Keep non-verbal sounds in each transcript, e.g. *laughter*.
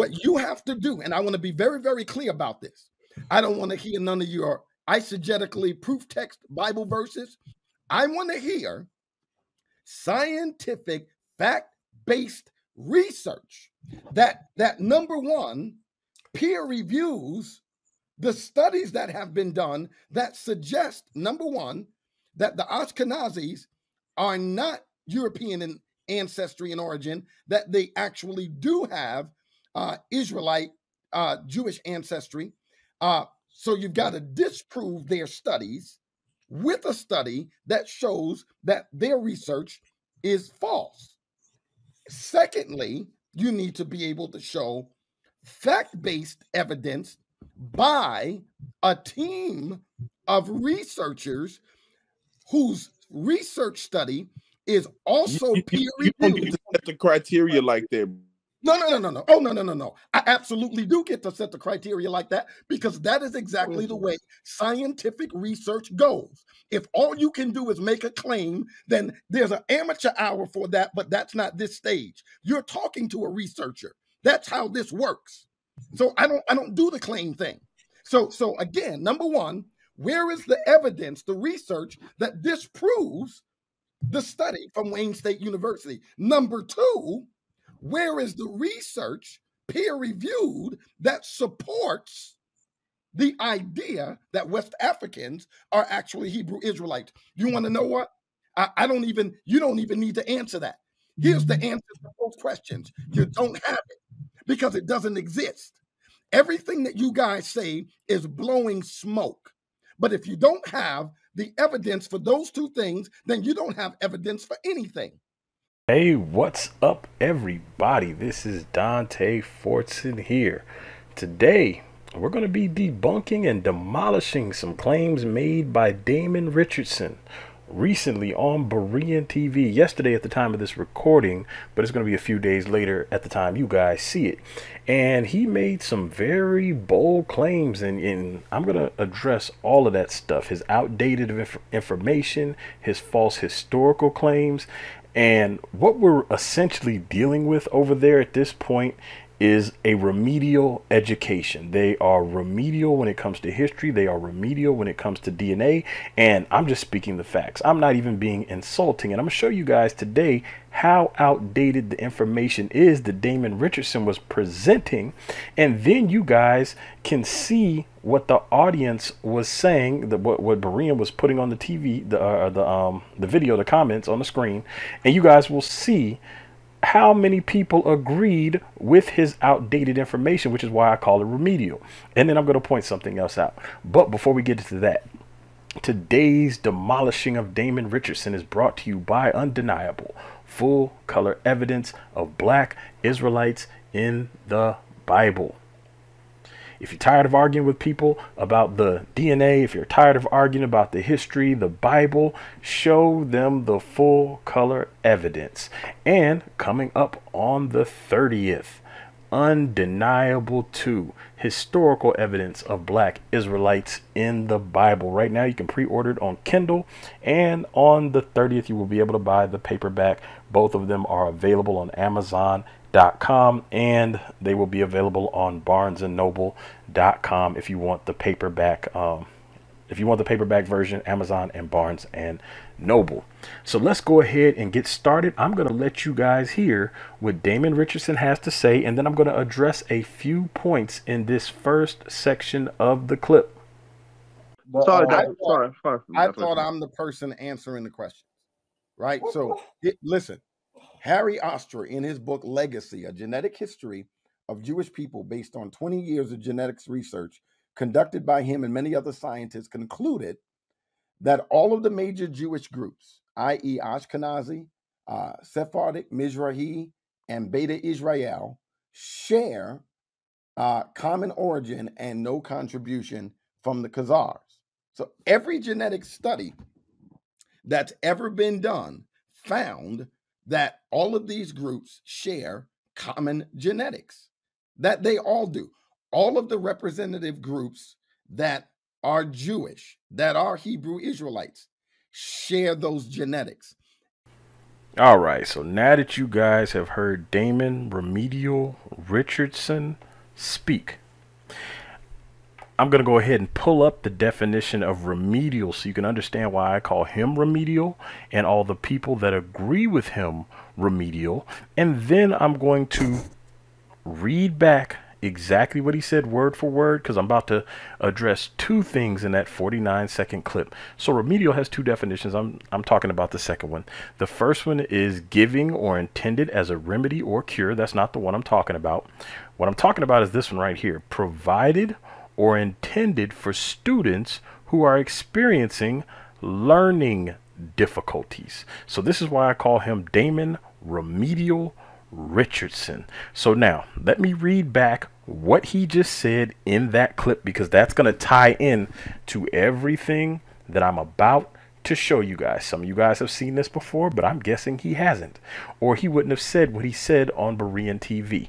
what you have to do, and I want to be very, very clear about this. I don't want to hear none of your eisegetically proof text Bible verses. I want to hear scientific, fact-based research that that number one peer reviews the studies that have been done that suggest number one that the Ashkenazis are not European in ancestry and origin, that they actually do have uh, Israelite uh, Jewish ancestry. Uh, so you've got to disprove their studies with a study that shows that their research is false. Secondly, you need to be able to show fact based evidence by a team of researchers whose research study is also peer you don't get reviewed. to set the criteria like that. No, no, no, no, no. Oh, no, no, no, no. I absolutely do get to set the criteria like that because that is exactly the way scientific research goes. If all you can do is make a claim, then there's an amateur hour for that, but that's not this stage. You're talking to a researcher. That's how this works. So I don't I don't do the claim thing. So so again, number 1, where is the evidence, the research that disproves the study from Wayne State University? Number 2, where is the research peer reviewed that supports the idea that West Africans are actually Hebrew Israelites? You want to know what? I, I don't even, you don't even need to answer that. Here's the mm-hmm. answer to those questions. You don't have it because it doesn't exist. Everything that you guys say is blowing smoke. But if you don't have the evidence for those two things, then you don't have evidence for anything. Hey, what's up, everybody? This is Dante Fortson here. Today, we're going to be debunking and demolishing some claims made by Damon Richardson recently on Berean TV. Yesterday, at the time of this recording, but it's going to be a few days later at the time you guys see it. And he made some very bold claims, and, and I'm going to address all of that stuff his outdated inf- information, his false historical claims, and what we're essentially dealing with over there at this point is a remedial education. They are remedial when it comes to history, they are remedial when it comes to DNA, and I'm just speaking the facts. I'm not even being insulting, and I'm going to show you guys today how outdated the information is that Damon Richardson was presenting, and then you guys can see what the audience was saying, the, what what Berean was putting on the TV, the uh, the um the video, the comments on the screen, and you guys will see how many people agreed with his outdated information, which is why I call it remedial. And then I'm going to point something else out. But before we get to that, today's demolishing of Damon Richardson is brought to you by Undeniable, full color evidence of black Israelites in the Bible. If you're tired of arguing with people about the DNA, if you're tired of arguing about the history, the Bible, show them the full color evidence. And coming up on the 30th, undeniable two historical evidence of black Israelites in the Bible. Right now, you can pre order it on Kindle, and on the 30th, you will be able to buy the paperback. Both of them are available on Amazon.com and they will be available on barnesandnoble.com if you want the paperback um, if you want the paperback version amazon and barnes and noble. So let's go ahead and get started. I'm going to let you guys hear what damon richardson has to say and then i'm going to address a few points in this first section of the clip. Well, Sorry, I thought, sorry, sorry. I thought I'm the person answering the questions, right? So it, listen, Harry Ostrer in his book Legacy, a genetic history of Jewish people based on 20 years of genetics research conducted by him and many other scientists, concluded that all of the major Jewish groups, i.e., Ashkenazi, uh, Sephardic, Mizrahi, and Beta Israel, share uh, common origin and no contribution from the Khazars. So every genetic study that's ever been done found that all of these groups share common genetics, that they all do. All of the representative groups that are Jewish, that are Hebrew Israelites, share those genetics. All right, so now that you guys have heard Damon Remedial Richardson speak, I'm going to go ahead and pull up the definition of remedial so you can understand why I call him remedial and all the people that agree with him remedial. And then I'm going to read back exactly what he said word for word because I'm about to address two things in that 49 second clip. So remedial has two definitions. I'm I'm talking about the second one. The first one is giving or intended as a remedy or cure. That's not the one I'm talking about. What I'm talking about is this one right here. Provided or intended for students who are experiencing learning difficulties. So this is why I call him Damon Remedial Richardson. So now let me read back what he just said in that clip because that's going to tie in to everything that I'm about to show you guys. Some of you guys have seen this before, but I'm guessing he hasn't, or he wouldn't have said what he said on Berean TV.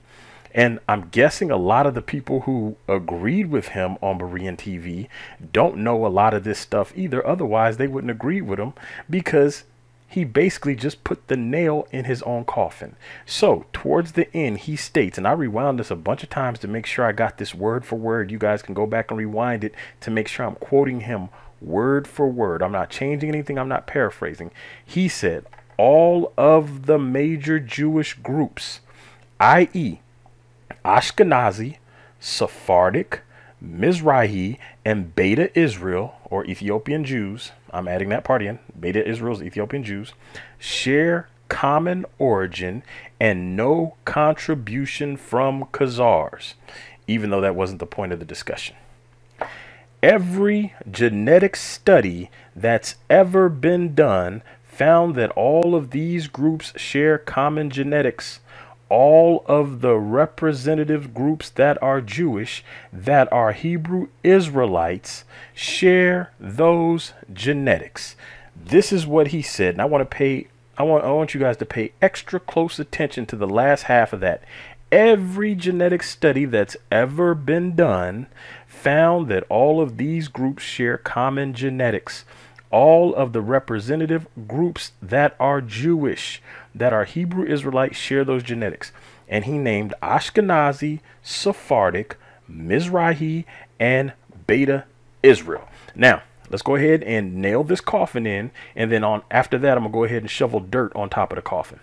And I'm guessing a lot of the people who agreed with him on Berean TV don't know a lot of this stuff either. Otherwise, they wouldn't agree with him because he basically just put the nail in his own coffin. So, towards the end, he states, and I rewound this a bunch of times to make sure I got this word for word. You guys can go back and rewind it to make sure I'm quoting him word for word. I'm not changing anything, I'm not paraphrasing. He said, All of the major Jewish groups, i.e., Ashkenazi, Sephardic, Mizrahi, and Beta Israel, or Ethiopian Jews, I'm adding that part in, Beta Israel's Ethiopian Jews, share common origin and no contribution from Khazars, even though that wasn't the point of the discussion. Every genetic study that's ever been done found that all of these groups share common genetics all of the representative groups that are Jewish, that are Hebrew Israelites, share those genetics. This is what he said, and I want to pay I want I want you guys to pay extra close attention to the last half of that. Every genetic study that's ever been done found that all of these groups share common genetics all of the representative groups that are Jewish, that are Hebrew Israelites, share those genetics. And he named Ashkenazi, Sephardic, Mizrahi, and Beta Israel. Now, let's go ahead and nail this coffin in. And then on after that, I'm going to go ahead and shovel dirt on top of the coffin.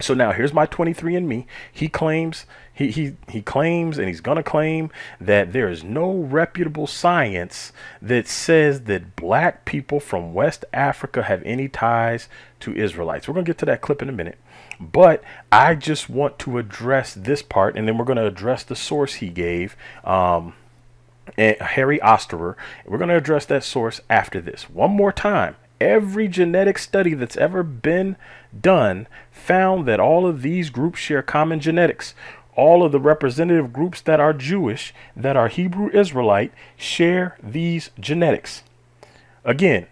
So now here's my 23andMe. He claims he he he claims and he's going to claim that there is no reputable science that says that black people from West Africa have any ties to Israelites. We're going to get to that clip in a minute. But I just want to address this part and then we're going to address the source he gave um, Harry Ostrer. We're going to address that source after this. One more time. Every genetic study that's ever been done found that all of these groups share common genetics. All of the representative groups that are Jewish, that are Hebrew Israelite, share these genetics. Again,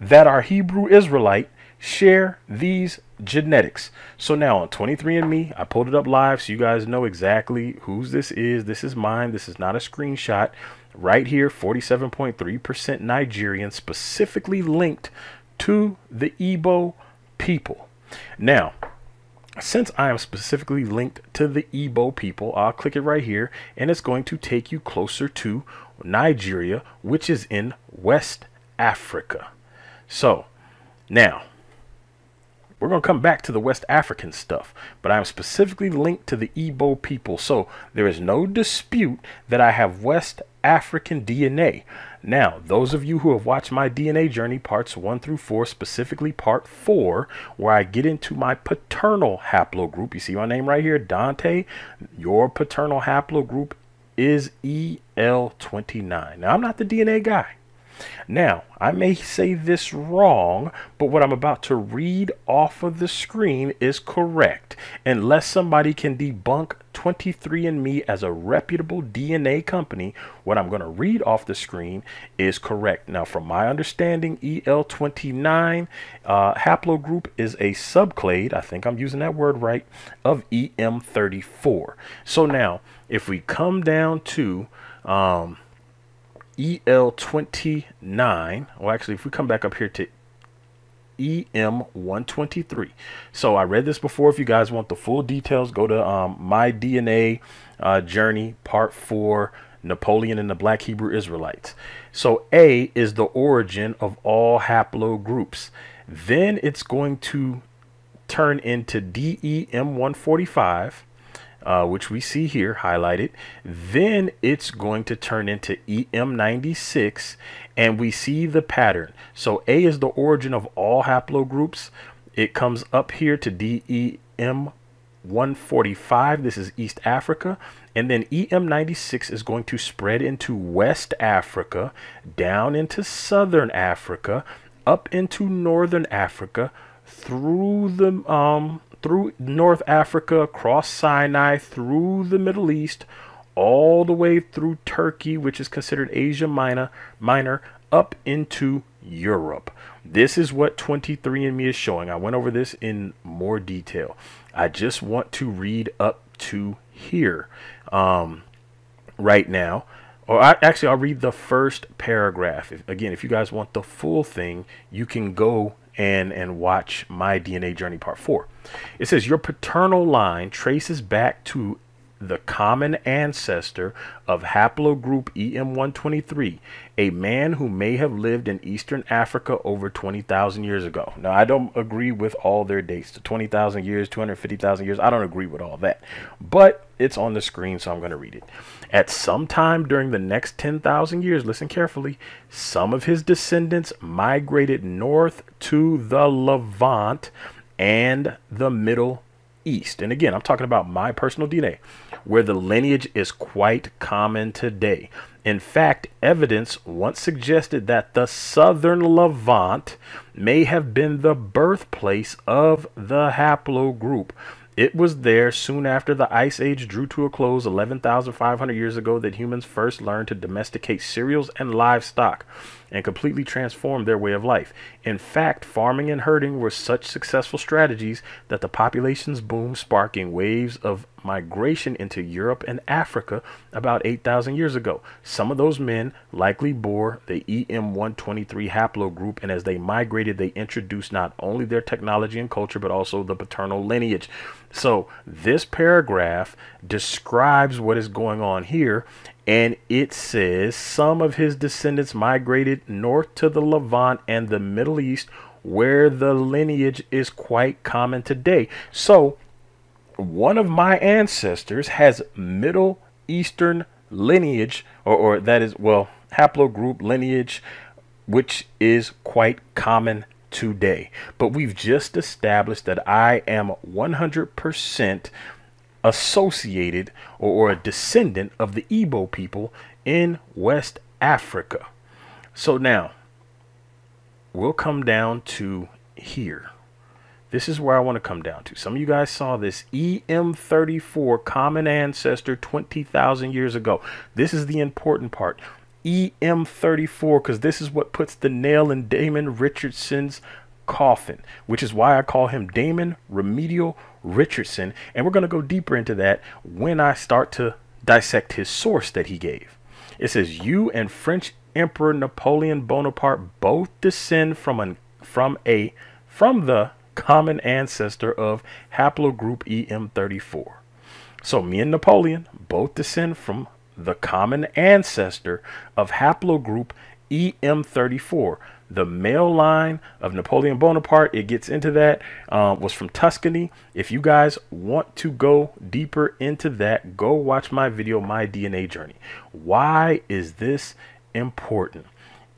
that are Hebrew Israelite share these genetics. So now on 23andMe, I pulled it up live so you guys know exactly whose this is. This is mine. This is not a screenshot. Right here, 47.3% Nigerian, specifically linked to the Igbo people. Now, since I am specifically linked to the Igbo people, I'll click it right here and it's going to take you closer to Nigeria, which is in West Africa. So now we're going to come back to the West African stuff, but I'm specifically linked to the Igbo people. So there is no dispute that I have West African DNA. Now, those of you who have watched my DNA journey parts 1 through 4, specifically part 4, where I get into my paternal haplogroup. You see my name right here, Dante. Your paternal haplogroup is EL29. Now, I'm not the DNA guy. Now, I may say this wrong, but what I'm about to read off of the screen is correct. Unless somebody can debunk 23andMe as a reputable DNA company, what I'm going to read off the screen is correct. Now, from my understanding, EL29 uh, haplogroup is a subclade, I think I'm using that word right, of EM34. So now, if we come down to um, EL29, well, actually, if we come back up here to EM123. So I read this before. If you guys want the full details, go to um, my DNA uh, journey, part four Napoleon and the Black Hebrew Israelites. So A is the origin of all haplogroups. Then it's going to turn into DEM145 uh, which we see here highlighted. Then it's going to turn into EM96, and we see the pattern. So A is the origin of all haplogroups. It comes up here to DEM145. This is East Africa. And then EM96 is going to spread into West Africa, down into Southern Africa, up into Northern Africa, through the um, through North Africa, across Sinai, through the Middle East, all the way through Turkey, which is considered Asia Minor, minor up into Europe. This is what 23andMe is showing. I went over this in more detail. I just want to read up to here um, right now. Or I, actually, I'll read the first paragraph. If, again, if you guys want the full thing, you can go and and watch my DNA journey part 4. It says your paternal line traces back to the common ancestor of haplogroup EM123, a man who may have lived in Eastern Africa over 20,000 years ago. Now, I don't agree with all their dates, the 20,000 years, 250,000 years. I don't agree with all that, but it's on the screen, so I'm going to read it. At some time during the next 10,000 years, listen carefully, some of his descendants migrated north to the Levant and the Middle East. And again, I'm talking about my personal DNA, where the lineage is quite common today. In fact, evidence once suggested that the southern Levant may have been the birthplace of the haplogroup. It was there soon after the Ice Age drew to a close 11,500 years ago that humans first learned to domesticate cereals and livestock and completely transformed their way of life. In fact, farming and herding were such successful strategies that the populations boomed, sparking waves of migration into Europe and Africa about 8,000 years ago. Some of those men likely bore the EM123 haplogroup, and as they migrated, they introduced not only their technology and culture, but also the paternal lineage. So, this paragraph describes what is going on here, and it says some of his descendants migrated north to the Levant and the Middle East, where the lineage is quite common today. So, one of my ancestors has Middle Eastern lineage, or, or that is, well, haplogroup lineage, which is quite common today. But we've just established that I am 100% associated or, or a descendant of the Igbo people in West Africa. So now we'll come down to here. This is where I want to come down to. Some of you guys saw this EM34 common ancestor 20,000 years ago. This is the important part. EM34 because this is what puts the nail in Damon Richardson's coffin, which is why I call him Damon Remedial Richardson. And we're going to go deeper into that when I start to dissect his source that he gave. It says, You and French Emperor Napoleon Bonaparte both descend from an from a from the common ancestor of haplogroup EM34. So me and Napoleon both descend from the common ancestor of haplogroup EM34. The male line of Napoleon Bonaparte, it gets into that, uh, was from Tuscany. If you guys want to go deeper into that, go watch my video, My DNA Journey. Why is this important?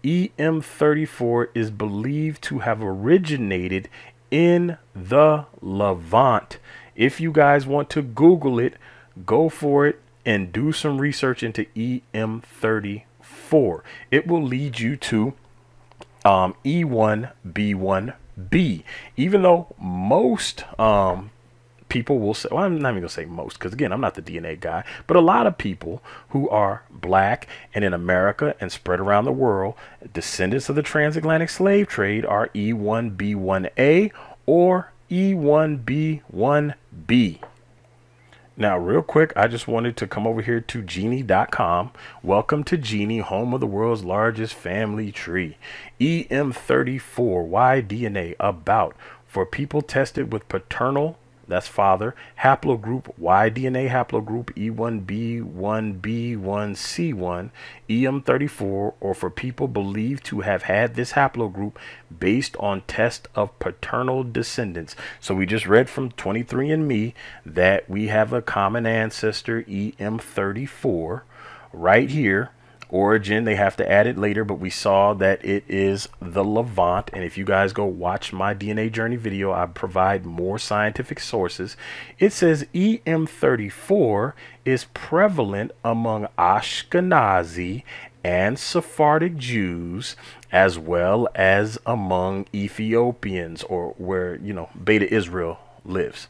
EM34 is believed to have originated in the Levant. If you guys want to Google it, go for it and do some research into EM34. It will lead you to um, E1B1B. Even though most um, people will say, well, I'm not even going to say most, because again, I'm not the DNA guy, but a lot of people who are black and in America and spread around the world, descendants of the transatlantic slave trade are E1B1A or E1B1B. Now, real quick, I just wanted to come over here to Geni.com. Welcome to Genie, home of the world's largest family tree. EM34 Y-DNA about for people tested with paternal that's father, haplogroup Y DNA haplogroup E1B1B1C1 EM34 or for people believed to have had this haplogroup based on test of paternal descendants. So we just read from 23andMe that we have a common ancestor EM34 right here origin they have to add it later but we saw that it is the levant and if you guys go watch my dna journey video i provide more scientific sources. It says em34 is prevalent among ashkenazi and sephardic jews as well as among ethiopians or where you know beta israel lives.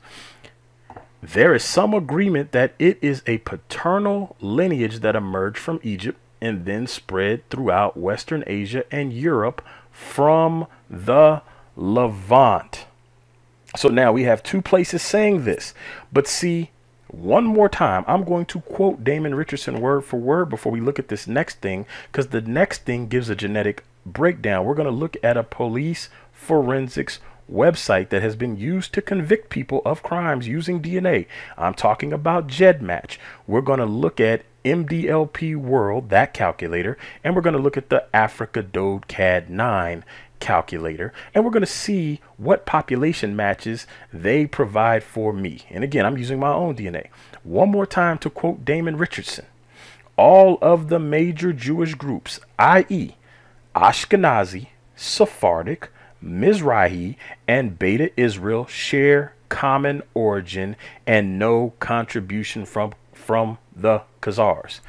There is some agreement that it is a paternal lineage that emerged from Egypt and then spread throughout Western Asia and Europe from the Levant. So now we have two places saying this. But see, one more time, I'm going to quote Damon Richardson word for word before we look at this next thing, because the next thing gives a genetic breakdown. We're going to look at a police forensics website that has been used to convict people of crimes using DNA. I'm talking about GEDmatch. We're going to look at MDLP World, that calculator, and we're going to look at the Africa Dodecad 9 calculator, and we're going to see what population matches they provide for me. And again, I'm using my own DNA. One more time to quote Damon Richardson. All of the major Jewish groups, i.e., Ashkenazi, Sephardic, Mizrahi, and Beta Israel, share common origin and no contribution from from the Khazars.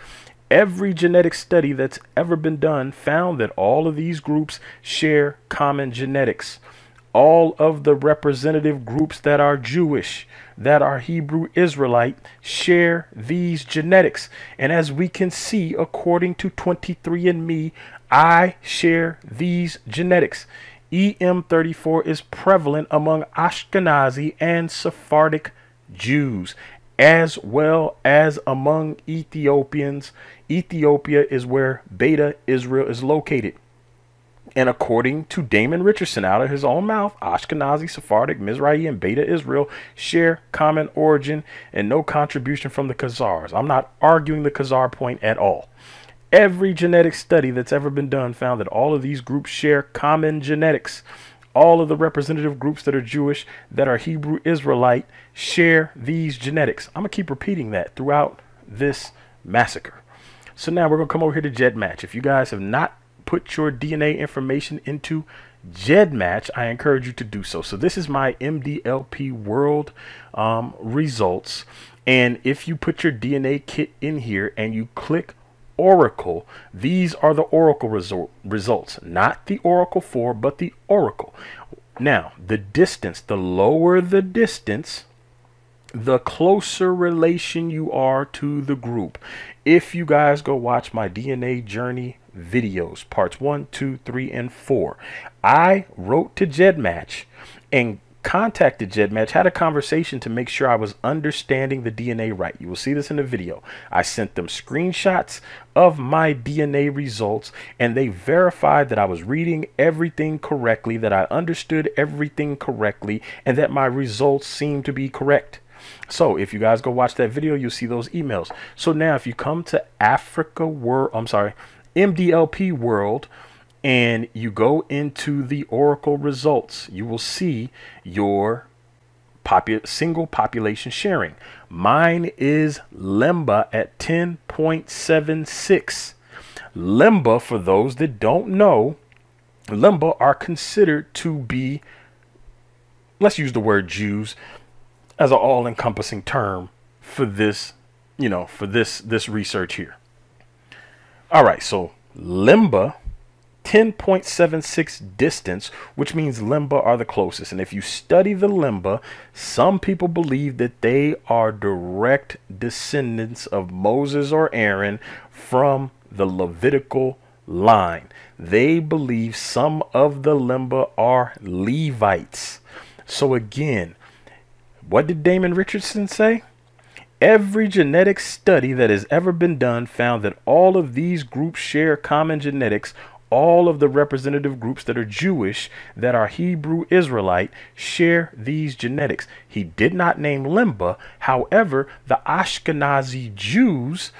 Every genetic study that's ever been done found that all of these groups share common genetics. All of the representative groups that are Jewish, that are Hebrew Israelite, share these genetics. And as we can see, according to 23andMe, I share these genetics. EM34 is prevalent among Ashkenazi and Sephardic Jews as well as among Ethiopians. Ethiopia is where Beta Israel is located. And according to Damon Richardson, out of his own mouth, Ashkenazi, Sephardic, Mizrahi, and Beta Israel share common origin and no contribution from the Khazars. I'm not arguing the Khazar point at all. Every genetic study that's ever been done found that all of these groups share common genetics all of the representative groups that are Jewish, that are Hebrew Israelite, share these genetics. I'm going to keep repeating that throughout this massacre. So now we're going to come over here to GEDmatch. If you guys have not put your DNA information into GEDmatch, I encourage you to do so. So this is my MDLP world um, results. And if you put your DNA kit in here and you click Oracle. These are the Oracle result, results, not the Oracle 4, but the Oracle. Now, the distance, the lower the distance, the closer relation you are to the group. If you guys go watch my DNA journey videos, parts one, two, three, and 4, I wrote to GEDmatch and contacted GEDmatch, had a conversation to make sure I was understanding the DNA right. You will see this in the video. I sent them screenshots of my DNA results and they verified that I was reading everything correctly, that I understood everything correctly, and that my results seemed to be correct. So if you guys go watch that video, you'll see those emails. So now if you come to Africa World, I'm sorry, MDLP World, and you go into the Oracle results, you will see your popu single population sharing. Mine is Lemba at 10.76. Lemba, for those that don't know, Lemba are considered to be, let's use the word Jews as an all-encompassing term for this, you know, for this this research here. All right, so Lemba 10.76 distance, which means limba are the closest. And if you study the limba, some people believe that they are direct descendants of Moses or Aaron from the Levitical line. They believe some of the limba are Levites. So again, what did Damon Richardson say? Every genetic study that has ever been done found that all of these groups share common genetics. All of the representative groups that are Jewish, that are Hebrew Israelite, share these genetics. He did not name Limba. However, the Ashkenazi Jews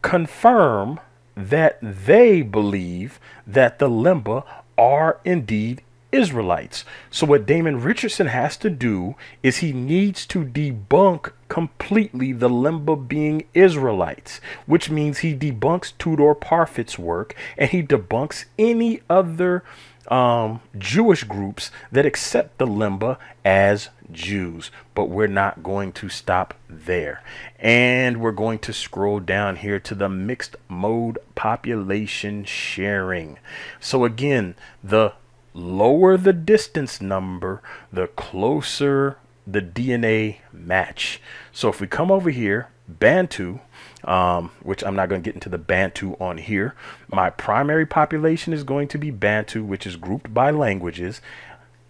confirm that they believe that the Limba are indeed Israelites. So, what Damon Richardson has to do is he needs to debunk completely the Limba being Israelites, which means he debunks Tudor Parfitt's work and he debunks any other um, Jewish groups that accept the Limba as Jews. But we're not going to stop there. And we're going to scroll down here to the mixed mode population sharing. So, again, the lower the distance number, the closer the DNA match. So if we come over here, Bantu, um, which I'm not going to get into the Bantu on here, my primary population is going to be Bantu, which is grouped by languages.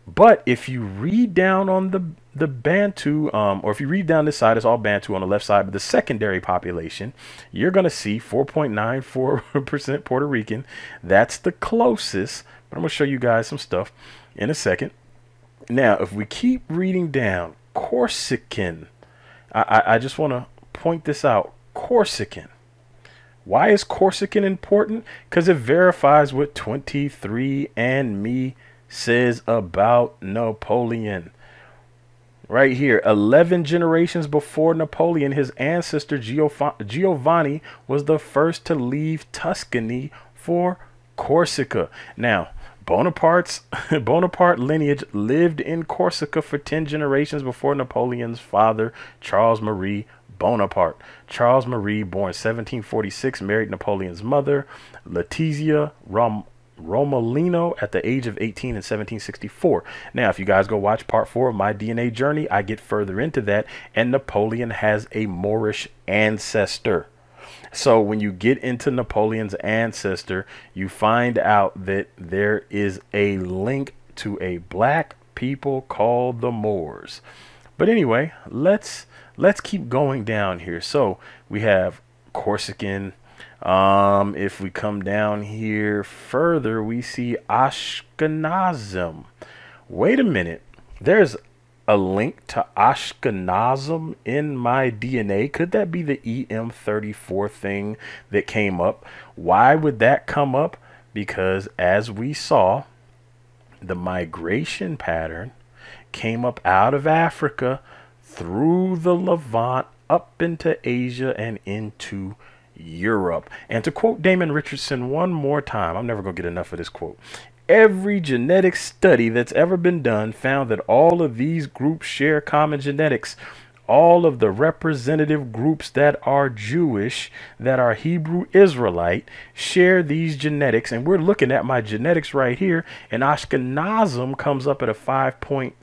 But if you read down on the the Bantu, um, or if you read down this side, it's all Bantu on the left side, but the secondary population, you're going to see 4.94% *laughs* Puerto Rican. That's the closest but I'm going to show you guys some stuff in a second. Now, if we keep reading down, Corsican, I, I, I just want to point this out. Corsican. Why is Corsican important? Because it verifies what 23andMe says about Napoleon. Right here, 11 generations before Napoleon, his ancestor Giovanni was the first to leave Tuscany for Corsica. Now, Bonaparte's *laughs* Bonaparte lineage lived in Corsica for 10 generations before Napoleon's father, Charles Marie Bonaparte. Charles Marie, born 1746, married Napoleon's mother, Letizia Rom Ramolino at the age of 18 in 1764. Now, if you guys go watch part four of my DNA journey, I get further into that, and Napoleon has a Moorish ancestor. So when you get into Napoleon's ancestor, you find out that there is a link to a black people called the Moors. But anyway, let's let's keep going down here. So we have Corsican. Um, if we come down here further, we see Ashkenazim. Wait a minute. There's a link to Ashkenazim in my DNA? Could that be the EM34 thing that came up? Why would that come up? Because as we saw, the migration pattern came up out of Africa through the Levant up into Asia and into Europe. And to quote Damon Richardson one more time, I'm never going to get enough of this quote. Every genetic study that's ever been done found that all of these groups share common genetics. All of the representative groups that are Jewish, that are Hebrew Israelite, share these genetics. And we're looking at my genetics right here. And Ashkenazim comes up at a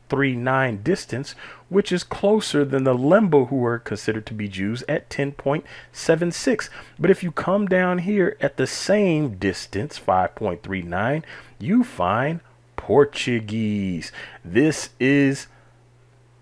5.39 distance, which is closer than the Limba, who are considered to be Jews, at 10.76. But if you come down here at the same distance, 5.39, you find Portuguese. This is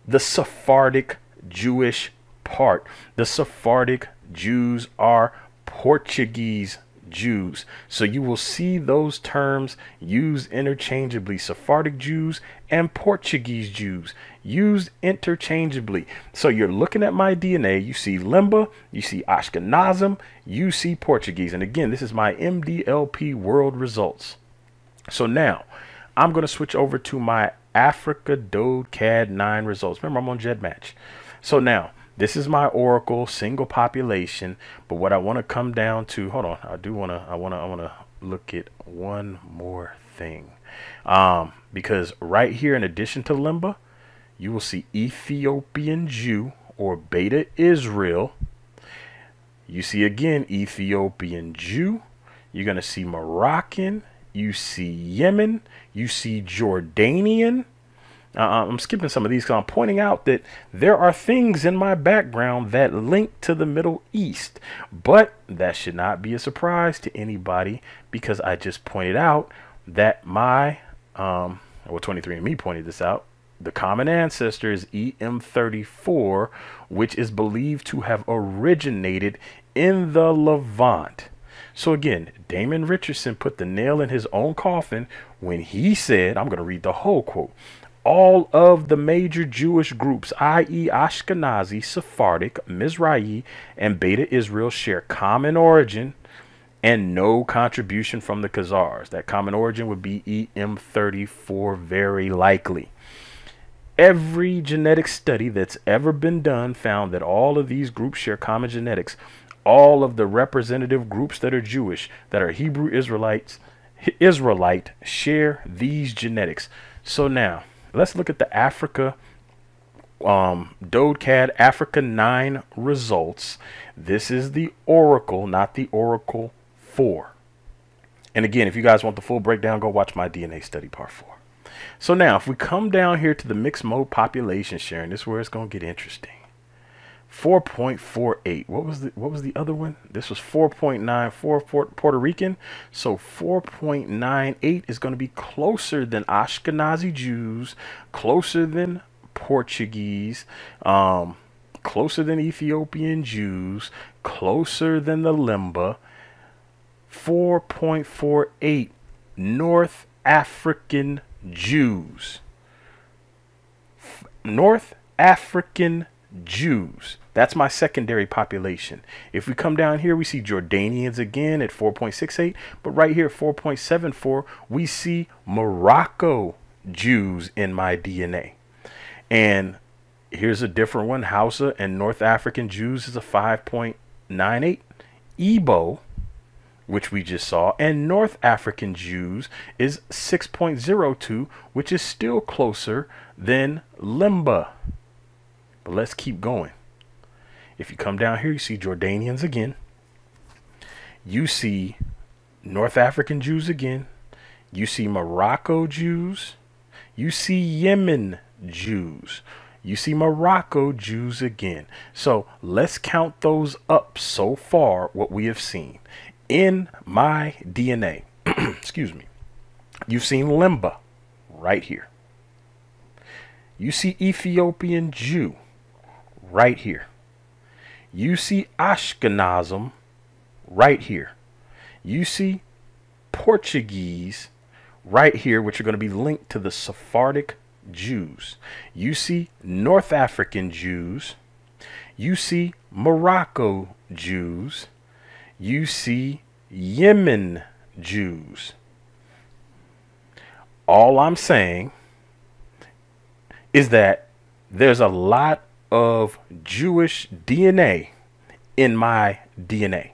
the Sephardic Jewish part. The Sephardic Jews are Portuguese Jews. So you will see those terms used interchangeably Sephardic Jews and Portuguese Jews used interchangeably. So you're looking at my DNA, you see Limba, you see Ashkenazim, you see Portuguese. And again, this is my MDLP world results. So now I'm going to switch over to my Africa Dodecad 9 results. Remember, I'm on GEDmatch. So now this is my Oracle single population. But what I want to come down to, hold on, I do want to, I want to, I want to look at one more thing. Um, because right here, in addition to Limba, you will see Ethiopian Jew or Beta Israel. You see again Ethiopian Jew. You're going to see Moroccan you see Yemen, you see Jordanian. Uh, I'm skipping some of these because I'm pointing out that there are things in my background that link to the Middle East. But that should not be a surprise to anybody because I just pointed out that my, um, well, 23andMe pointed this out, the common ancestor is EM34, which is believed to have originated in the Levant. So again, Damon Richardson put the nail in his own coffin when he said, I'm going to read the whole quote. All of the major Jewish groups, i.e., Ashkenazi, Sephardic, Mizrahi, and Beta Israel, share common origin and no contribution from the Khazars. That common origin would be EM34, very likely. Every genetic study that's ever been done found that all of these groups share common genetics. All of the representative groups that are Jewish, that are Hebrew Israelites, Israelite, share these genetics. So now, let's look at the Africa um, DodeCAD Africa 9 results. This is the Oracle, not the Oracle 4. And again, if you guys want the full breakdown, go watch my DNA study part 4. So now, if we come down here to the mixed mode population sharing, this is where it's going to get interesting. 4.48. What was the what was the other one? This was 4.94 for Puerto Rican. So 4.98 is going to be closer than Ashkenazi Jews, closer than Portuguese, um, closer than Ethiopian Jews, closer than the Limba. 4.48 North African Jews. North African Jews. That's my secondary population. If we come down here, we see Jordanians again at 4.68, but right here, at 4.74, we see Morocco Jews in my DNA. And here's a different one Hausa and North African Jews is a 5.98. Igbo which we just saw, and North African Jews is 6.02, which is still closer than Limba. But let's keep going. If you come down here, you see Jordanians again. You see North African Jews again. You see Morocco Jews. You see Yemen Jews. You see Morocco Jews again. So let's count those up so far, what we have seen in my DNA, *clears throat* excuse me, you've seen Limba right here. You see Ethiopian Jew right here. You see Ashkenazim right here. You see Portuguese right here, which are going to be linked to the Sephardic Jews. You see North African Jews. You see Morocco Jews you see Yemen Jews. All I'm saying is that there's a lot of Jewish DNA in my DNA.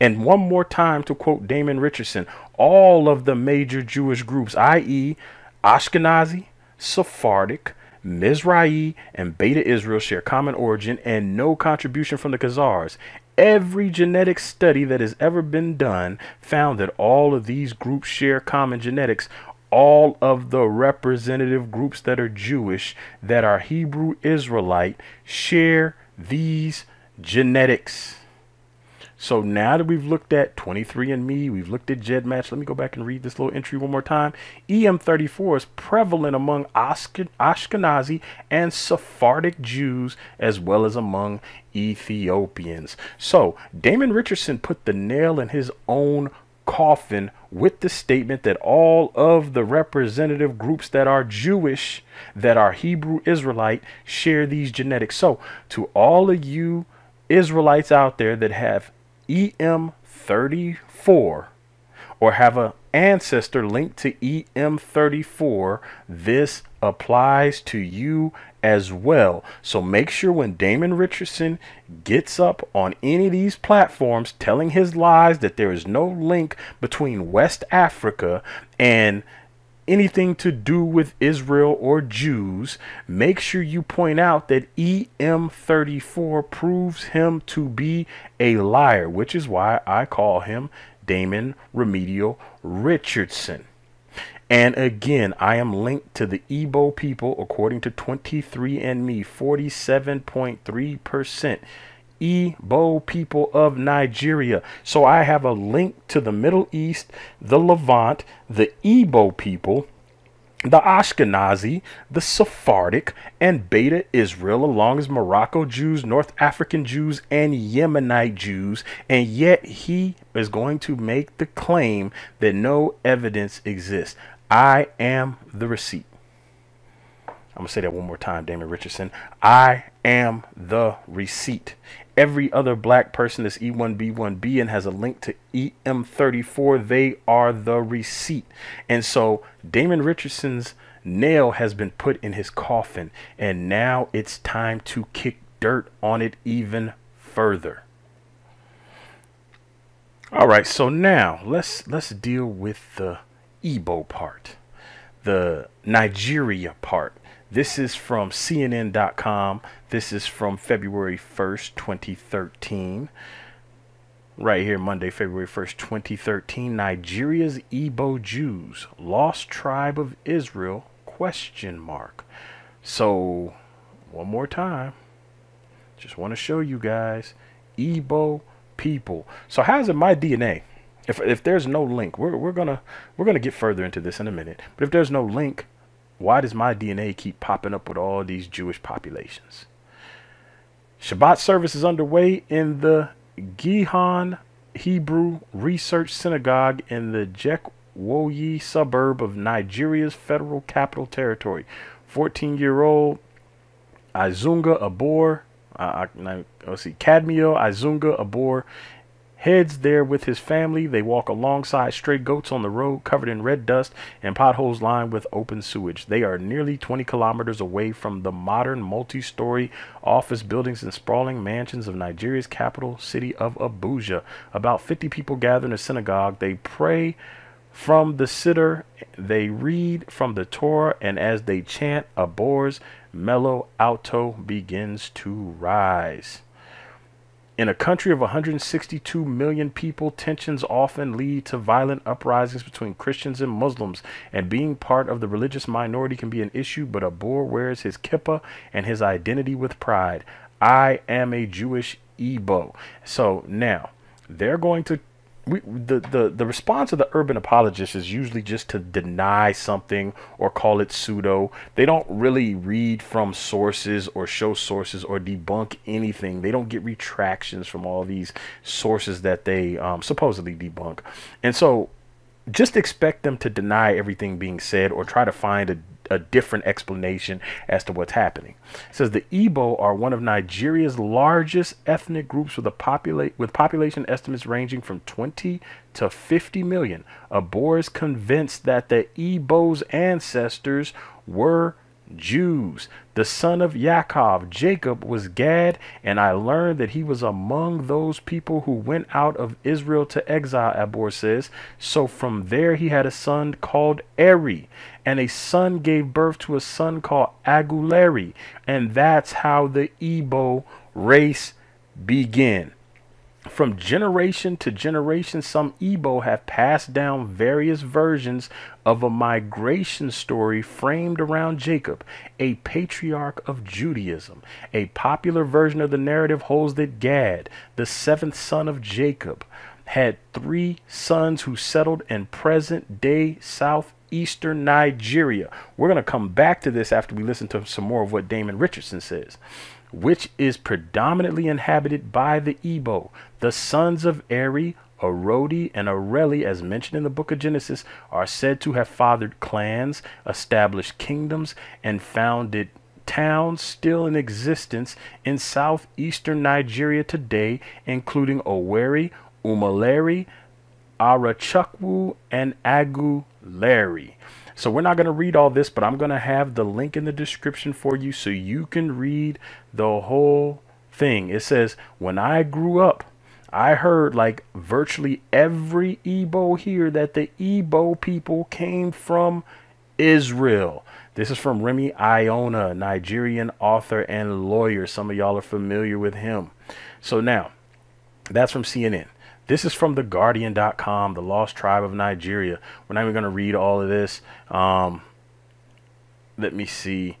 And one more time to quote Damon Richardson, all of the major Jewish groups, i.e., Ashkenazi, Sephardic, Mizrahi, and Beta Israel, share common origin and no contribution from the Khazars. Every genetic study that has ever been done found that all of these groups share common genetics. All of the representative groups that are Jewish, that are Hebrew Israelite, share these genetics. So now that we've looked at 23andMe, we've looked at GEDmatch. Let me go back and read this little entry one more time. EM34 is prevalent among Ashkenazi and Sephardic Jews as well as among Ethiopians. So Damon Richardson put the nail in his own coffin with the statement that all of the representative groups that are Jewish, that are Hebrew Israelite, share these genetics. So to all of you Israelites out there that have EM34 or have an ancestor linked to EM34, this applies to you as well. So make sure when Damon Richardson gets up on any of these platforms telling his lies that there is no link between West Africa and anything to do with Israel or Jews, make sure you point out that EM34 proves him to be a liar, which is why I call him Damon Remedial Richardson. And again, I am linked to the Igbo people according to 23andMe, 47.3%. Igbo people of Nigeria. So I have a link to the Middle East, the Levant, the Igbo people, the Ashkenazi, the Sephardic, and Beta Israel, along as Morocco Jews, North African Jews, and Yemenite Jews, and yet he is going to make the claim that no evidence exists. I am the receipt. I'm going to say that one more time, Damon Richardson. I am the receipt. Every other black person that's E1B1B and has a link to EM34, they are the receipt. And so Damon Richardson's nail has been put in his coffin, and now it's time to kick dirt on it even further. All right, so now let's let's deal with the Igbo part, the Nigeria part. This is from CNN.com. This is from February 1st, 2013. Right here, Monday, February 1st, 2013. Nigeria's Igbo Jews, lost tribe of Israel, question mark. So, one more time. Just want to show you guys. Igbo people. So how's it my DNA? If, if there's no link, we're, we're gonna we're gonna get further into this in a minute. But if there's no link, why does my DNA keep popping up with all these Jewish populations? Shabbat service is underway in the Gihon Hebrew Research Synagogue in the Jikwoyi suburb of Nigeria's federal capital territory. 14 year old Izunga Abor, uh, let's see, Kadmiel Izunga Abor heads there with his family. They walk alongside stray goats on the road covered in red dust and potholes lined with open sewage. They are nearly 20 kilometers away from the modern multi story office buildings and sprawling mansions of Nigeria's capital city of Abuja. About 50 people gather in a synagogue. They pray from the siddur, they read from the Torah, and as they chant, Abor's mellow alto begins to rise. In a country of 162 million people, tensions often lead to violent uprisings between Christians and Muslims, and being part of the religious minority can be an issue, but Abor wears his kippah and his identity with pride. I am a Jewish Igbo. So now, they're going to we, the, the, the response of the urban apologist is usually just to deny something or call it pseudo. They don't really read from sources or show sources or debunk anything. They don't get retractions from all these sources that they um, supposedly debunk. And so just expect them to deny everything being said or try to find a a different explanation as to what's happening. It says the Igbo are one of Nigeria's largest ethnic groups with a populate with population estimates ranging from 20 to 50 million. Abor is convinced that the Igbo's ancestors were Jews. The son of Yaakov, Jacob, was Gad, and I learned that he was among those people who went out of Israel to exile, Abor says. So from there he had a son called Eri, and a son gave birth to a son called Aguleri, and that's how the Ebo race began. From generation to generation, some Igbo have passed down various versions of a migration story framed around Jacob, a patriarch of Judaism. A popular version of the narrative holds that Gad, the seventh son of Jacob, had three sons who settled in present day southeastern Nigeria. We're going to come back to this after we listen to some more of what Damon Richardson says which is predominantly inhabited by the Igbo. The sons of Eri, Arodi, and Areli, as mentioned in the book of Genesis, are said to have fathered clans, established kingdoms, and founded towns still in existence in southeastern Nigeria today, including Owerri, Umuleri, Arochukwu, and Aguleri. So we're not going to read all this, but I'm going to have the link in the description for you so you can read the whole thing. It says, When I grew up, I heard like virtually every Igbo here that the Igbo people came from Israel. This is from Remy Ilona, Nigerian author and lawyer. Some of y'all are familiar with him. So now, that's from CNN. This is from TheGuardian.com, the Lost Tribe of Nigeria. We're not even going to read all of this. Um, let me see.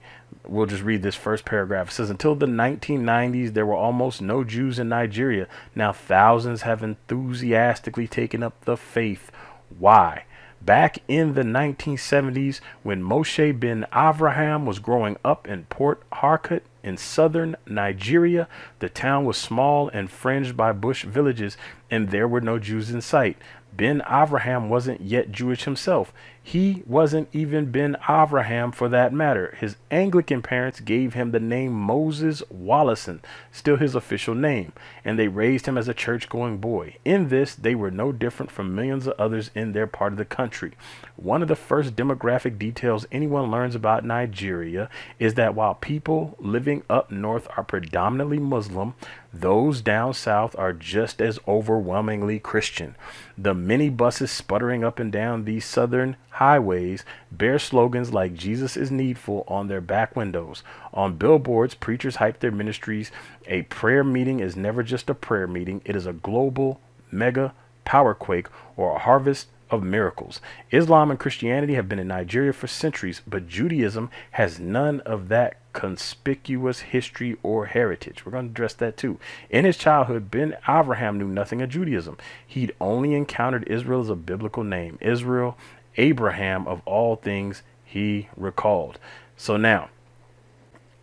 We'll just read this first paragraph. It says, Until the 1990s, there were almost no Jews in Nigeria. Now thousands have enthusiastically taken up the faith. Why? Back in the 1970s, when Moshe Ben Avraham was growing up in Port Harcourt in southern Nigeria, the town was small and fringed by bush villages, and there were no Jews in sight. Ben Avraham wasn't yet Jewish himself. He wasn't even Ben Avraham for that matter. His Anglican parents gave him the name Moses Wallison, still his official name, and they raised him as a church going boy. In this, they were no different from millions of others in their part of the country. One of the first demographic details anyone learns about Nigeria is that while people living up north are predominantly Muslim, those down south are just as overwhelmingly Christian. The many buses sputtering up and down these southern highways bear slogans like Jesus is needful on their back windows. On billboards, preachers hype their ministries. A prayer meeting is never just a prayer meeting, it is a global mega power quake or a harvest of miracles. Islam and Christianity have been in Nigeria for centuries, but Judaism has none of that conspicuous history or heritage. We're going to address that too. In his childhood, Ben Abraham knew nothing of Judaism. He'd only encountered Israel as a biblical name. Israel, Abraham, of all things, he recalled. So now,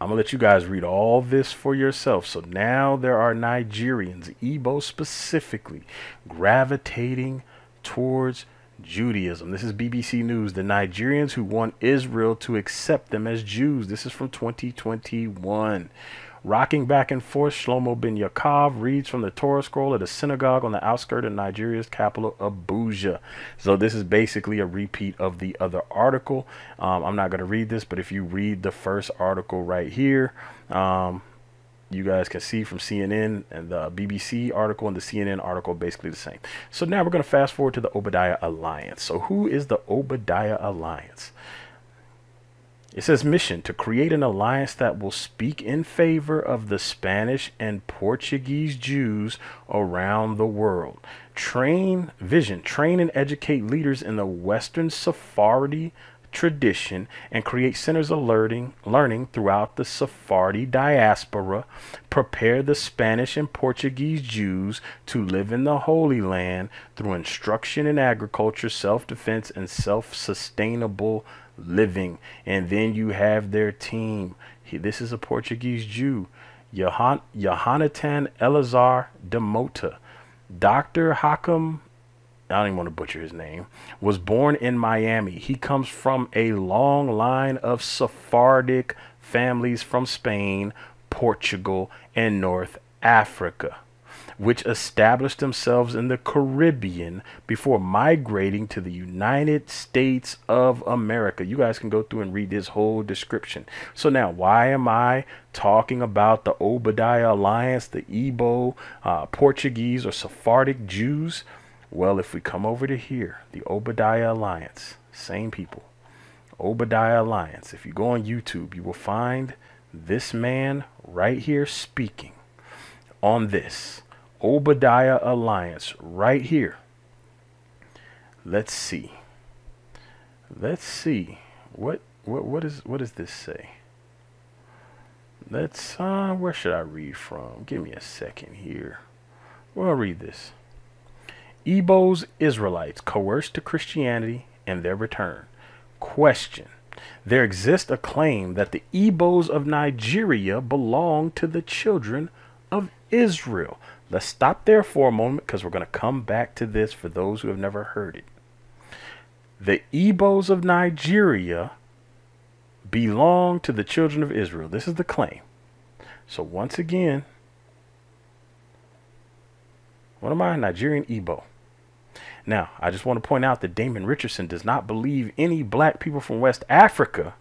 I'm going to let you guys read all this for yourself. So now there are Nigerians, Igbo specifically, gravitating towards Judaism. This is BBC News. The Nigerians who want Israel to accept them as Jews. This is from 2021. Rocking back and forth, Shlomo ben Yaakov reads from the Torah scroll at a synagogue on the outskirts of Nigeria's capital, Abuja. So this is basically a repeat of the other article. Um, I'm not going to read this, but if you read the first article right here, um, you guys can see from CNN and the BBC article and the CNN article basically the same. So now we're going to fast forward to the Obadiah Alliance. So who is the Obadiah Alliance? It says mission to create an alliance that will speak in favor of the Spanish and Portuguese Jews around the world. Train vision, train and educate leaders in the Western Sephardi tradition and create centers of learning, learning throughout the Sephardi diaspora, prepare the Spanish and Portuguese Jews to live in the Holy Land through instruction in agriculture, self defense, and self sustainable living. And then you have their team. This is a Portuguese Jew, Johan, Elazar de Mota. Dr. Hakim I don't even want to butcher his name, was born in Miami. He comes from a long line of Sephardic families from Spain, Portugal, and North Africa, which established themselves in the Caribbean before migrating to the United States of America. You guys can go through and read this whole description. So, now why am I talking about the Obadiah Alliance, the Igbo, uh, Portuguese, or Sephardic Jews? Well, if we come over to here, the Obadiah Alliance, same people. Obadiah Alliance. If you go on YouTube, you will find this man right here speaking on this Obadiah Alliance right here. Let's see. Let's see. What what what is what does this say? Let's uh where should I read from? Give me a second here. Well, I'll read this. Igbo's Israelites coerced to Christianity and their return. Question. There exists a claim that the Igbos of Nigeria belong to the children of Israel. Let's stop there for a moment because we're going to come back to this for those who have never heard it. The Igbos of Nigeria belong to the children of Israel. This is the claim. So once again, what am I? Nigerian Igbo. Now, I just want to point out that Damon Richardson does not believe any black people from West Africa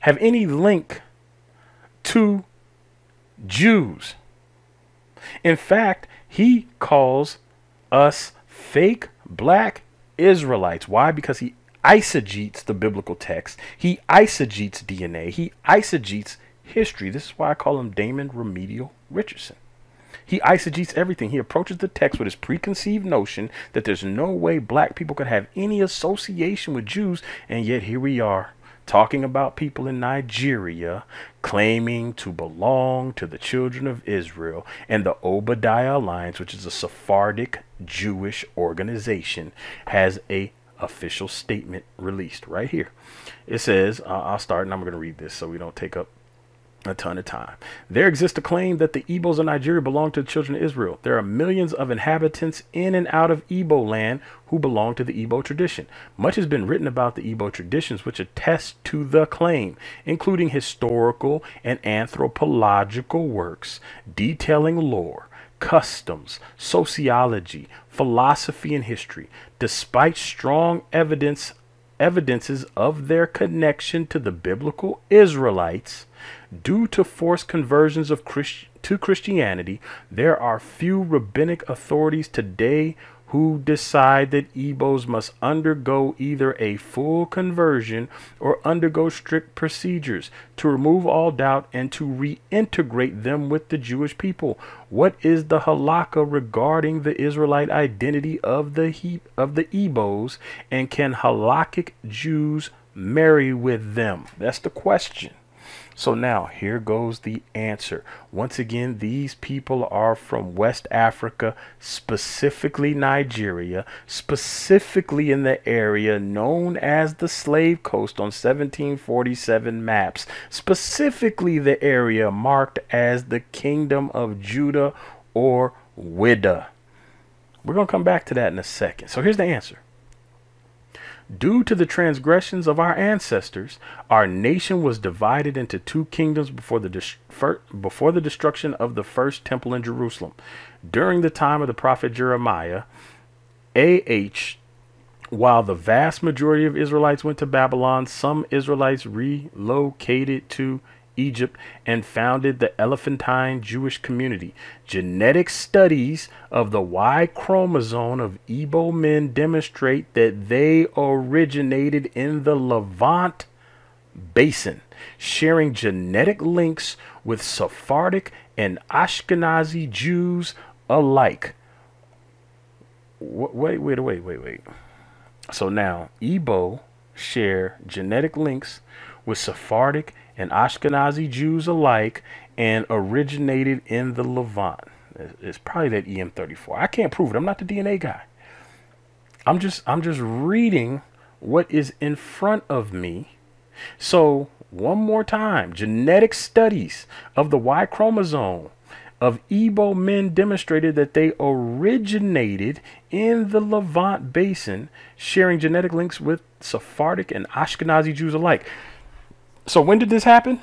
have any link to Jews. In fact, he calls us fake black Israelites. Why? Because he eisegetes the biblical text. He eisegetes DNA. He eisegetes history. This is why I call him Damon Remedial Richardson. He eisegetes everything. He approaches the text with his preconceived notion that there's no way black people could have any association with Jews, and yet here we are talking about people in Nigeria claiming to belong to the children of Israel and the Obadiah Alliance, which is a Sephardic Jewish organization, has a official statement released right here. It says, uh, I'll start and I'm going to read this so we don't take up a ton of time. There exists a claim that the Igbos of Nigeria belong to the children of Israel. There are millions of inhabitants in and out of Igbo land who belong to the Igbo tradition. Much has been written about the Igbo traditions which attest to the claim, including historical and anthropological works detailing lore, customs, sociology, philosophy, and history. Despite strong evidence evidences of their connection to the biblical Israelites, Due to forced conversions of Christ- to Christianity, there are few rabbinic authorities today who decide that Igbos must undergo either a full conversion or undergo strict procedures to remove all doubt and to reintegrate them with the Jewish people. What is the halakha regarding the Israelite identity of the he- of the Igbos, and can halakhic Jews marry with them? That's the question. So now here goes the answer. Once again, these people are from West Africa, specifically Nigeria, specifically in the area known as the Slave Coast on 1747 maps, specifically the area marked as the Kingdom of Judah or Widda. We're going to come back to that in a second. So here's the answer. Due to the transgressions of our ancestors, our nation was divided into two kingdoms before the, before the destruction of the first temple in Jerusalem. During the time of the prophet Jeremiah, A.H. While the vast majority of Israelites went to Babylon, some Israelites relocated to Egypt and founded the Elephantine Jewish community. Genetic studies of the Y chromosome of Igbo men demonstrate that they originated in the Levant basin, sharing genetic links with Sephardic and Ashkenazi Jews alike. Wait, wait, wait, wait, wait. So now Igbo share genetic links with Sephardic and Ashkenazi Jews alike and originated in the Levant. It's probably that EM34. I can't prove it. I'm not the DNA guy. I'm just I'm just reading what is in front of me. So, one more time, genetic studies of the Y chromosome of Igbo men demonstrated that they originated in the Levant basin, sharing genetic links with Sephardic and Ashkenazi Jews alike. So when did this happen?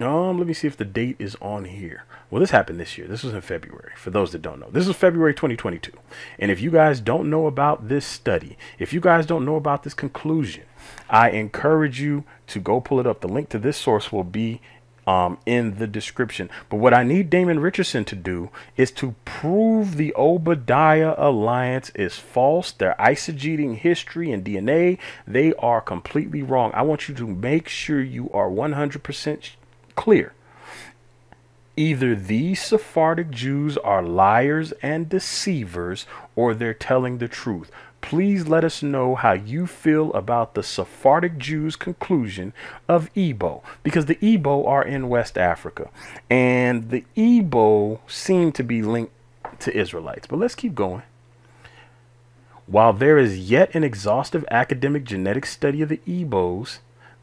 Um, let me see if the date is on here. Well, this happened this year. This was in February, for those that don't know. This is February 2022. And if you guys don't know about this study, if you guys don't know about this conclusion, I encourage you to go pull it up. The link to this source will be um, in the description. But what I need Damon Richardson to do is to prove the Obadiah alliance is false. Their eisegeting history and DNA, they are completely wrong. I want you to make sure you are 100% clear. Either these Sephardic Jews are liars and deceivers, or they're telling the truth please let us know how you feel about the Sephardic Jews' conclusion of Igbo, because the Igbo are in West Africa, and the Igbo seem to be linked to Israelites. But let's keep going. While there is yet an exhaustive academic genetic study of the Igbos,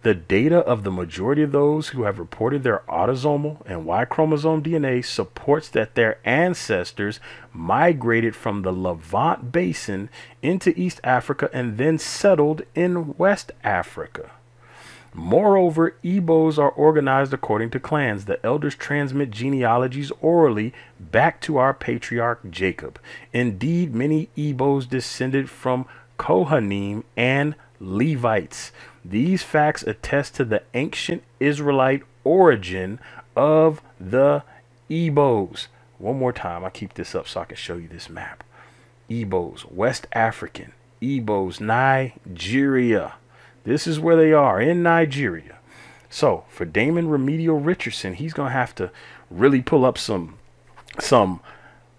the data of the majority of those who have reported their autosomal and Y chromosome DNA supports that their ancestors migrated from the Levant Basin into East Africa and then settled in West Africa. Moreover, Igbos are organized according to clans. The elders transmit genealogies orally back to our patriarch Jacob. Indeed, many Igbos descended from Kohanim and Levites. These facts attest to the ancient Israelite origin of the Igbos. One more time, I keep this up so I can show you this map. Igbos, West African, Igbos, Nigeria. This is where they are in Nigeria. So for Damon Remedial Richardson, he's gonna have to really pull up some some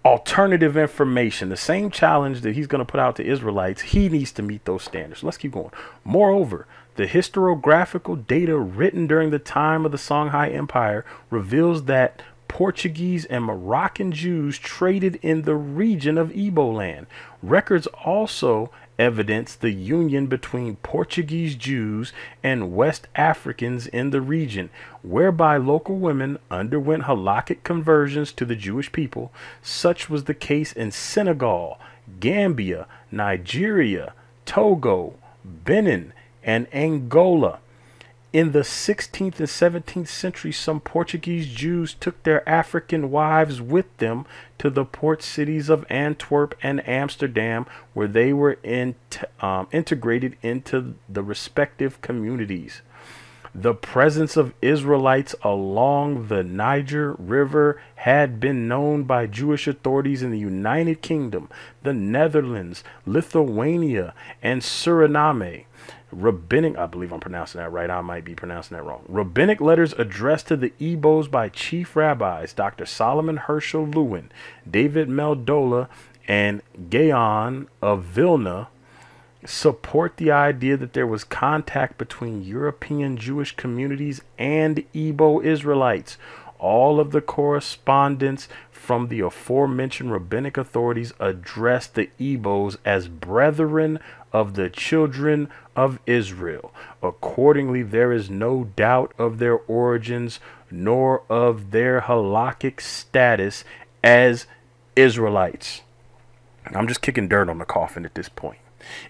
alternative information, the same challenge that he's going to put out to Israelites, he needs to meet those standards. Let's keep going. Moreover, the historiographical data written during the time of the Songhai Empire reveals that Portuguese and Moroccan Jews traded in the region of Igbo land. Records also evidence the union between Portuguese Jews and West Africans in the region, whereby local women underwent halakhic conversions to the Jewish people. Such was the case in Senegal, Gambia, Nigeria, Togo, Benin, and Angola. In the 16th and 17th century, some Portuguese Jews took their African wives with them to the port cities of Antwerp and Amsterdam, where they were in, um, integrated into the respective communities. The presence of Israelites along the Niger River had been known by Jewish authorities in the United Kingdom, the Netherlands, Lithuania, and Suriname rabbinic, I believe I'm pronouncing that right. I might be pronouncing that wrong. Rabbinic letters addressed to the Igbos by chief rabbis Dr. Solomon Herschel Lewin, David Meldola, and Gaon of Vilna support the idea that there was contact between European Jewish communities and Igbo Israelites. All of the correspondence from the aforementioned rabbinic authorities addressed the Igbos as brethren of the children of Israel. Accordingly, there is no doubt of their origins nor of their halakhic status as Israelites. I'm just kicking dirt on the coffin at this point.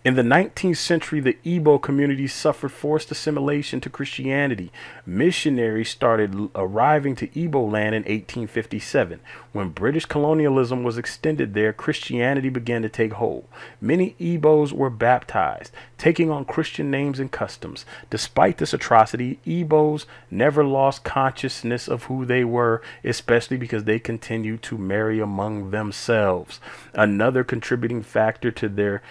In the 19th century, the Igbo community suffered forced assimilation to Christianity. Missionaries started arriving to Igbo land in 1857. When British colonialism was extended there, Christianity began to take hold. Many Igbos were baptized, taking on Christian names and customs. Despite this atrocity, Igbos never lost consciousness of who they were, especially because they continued to marry among themselves. Another contributing factor to their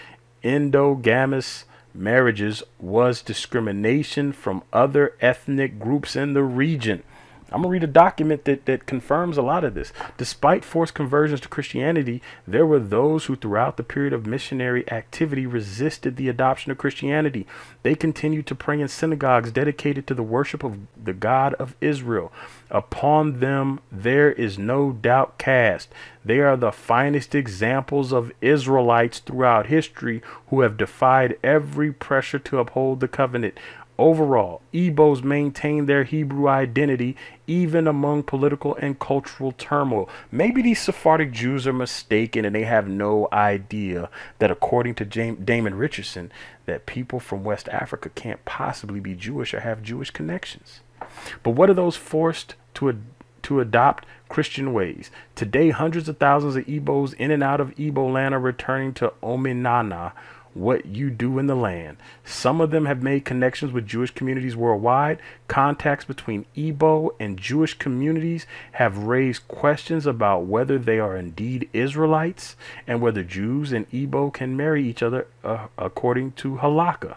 endogamous marriages was discrimination from other ethnic groups in the region. I'm going to read a document that, that confirms a lot of this. Despite forced conversions to Christianity, there were those who, throughout the period of missionary activity, resisted the adoption of Christianity. They continued to pray in synagogues dedicated to the worship of the God of Israel. Upon them there is no doubt cast. They are the finest examples of Israelites throughout history who have defied every pressure to uphold the covenant. Overall, Igbos maintain their Hebrew identity even among political and cultural turmoil. Maybe these Sephardic Jews are mistaken and they have no idea that according to James, Damon Richardson, that people from West Africa can't possibly be Jewish or have Jewish connections. But what are those forced to ad- to adopt Christian ways? Today, hundreds of thousands of Igbos in and out of Igbo land are returning to Omenana, what you do in the land. Some of them have made connections with Jewish communities worldwide. Contacts between Igbo and Jewish communities have raised questions about whether they are indeed Israelites and whether Jews and Igbo can marry each other uh, according to halakha.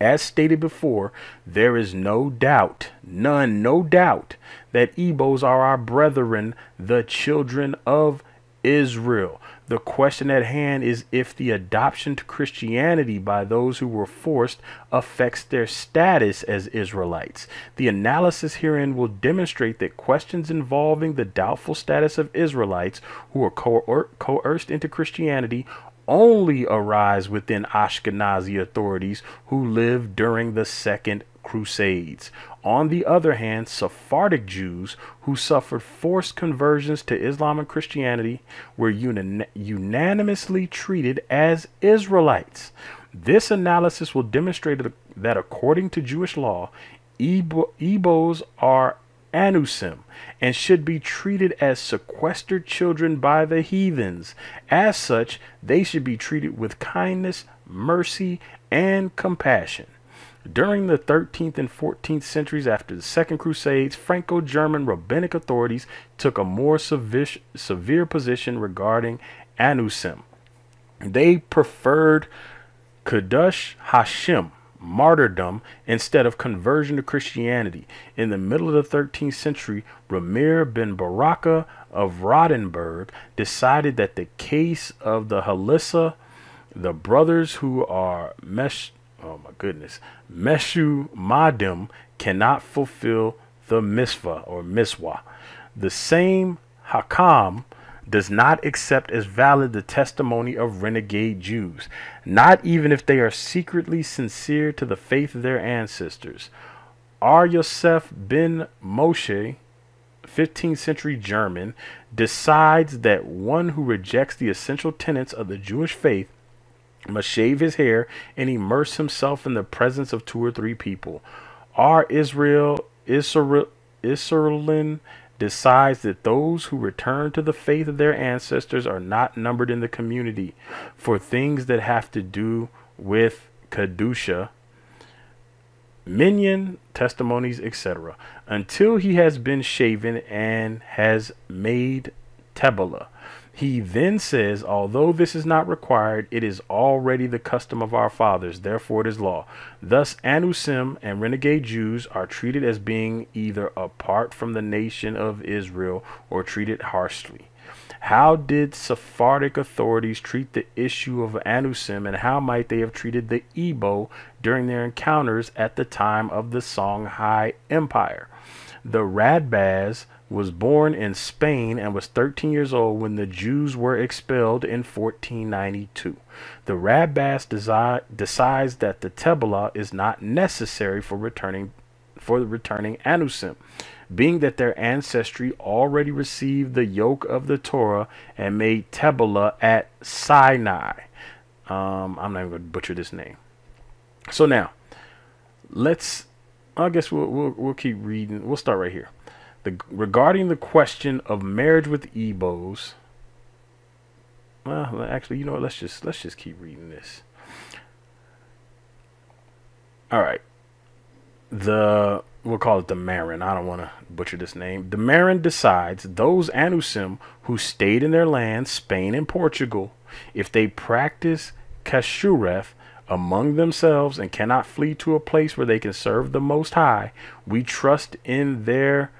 As stated before, there is no doubt, none, no doubt, that Igbos are our brethren, the children of Israel. The question at hand is if the adoption to Christianity by those who were forced affects their status as Israelites. The analysis herein will demonstrate that questions involving the doubtful status of Israelites who are coer- coerced into Christianity only arise within Ashkenazi authorities who lived during the Second Crusades. On the other hand, Sephardic Jews who suffered forced conversions to Islam and Christianity were unan- unanimously treated as Israelites. This analysis will demonstrate that according to Jewish law, Igbos are anusim and should be treated as sequestered children by the heathens. As such, they should be treated with kindness, mercy, and compassion. During the 13th and 14th centuries after the Second Crusades, Franco German rabbinic authorities took a more severe, position regarding Anusim. They preferred Kadush Hashim, martyrdom, instead of conversion to Christianity. In the middle of the 13th century, Ramir ben Baraka of Rothenburg decided that the case of the Halissa, the brothers who are Mesh oh my goodness, Meshumadim cannot fulfill the misva or miswa. The same Hakam does not accept as valid the testimony of renegade Jews, not even if they are secretly sincere to the faith of their ancestors. R. Yosef ben Moshe, 15th century German, decides that one who rejects the essential tenets of the Jewish faith must shave his hair and immerse himself in the presence of two or three people. R. Israel Israel Israelin decides that those who return to the faith of their ancestors are not numbered in the community for things that have to do with Kedusha, Minyan, testimonies, etc., until he has been shaven and has made Tebela. He then says, Although this is not required, it is already the custom of our fathers, therefore it is law. Thus, Anusim and renegade Jews are treated as being either apart from the nation of Israel or treated harshly. How did Sephardic authorities treat the issue of Anusim, and how might they have treated the Igbo during their encounters at the time of the Songhai Empire? The Radbaz was born in Spain and was 13 years old when the Jews were expelled in 1492. The Radbaz desi- decides that the Tebela is not necessary for returning for the returning Anusim, being that their ancestry already received the yoke of the Torah and made Tebela at Sinai. Um, I'm not even going to butcher this name. So now, let's. I guess we'll, we'll we'll keep reading. We'll start right here. The, regarding the question of marriage with Igbos. Well, actually, you know what? Let's just let's just keep reading this. All right. The we'll call it the Marin. I don't want to butcher this name. The Marin decides those Anusim who stayed in their land, Spain and Portugal, if they practice Kashureth among themselves and cannot flee to a place where they can serve the Most High, we trust in their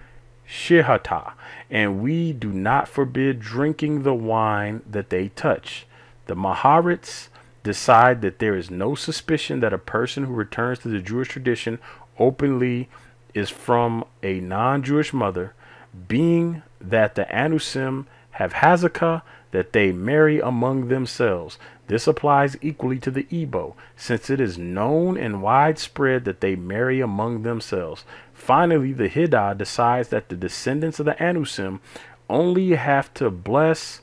shihata, and we do not forbid drinking the wine that they touch. The Maharits decide that there is no suspicion that a person who returns to the Jewish tradition openly is from a non Jewish mother, being that the Anusim have Hazakah that they marry among themselves. This applies equally to the Igbo, since it is known and widespread that they marry among themselves. Finally, the Hida decides that the descendants of the Anusim only have to bless,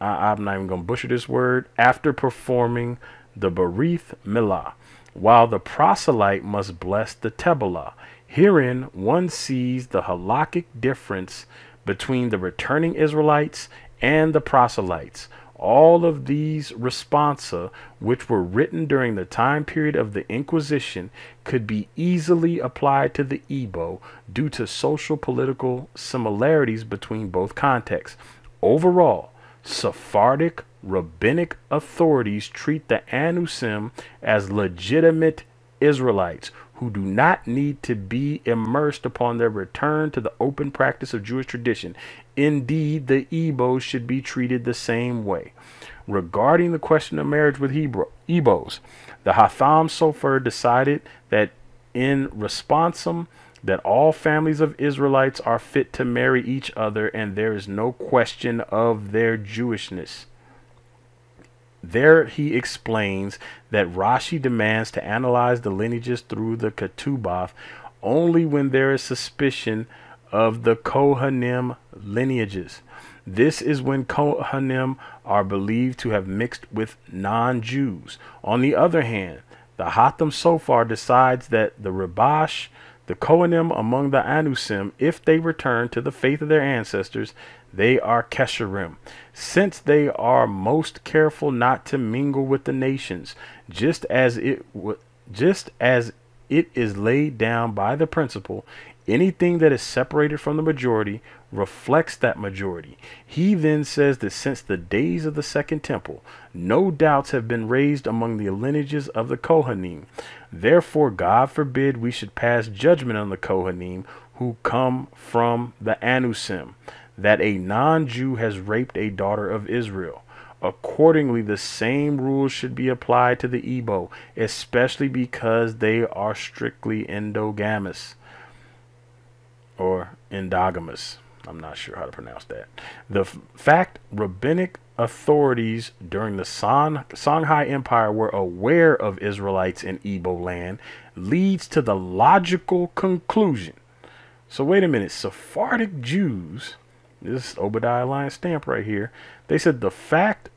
I, am not even going to butcher this word, after performing the Barith Milah, while the proselyte must bless the Tebela. Herein, one sees the halakhic difference between the returning Israelites and the proselytes. All of these responsa, which were written during the time period of the Inquisition, could be easily applied to the Igbo due to social political similarities between both contexts. Overall, Sephardic rabbinic authorities treat the Anusim as legitimate Israelites who do not need to be immersed upon their return to the open practice of Jewish tradition. Indeed, the Igbos should be treated the same way. Regarding the question of marriage with Hebrew, Igbos, the Hatham Sofer decided that in responsum that all families of Israelites are fit to marry each other and there is no question of their Jewishness. There he explains that Rashi demands to analyze the lineages through the Ketubath only when there is suspicion of the Kohanim lineages. This is when Kohanim are believed to have mixed with non Jews. On the other hand, the Hatam Sofer decides that the Rabash, the Kohanim among the Anusim, if they return to the faith of their ancestors, they are Kesherim, since they are most careful not to mingle with the nations, just as it just as it is laid down by the principle Anything that is separated from the majority reflects that majority. He then says that since the days of the second temple, no doubts have been raised among the lineages of the Kohanim. Therefore, God forbid we should pass judgment on the Kohanim who come from the Anusim, that a non Jew has raped a daughter of Israel. Accordingly, the same rules should be applied to the Igbo, especially because they are strictly endogamous or endogamous. I'm not sure how to pronounce that. The fact rabbinic authorities during the Son- Songhai Empire were aware of Israelites in Igbo land leads to the logical conclusion. So wait a minute, Sephardic Jews, this Obadiah Alliance stamp right here, they said the fact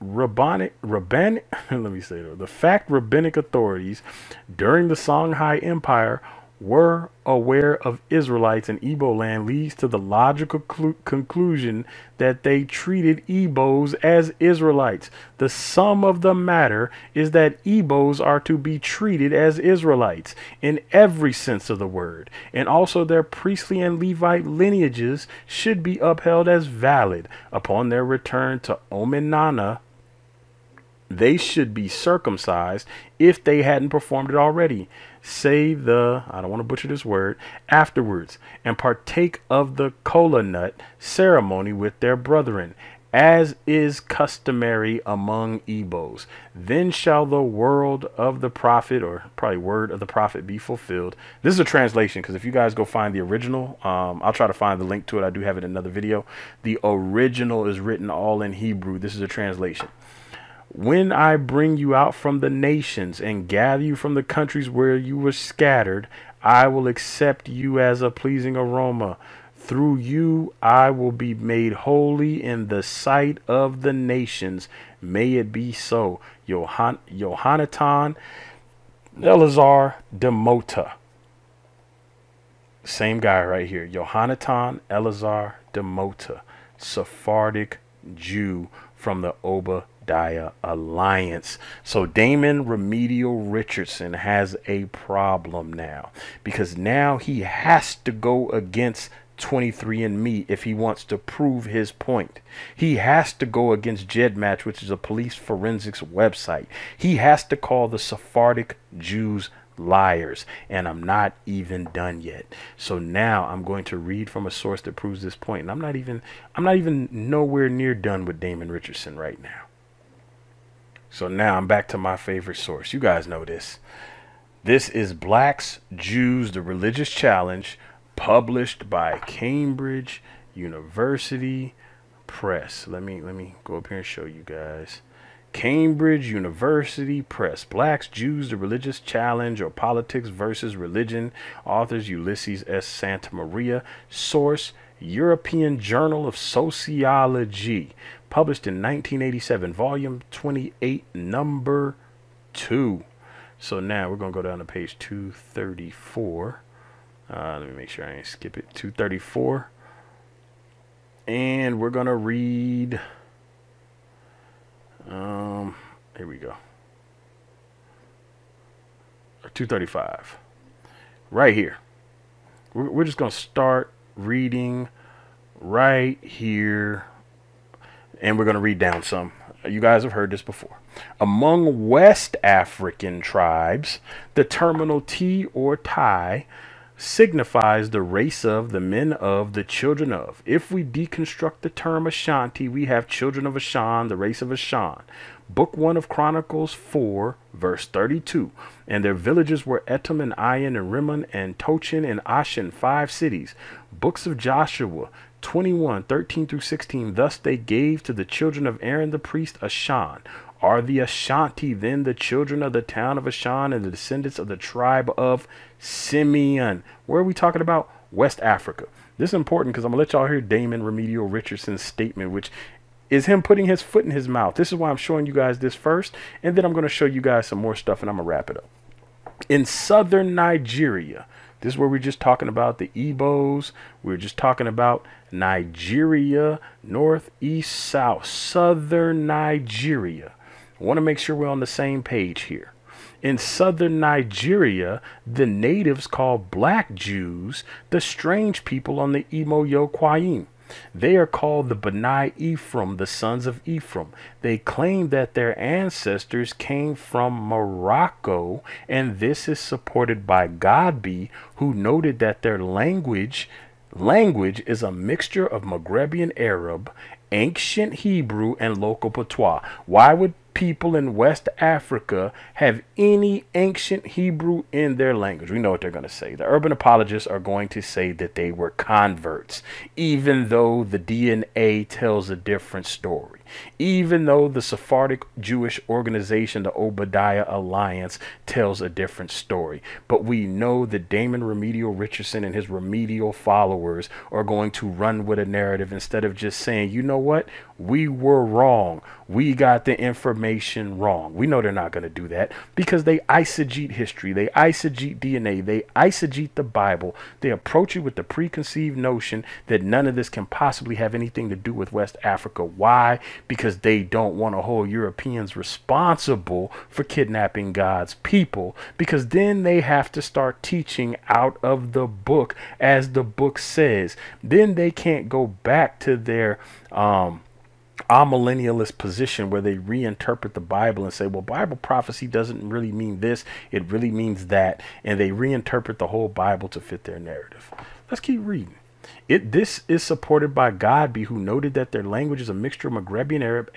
rabbinic rabbinic *laughs* let me say it, the fact rabbinic authorities during the Songhai Empire were aware of Israelites in Igbo land leads to the logical clu- conclusion that they treated Igbos as Israelites. The sum of the matter is that Igbos are to be treated as Israelites in every sense of the word, and also their priestly and Levite lineages should be upheld as valid upon their return to Omenana they should be circumcised if they hadn't performed it already say the, I don't want to butcher this word, afterwards, and partake of the kola nut ceremony with their brethren, as is customary among Igbos. Then shall the word of the prophet, or probably word of the prophet, be fulfilled. This is a translation, because if you guys go find the original, um, I'll try to find the link to it. I do have it in another video. The original is written all in Hebrew. This is a translation. When I bring you out from the nations and gather you from the countries where you were scattered, I will accept you as a pleasing aroma. Through you I will be made holy in the sight of the nations. May it be so. Johan- Johannatan Elazar Demota. Same guy right here. Johannatan Elazar Demota, Sephardic Jew from the Obadiah Alliance. So Damon Remedial Richardson has a problem now because now he has to go against 23andMe if he wants to prove his point. He has to go against GEDmatch, which is a police forensics website. He has to call the Sephardic Jews liars and I'm not even done yet. So now I'm going to read from a source that proves this point and I'm not even I'm not even nowhere near done with Damon Richardson right now. So now I'm back to my favorite source. You guys know this. This is Blacks, Jews, the Religious Challenge, published by Cambridge University Press. Let me let me go up here and show you guys. Cambridge University Press. Blacks, Jews, the Religious Challenge or Politics versus Religion. Authors Ulysses S. Santamaria. Source European Journal of Sociology. Published in 1987, volume 28, number 2. So now we're going to go down to page 234. Uh, let me make sure I ain't skip it. 234. And we're going to read. Um, here we go. 235. Right here. We're, we're just going to start reading right here. And we're going to read down some. You guys have heard this before. Among West African tribes, the terminal T or Tai signifies the race of, the men of, the children of. If we deconstruct the term Ashanti, we have children of Ashan, the race of Ashan. Book 1 of Chronicles 4, verse 32. And their villages were Etam and Ayin and Rimmon and Tochin and Ashan, five cities. Books of Joshua 21, 13 through 16. Thus they gave to the children of Aaron the priest Ashan. Are the Ashanti then the children of the town of Ashan and the descendants of the tribe of Simeon? Where are we talking about? West Africa. This is important because I'm going to let y'all hear Damon Remedial Richardson's statement, which is him putting his foot in his mouth. This is why I'm showing you guys this first, and then I'm going to show you guys some more stuff, and I'm going to wrap it up. In southern Nigeria, this is where we're just talking about the Igbos. We're just talking about Nigeria, north, east, south, southern Nigeria. I want to make sure we're on the same page here. In southern Nigeria, the natives call black Jews the strange people on the Imo Yokwayim. They are called the Benai Ephraim, the sons of Ephraim. They claim that their ancestors came from Morocco, and this is supported by Godby, who noted that their language language is a mixture of Maghrebian Arab, ancient Hebrew, and local patois. Why would people in West Africa have any ancient Hebrew in their language, we know what they're going to say. The urban apologists are going to say that they were converts, even though the DNA tells a different story. Even though the Sephardic Jewish organization, the Obadiah Alliance, tells a different story. But we know that Damon Remedial Richardson and his remedial followers are going to run with a narrative instead of just saying, you know what, we were wrong. We got the information wrong. We know they're not going to do that because they eisegete history, they eisegete DNA, they eisegete the Bible. They approach it with the preconceived notion that none of this can possibly have anything to do with West Africa. Why? Because they don't want to hold Europeans responsible for kidnapping God's people because then they have to start teaching out of the book as the book says. Then they can't go back to their um position where they reinterpret the Bible and say, well, Bible prophecy doesn't really mean this, it really means that, and they reinterpret the whole Bible to fit their narrative. Let's keep reading. It, this is supported by Godbey, who noted that their language is a mixture of Maghrebian Arab,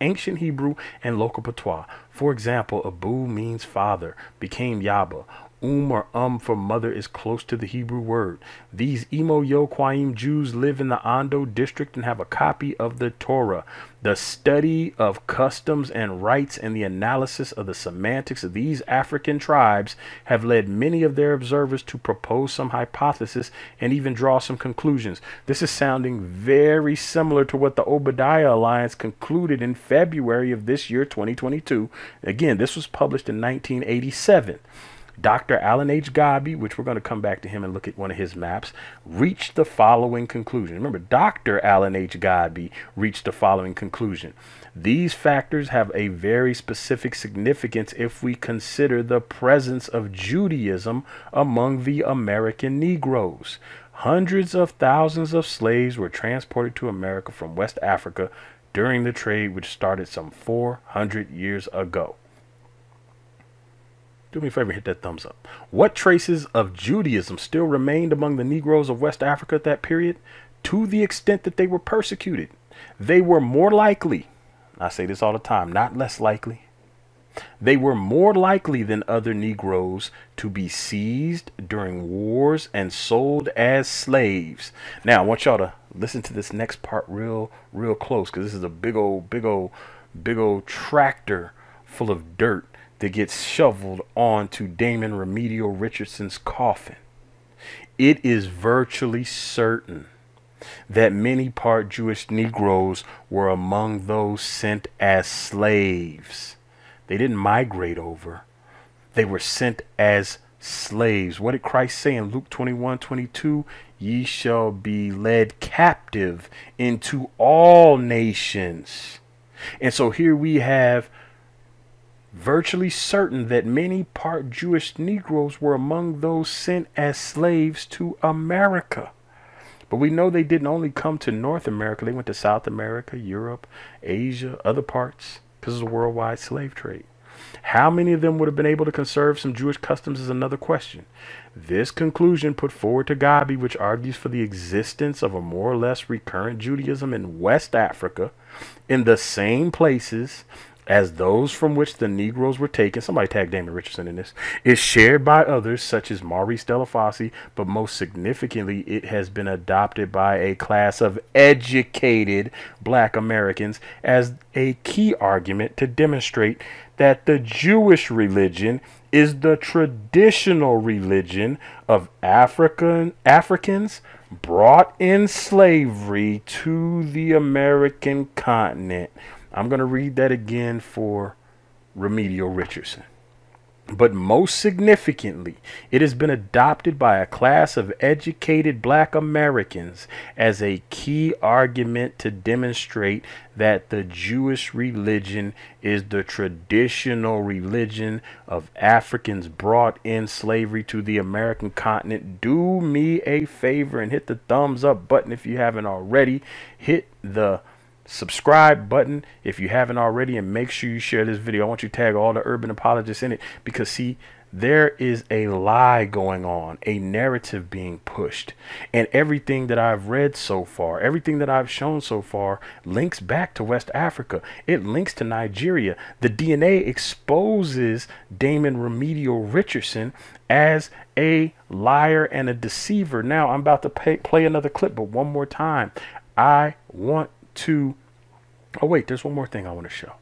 ancient Hebrew, and local patois. For example, Abu means father, became Yaba. Um or um for mother is close to the Hebrew word. These Imo Yoquaim Jews live in the Ando district and have a copy of the Torah. The study of customs and rites and the analysis of the semantics of these African tribes have led many of their observers to propose some hypothesis and even draw some conclusions. This is sounding very similar to what the Obadiah Alliance concluded in February of this year, 2022. Again, this was published in 1987. Dr. Allen H. Godbey, which we're going to come back to him and look at one of his maps, reached the following conclusion. Remember, Dr. Allen H. Godbey reached the following conclusion. These factors have a very specific significance if we consider the presence of Judaism among the American Negroes. Hundreds of thousands of slaves were transported to America from West Africa during the trade, which started some 400 years ago do me a favor, hit that thumbs up. What traces of Judaism still remained among the Negroes of West Africa at that period? To the extent that they were persecuted, they were more likely, I say this all the time, not less likely, they were more likely than other Negroes to be seized during wars and sold as slaves. Now, I want y'all to listen to this next part real, real close because this is a big old, big old, big old tractor full of dirt that gets shoveled onto Damon Remedial Richardson's coffin. It is virtually certain that many part Jewish Negroes were among those sent as slaves. They didn't migrate over, they were sent as slaves. What did Christ say in Luke 21 22? Ye shall be led captive into all nations. And so here we have virtually certain that many part Jewish Negroes were among those sent as slaves to America. But we know they didn't only come to North America, they went to South America, Europe, Asia, other parts, because of the worldwide slave trade. How many of them would have been able to conserve some Jewish customs is another question. This conclusion put forward to Godbey, which argues for the existence of a more or less recurrent Judaism in West Africa, in the same places as those from which the Negroes were taken, somebody tagged Damon Richardson in this, is shared by others such as Maurice Delafosse, but most significantly, it has been adopted by a class of educated black Americans as a key argument to demonstrate that the Jewish religion is the traditional religion of African Africans brought in slavery to the American continent I'm going to read that again for Remedial Richardson. But most significantly, it has been adopted by a class of educated black Americans as a key argument to demonstrate that the Jewish religion is the traditional religion of Africans brought in slavery to the American continent. Do me a favor and hit the thumbs up button if you haven't already. Hit the subscribe button if you haven't already and make sure you share this video. I want you to tag all the urban apologists in it because see, there is a lie going on, a narrative being pushed. And everything that I've read so far, everything that I've shown so far, links back to West Africa. It links to Nigeria. The DNA exposes Damon Remedial Richardson as a liar and a deceiver. Now, I'm about to pay, play another clip, but one more time. I want to. Oh, wait, there's one more thing I want to show.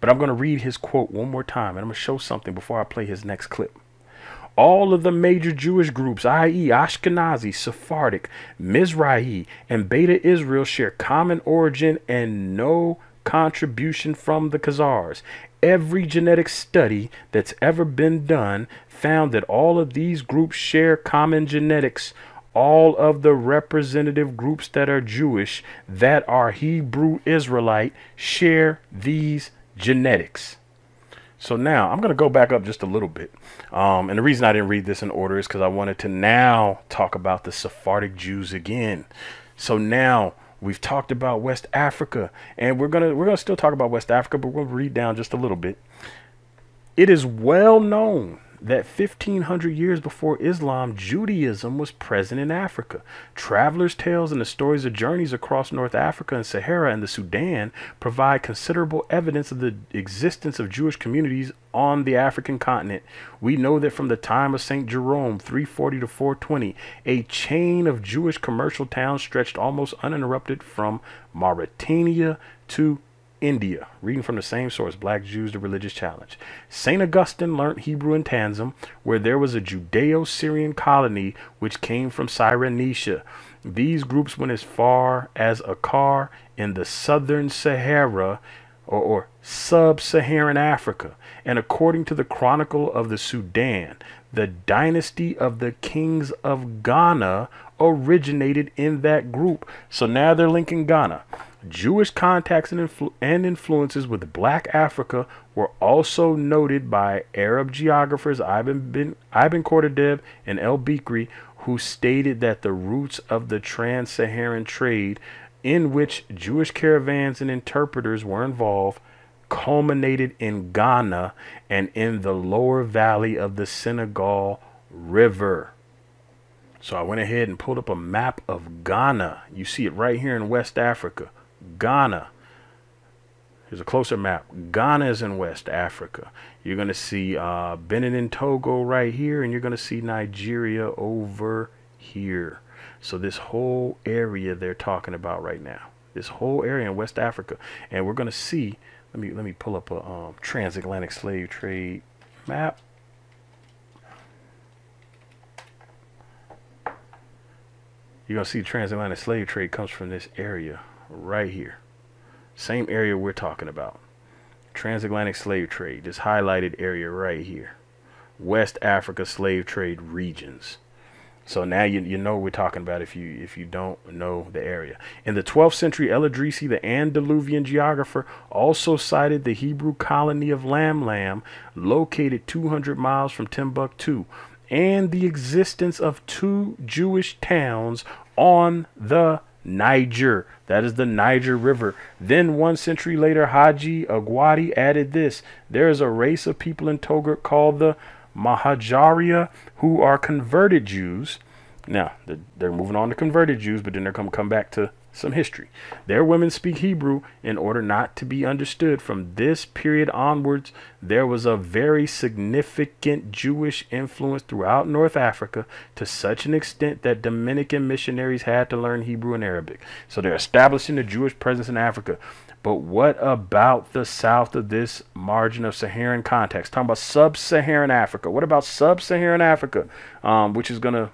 But I'm going to read his quote one more time, and I'm going to show something before I play his next clip. All of the major Jewish groups, i.e., Ashkenazi, Sephardic, Mizrahi, and Beta Israel, share common origin and no contribution from the Khazars. Every genetic study that's ever been done found that all of these groups share common genetics. All of the representative groups that are Jewish, that are Hebrew Israelite, share these genetics. So now I'm going to go back up just a little bit. Um, and the reason I didn't read this in order is because I wanted to now talk about the Sephardic Jews again. So now we've talked about West Africa, and we're gonna we're gonna still talk about West Africa, but we'll read down just a little bit. It is well known that 1500 years before Islam, Judaism was present in Africa. Travelers' tales and the stories of journeys across North Africa and Sahara and the Sudan provide considerable evidence of the existence of Jewish communities on the African continent. We know that from the time of St. Jerome, 340 to 420, a chain of Jewish commercial towns stretched almost uninterrupted from Mauritania to India, reading from the same source, Black Jews, the Religious Challenge. St. Augustine learnt Hebrew in Tanzum, where there was a Judeo Syrian colony which came from Cyrenaica. These groups went as far as Akkar in the southern Sahara or, or sub Saharan Africa. And according to the Chronicle of the Sudan, the dynasty of the kings of Ghana originated in that group. So now they're linking Ghana. Jewish contacts and, influ- and, influences with Black Africa were also noted by Arab geographers Ibn, bin, Ibn Khordadbeh and El Bikri, who stated that the roots of the trans Saharan trade, in which Jewish caravans and interpreters were involved, culminated in Ghana and in the lower valley of the Senegal River. So I went ahead and pulled up a map of Ghana. You see it right here in West Africa. Ghana. Here's a closer map. Ghana is in West Africa. You're going to see uh, Benin and Togo right here, and you're going to see Nigeria over here. So this whole area they're talking about right now, this whole area in West Africa, and we're going to see. Let me let me pull up a um, transatlantic slave trade map. You're going to see transatlantic slave trade comes from this area right here. Same area we're talking about. Transatlantic slave trade, this highlighted area right here. West Africa slave trade regions. So now you, you know we're talking about if you if you don't know the area. In the 12th century, El Idrisi, the Andaluvian geographer, also cited the Hebrew colony of Lam Lam, located 200 miles from Timbuktu, and the existence of two Jewish towns on the Niger. That is the Niger River. Then, one century later, Haji Agwadi added this There is a race of people in Togo called the Mahajaria who are converted Jews. Now, they're moving on to converted Jews, but then they're going to come back to some history. Their women speak Hebrew in order not to be understood. From this period onwards, there was a very significant Jewish influence throughout North Africa to such an extent that Dominican missionaries had to learn Hebrew and Arabic. So they're establishing a Jewish presence in Africa. But what about the south of this margin of Saharan context? Talking about sub Saharan Africa. What about sub Saharan Africa, um, which is going to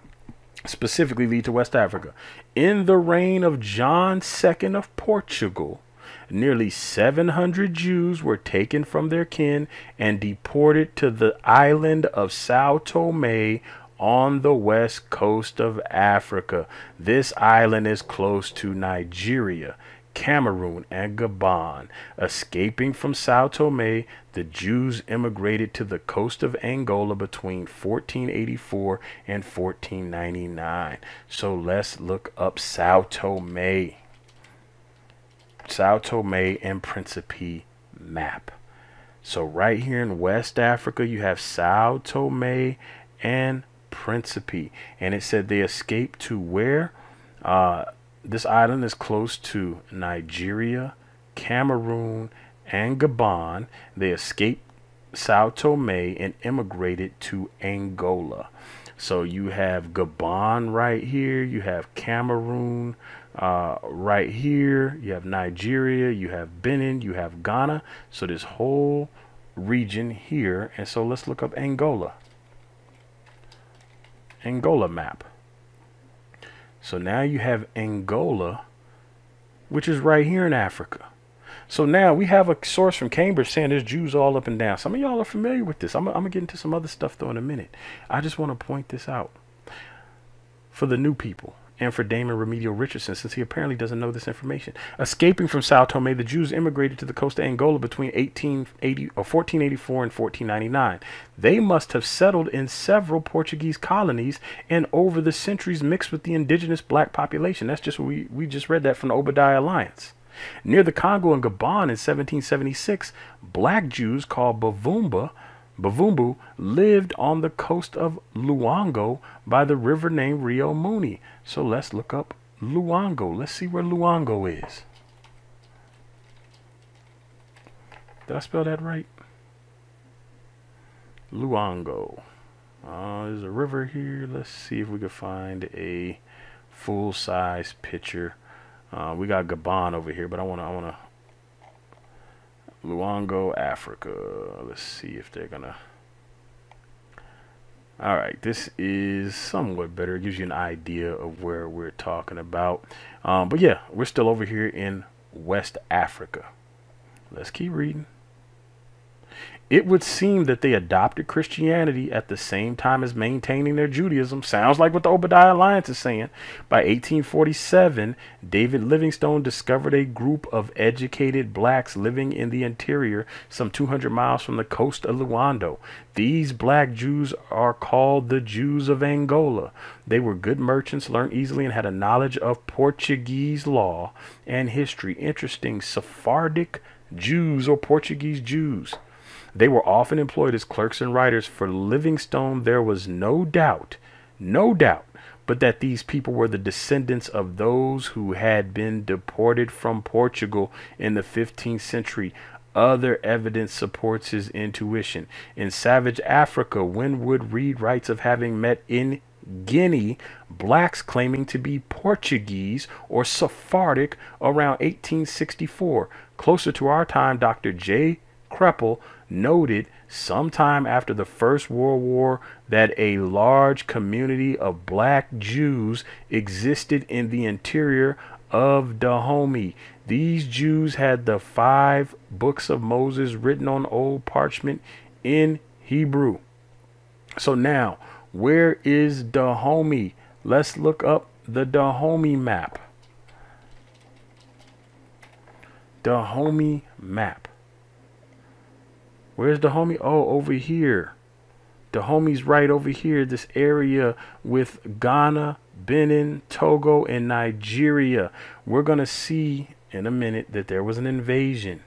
specifically lead to West Africa. In the reign of John II of Portugal, nearly 700 Jews were taken from their kin and deported to the island of Sao Tome on the west coast of Africa. This island is close to Nigeria. Cameroon, and Gabon. Escaping from Sao Tome, the Jews immigrated to the coast of Angola between 1484 and 1499. So let's look up Sao Tome. Sao Tome and Principe map. So right here in West Africa, you have Sao Tome and Principe. And it said they escaped to where? Uh, this island is close to Nigeria, Cameroon, and Gabon. They escaped Sao Tome and immigrated to Angola. So you have Gabon right here, you have Cameroon uh, right here, you have Nigeria, you have Benin, you have Ghana. So this whole region here. And so let's look up Angola. Angola map. So now you have Angola, which is right here in Africa. So now we have a source from Cambridge saying there's Jews all up and down. Some of y'all are familiar with this. I'm, I'm going to get into some other stuff though in a minute. I just want to point this out for the new people and for Damon Remedial Richardson, since he apparently doesn't know this information. Escaping from Sao Tome, the Jews immigrated to the coast of Angola between 1880 or 1484 and 1499. They must have settled in several Portuguese colonies and over the centuries mixed with the indigenous black population. That's just we we just read that from the Obadiah Alliance. Near the Congo and Gabon in 1776, black Jews called Bavumba Bavumbu lived on the coast of Luango by the river named Rio Muni. So let's look up Luango. Let's see where Luango is. Did I spell that right? Luango. Uh, there's a river here. Let's see if we can find a full-size picture. Uh, we got Gabon over here, but I want to I want to Luango, Africa. Let's see if they're gonna. All right, this is somewhat better. It gives you an idea of where we're talking about. Um, but yeah, we're still over here in West Africa. Let's keep reading. It would seem that they adopted Christianity at the same time as maintaining their Judaism. Sounds like what the Obadiah Alliance is saying. By 1847, David Livingstone discovered a group of educated blacks living in the interior, some 200 miles from the coast of Luando. These black Jews are called the Jews of Angola. They were good merchants, learned easily, and had a knowledge of Portuguese law and history. Interesting Sephardic Jews or Portuguese Jews. They were often employed as clerks and writers. For Livingstone, there was no doubt, no doubt, but that these people were the descendants of those who had been deported from Portugal in the 15th century. Other evidence supports his intuition. In savage Africa, Winwood Reade writes of having met in Guinea blacks claiming to be Portuguese or Sephardic around 1864. Closer to our time, Dr. J. Kreppel noted sometime after the First World War that a large community of black Jews existed in the interior of Dahomey. These Jews had the five books of Moses written on old parchment in Hebrew. So now, where is Dahomey? Let's look up the Dahomey map. Dahomey map. Where's Dahomey? Oh, over here. Dahomey's right over here. This area with Ghana, Benin, Togo, and Nigeria. We're going to see in a minute that there was an invasion.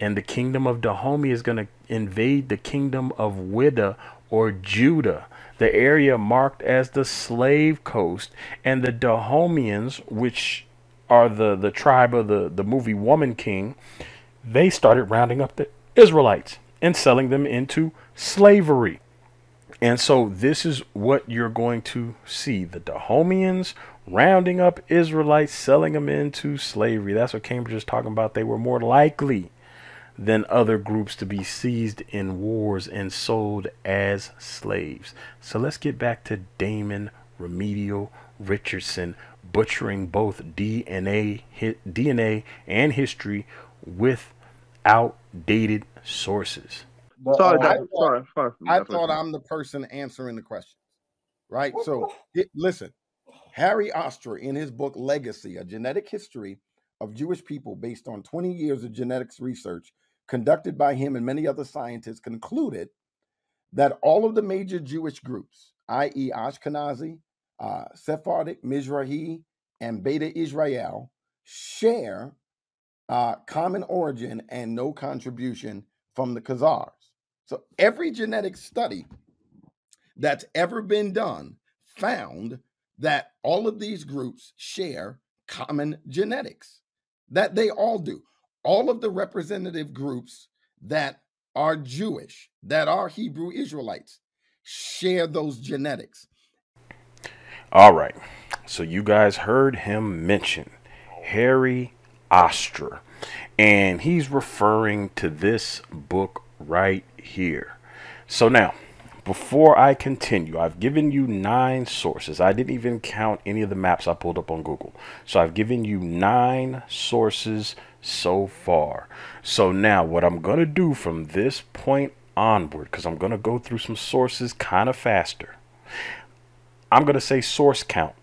And the kingdom of Dahomey is going to invade the kingdom of Wida or Judah, the area marked as the slave coast. And the Dahomeans, which are the, the tribe of the, the movie Woman King, they started rounding up the Israelites and selling them into slavery. And so this is what you're going to see the Dahomians rounding up Israelites, selling them into slavery. That's what Cambridge is talking about. They were more likely than other groups to be seized in wars and sold as slaves. So let's get back to Damon Remedial Richardson butchering both DNA, DNA and history with outdated sources. Well, sorry, I, thought, sorry, sorry, I thought I'm the person answering the questions, right? So it, listen, Harry Ostrer in his book Legacy: A Genetic History of Jewish People, based on 20 years of genetics research conducted by him and many other scientists, concluded that all of the major Jewish groups, i.e., Ashkenazi, uh, Sephardic, Mizrahi, and Beta Israel, share uh, common origin and no contribution from the Khazars. So every genetic study that's ever been done found that all of these groups share common genetics, that they all do. All of the representative groups that are Jewish, that are Hebrew Israelites, share those genetics. All right. So you guys heard him mention Harry Ostrer, and he's referring to this book right here. So now, before I continue, I've given you nine sources. I didn't even count any of the maps I pulled up on Google. So I've given you nine sources so far. So now, what I'm going to do from this point onward, because I'm going to go through some sources kind of faster, I'm going to say source count.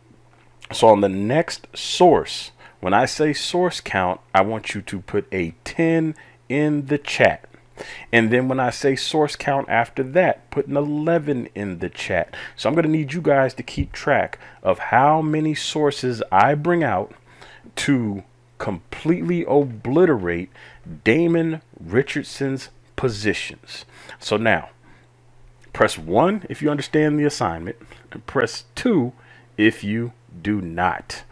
So on the next source, when I say source count, I want you to put a 10 in the chat. And then when I say source count after that, put an 11 in the chat. So I'm going to need you guys to keep track of how many sources I bring out to completely obliterate Damon Richardson's positions. So now, press 1 if you understand the assignment, and press 2 if you do not.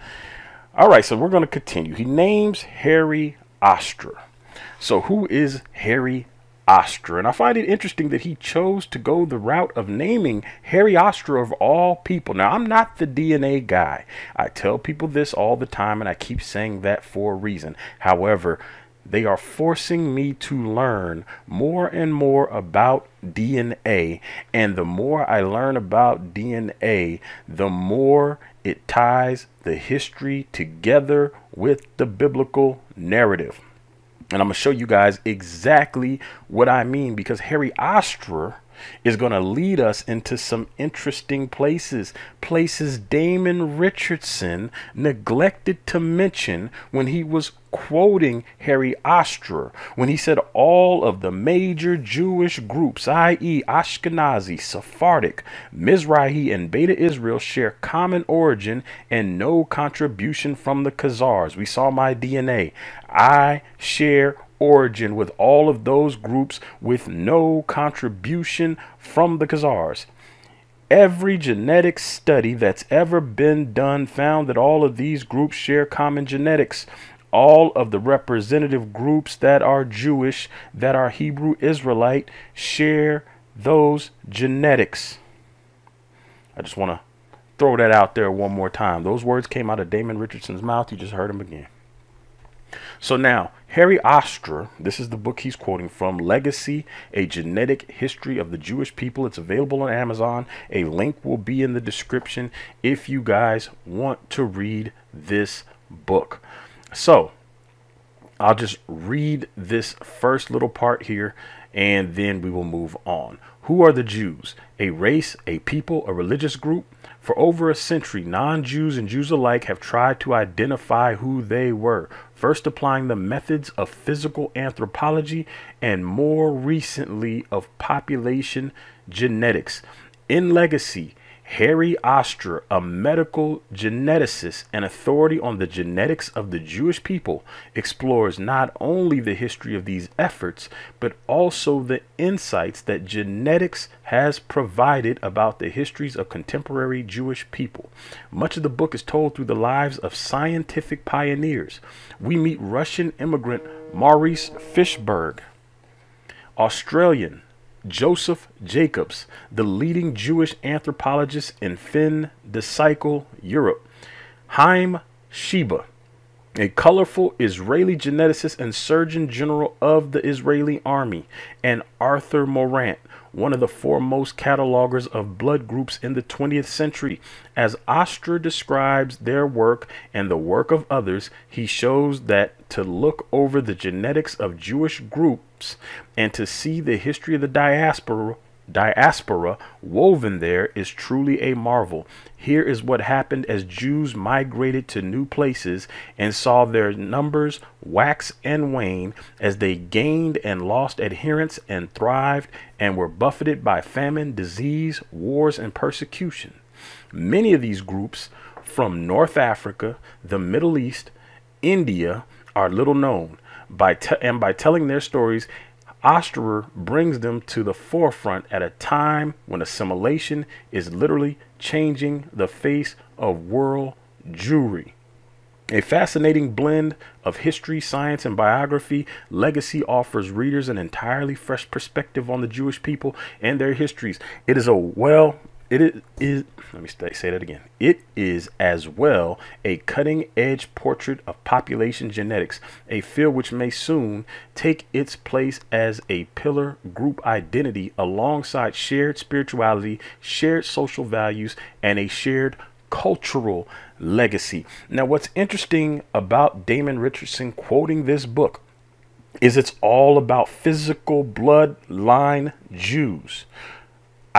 All right, so we're going to continue. He names Harry Ostrer. So, who is Harry Ostrer. And I find it interesting that he chose to go the route of naming Harry Ostrer of all people. Now, I'm not the DNA guy. I tell people this all the time, and I keep saying that for a reason. However, they are forcing me to learn more and more about DNA. And the more I learn about DNA, the more it ties the history together with the biblical narrative. And I'm going to show you guys exactly what I mean because Harry Ostrer is going to lead us into some interesting places. Places Damon Richardson neglected to mention when he was quoting Harry Ostrer, when he said all of the major Jewish groups, i.e., Ashkenazi, Sephardic, Mizrahi, and Beta Israel, share common origin and no contribution from the Khazars. We saw my DNA. I share origin with all of those groups with no contribution from the Khazars. Every genetic study that's ever been done found that all of these groups share common genetics. All of the representative groups that are Jewish, that are Hebrew Israelite, share those genetics. I just want to throw that out there one more time. Those words came out of Damon Richardson's mouth. You just heard them again. So now, Harry Ostrer, this is the book he's quoting from, Legacy, A Genetic History of the Jewish People. It's available on Amazon. A link will be in the description if you guys want to read this book. So, I'll just read this first little part here and then we will move on. Who are the Jews? A race, a people, a religious group? For over a century, non Jews and Jews alike have tried to identify who they were, first applying the methods of physical anthropology and more recently of population genetics. In legacy, Harry Ostrer, a medical geneticist and authority on the genetics of the Jewish people, explores not only the history of these efforts, but also the insights that genetics has provided about the histories of contemporary Jewish people. Much of the book is told through the lives of scientific pioneers. We meet Russian immigrant Maurice Fishberg, Australian Joseph Jacobs, the leading Jewish anthropologist in Fin de Siècle, Europe. Haim Sheba, a colorful Israeli geneticist and Surgeon General of the Israeli Army, and Arthur Mourant, one of the foremost catalogers of blood groups in the 20th century. As Ostrer describes their work and the work of others, he shows that to look over the genetics of Jewish groups and to see the history of the diaspora diaspora woven there is truly a marvel. Here is what happened as Jews migrated to new places and saw their numbers wax and wane as they gained and lost adherents and thrived and were buffeted by famine, disease, wars, and persecution. Many of these groups from North Africa, the Middle East, India are little known. By and by telling their stories, Ostrer brings them to the forefront at a time when assimilation is literally changing the face of world Jewry. A fascinating blend of history, science, and biography, Legacy offers readers an entirely fresh perspective on the Jewish people and their histories. It is a well it is, let me say that again. It is as well a cutting edge portrait of population genetics, a field which may soon take its place as a pillar group identity alongside shared spirituality, shared social values, and a shared cultural legacy. Now, what's interesting about Damon Richardson quoting this book is it's all about physical bloodline Jews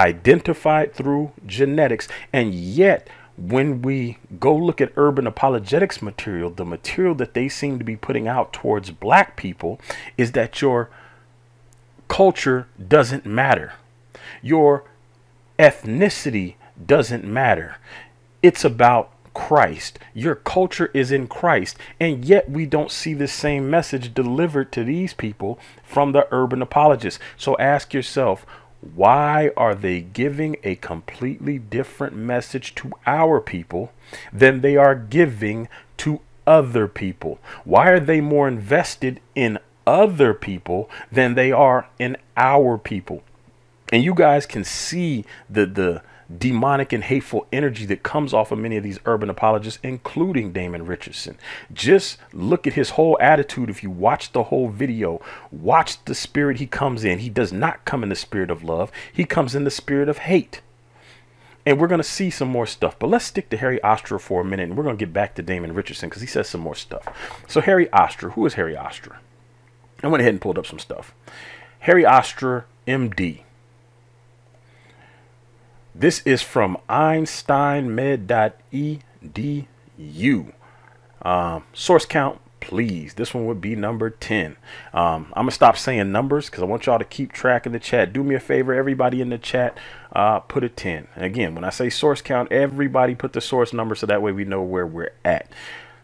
identified through genetics. And yet, when we go look at urban apologetics material, the material that they seem to be putting out towards black people is that your culture doesn't matter. Your ethnicity doesn't matter. It's about Christ. Your culture is in Christ. And yet we don't see the same message delivered to these people from the urban apologists. So ask yourself, why are they giving a completely different message to our people than they are giving to other people? Why are they more invested in other people than they are in our people? And you guys can see the the demonic and hateful energy that comes off of many of these urban apologists, including Damon Richardson. Just look at his whole attitude. If you watch the whole video, watch the spirit he comes in. He does not come in the spirit of love, he comes in the spirit of hate. And we're going to see some more stuff. But let's stick to Harry Ostrer for a minute and we're going to get back to Damon Richardson because he says some more stuff. So, Harry Ostrer, who is Harry Ostrer? I went ahead and pulled up some stuff. Harry Ostrer, MD this is from einsteinmed.edu. Um, source count, please. This one would be number 10. Um, I'm going to stop saying numbers because I want y'all to keep track in the chat. Do me a favor, everybody in the chat, uh, put a 10. And again, when I say source count, everybody put the source number so that way we know where we're at.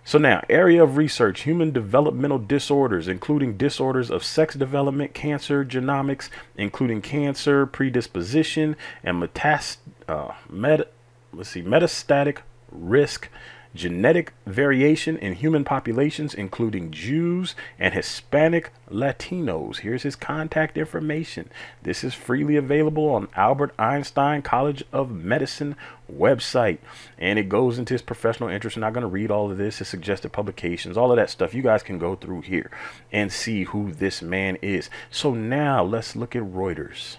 So now, area of research, human developmental disorders, including disorders of sex development, cancer, genomics, including cancer, predisposition, and metast uh, met let's see, metastatic risk genetic variation in human populations, including Jews and Hispanic Latinos. Here's his contact information. This is freely available on Albert Einstein College of Medicine website. And it goes into his professional interest. I'm not going to read all of this, his suggested publications, all of that stuff. You guys can go through here and see who this man is. So now let's look at Reuters.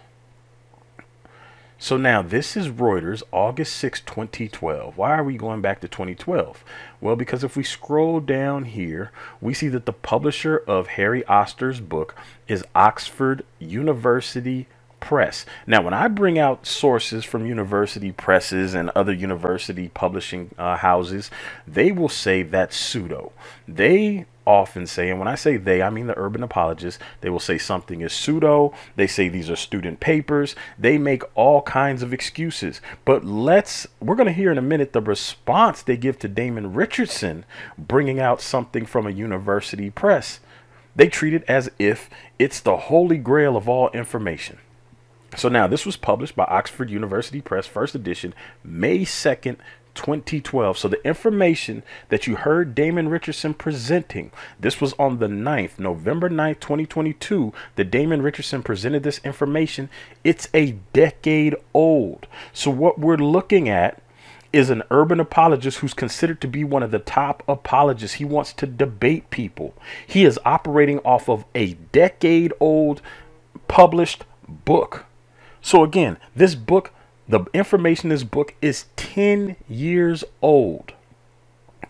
So now this is Reuters, August 6, 2012. Why are we going back to 2012? Well, because if we scroll down here, we see that the publisher of Harry Ostrer's book is Oxford University Press. Now, when I bring out sources from university presses and other university publishing uh, houses, they will say that's pseudo. They often say, and when I say they, I mean the urban apologists, they will say something is pseudo. They say these are student papers. They make all kinds of excuses. But let's, we're going to hear in a minute the response they give to Damon Richardson bringing out something from a university press. They treat it as if it's the holy grail of all information. So now this was published by Oxford University Press, first edition, May 2nd, 2012. So the information that you heard Damon Richardson presenting, this was on the 9th, November 9th, 2022, that Damon Richardson presented this information. It's a decade old. So what we're looking at is an urban apologist who's considered to be one of the top apologists. He wants to debate people. He is operating off of a decade old published book. So again, this book the information in this book is 10 years old.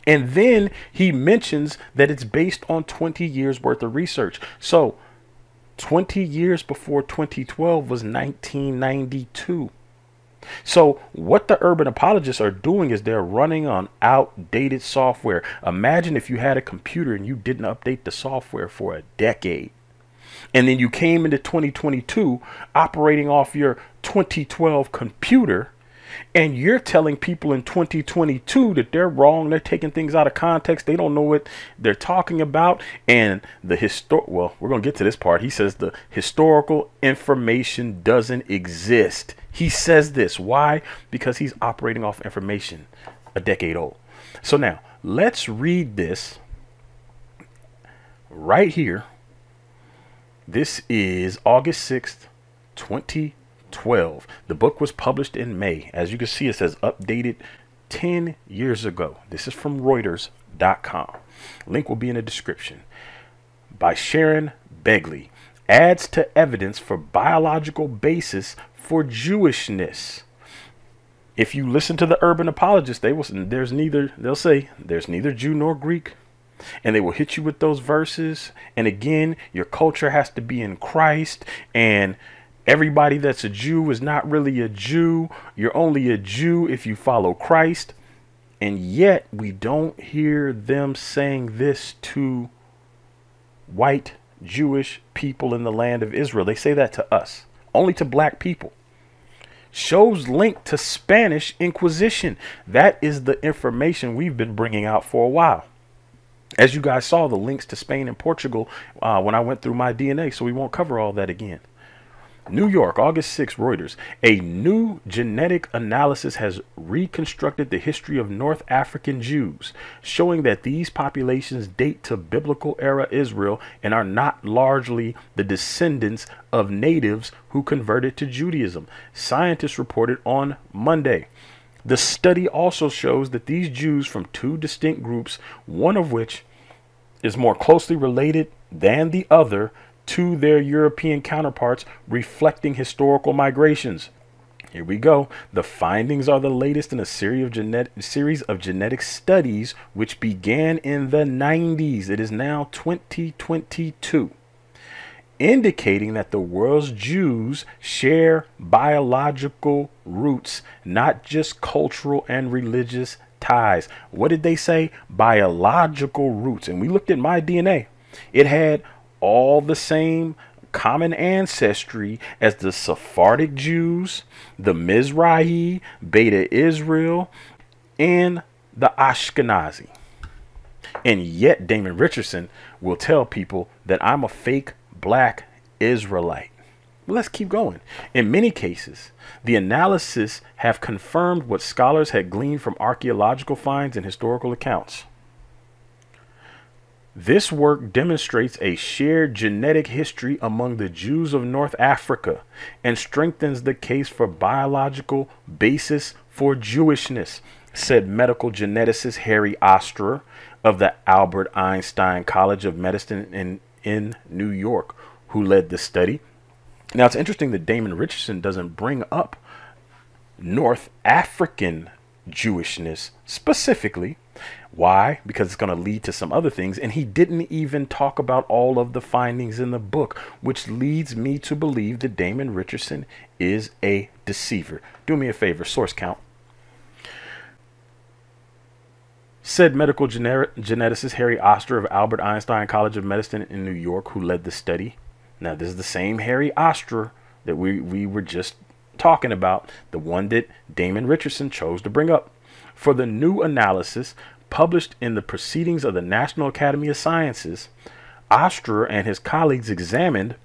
And then he mentions that it's based on 20 years worth of research. So 20 years before 2012 was 1992. So, what the urban apologists are doing is they're running on outdated software. Imagine if you had a computer and you didn't update the software for a decade. And then you came into 2022 operating off your 2012 computer And you're telling people in 2022 that they're wrong. They're taking things out of context. They don't know what they're talking about. And the histor well, we're going to get to this part. He says the historical information doesn't exist. He says this. Why? Because he's operating off information a decade old. So now let's read this right here. This is August 6th, 2012. The book was published in May. As you can see, it says updated 10 years ago. This is from Reuters.com. Link will be in the description. By Sharon Begley. Adds to evidence for biological basis for Jewishness. If you listen to the urban apologists, they will there's neither they'll say there's neither Jew nor Greek and they will hit you with those verses. And again, your culture has to be in Christ, and everybody that's a Jew is not really a Jew. You're only a Jew if you follow Christ. And yet, we don't hear them saying this to white Jewish people in the land of Israel. They say that to us, only to black people. Shows linked to Spanish Inquisition. That is the information we've been bringing out for a while as you guys saw the links to Spain and Portugal uh, when I went through my DNA, so we won't cover all that again. New York, August 6, Reuters. A new genetic analysis has reconstructed the history of North African Jews, showing that these populations date to biblical era Israel and are not largely the descendants of natives who converted to Judaism. Scientists reported on Monday. The study also shows that these Jews from two distinct groups, one of which is more closely related than the other to their European counterparts, reflecting historical migrations. Here we go. The findings are the latest in a series of, genet- series of genetic studies which began in the 90s. It is now 2022 indicating that the world's Jews share biological roots, not just cultural and religious ties. What did they say? Biological roots. And we looked at my DNA, it had all the same common ancestry as the Sephardic Jews, the Mizrahi, Beta Israel, and the Ashkenazi. And yet, Damon Richardson will tell people that I'm a fake black Israelite. let's keep going. In many cases, the analysis have confirmed what scholars had gleaned from archaeological finds and historical accounts. This work demonstrates a shared genetic history among the Jews of North Africa and strengthens the case for biological basis for Jewishness, said medical geneticist Harry Ostrer of the Albert Einstein College of Medicine in in New York who led the study. Now, it's interesting that Damon Richardson doesn't bring up North African Jewishness specifically. Why? Because it's going to lead to some other things. And he didn't even talk about all of the findings in the book, which leads me to believe that Damon Richardson is a deceiver. Do me a favor, source count. Said medical gener- geneticist Harry Ostrer of Albert Einstein College of Medicine in New York, who led the study. Now, this is the same Harry Ostrer that we, we were just talking about, the one that Damon Richardson chose to bring up. For the new analysis published in the Proceedings of the National Academy of Sciences, Ostrer and his colleagues examined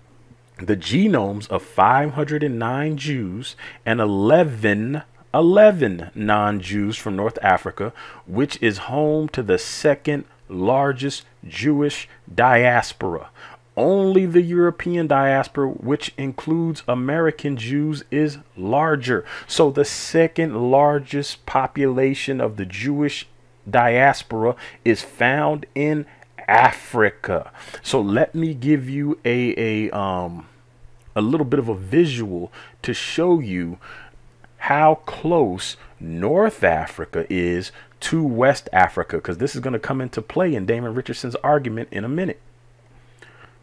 the genomes of 509 Jews and 11 11 non Jews from North Africa, which is home to the second largest Jewish diaspora. Only the European diaspora, which includes American Jews, is larger. So, the second largest population of the Jewish diaspora is found in Africa. So, let me give you a, a, um, a little bit of a visual to show you how close North Africa is to West Africa, because this is going to come into play in Damon Richardson's argument in a minute.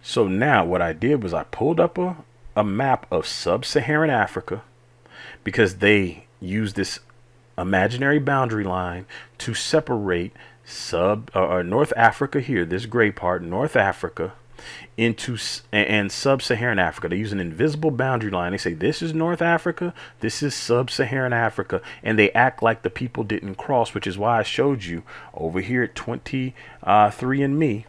So now what I did was I pulled up a, a map of sub-Saharan Africa because they use this imaginary boundary line to separate sub uh, North Africa here, this gray part, North Africa, into and sub-Saharan Africa. They use an invisible boundary line. They say this is North Africa, this is sub-Saharan Africa, and they act like the people didn't cross, which is why I showed you over here at 23 and Me.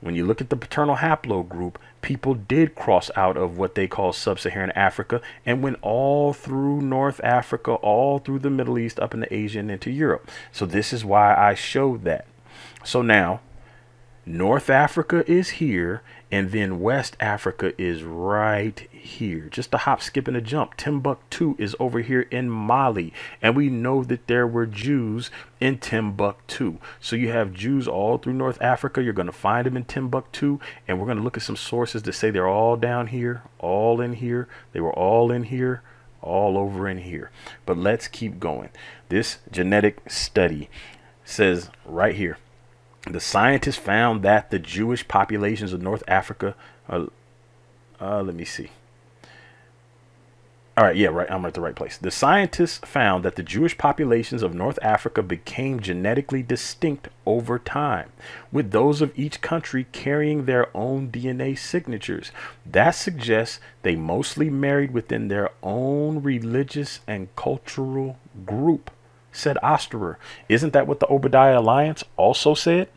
When you look at the paternal haplogroup, people did cross out of what they call sub-Saharan Africa and went all through North Africa, all through the Middle East, up into Asia and into Europe. So this is why I showed that. So now North Africa is here, and then West Africa is right here. Just a hop, skip, and a jump. Timbuktu is over here in Mali, and we know that there were Jews in Timbuktu. So you have Jews all through North Africa. You're going to find them in Timbuktu, and we're going to look at some sources that say they're all down here, all in here. They were all in here, all over in here. But let's keep going. This genetic study says right here the scientists found that the Jewish populations of North Africa, uh, uh, let me see. All right, yeah, right. I'm at the right place. The scientists found that the Jewish populations of North Africa became genetically distinct over time, with those of each country carrying their own DNA signatures. That suggests they mostly married within their own religious and cultural group, said Ostrer. Isn't that what the Obadiah Alliance also said?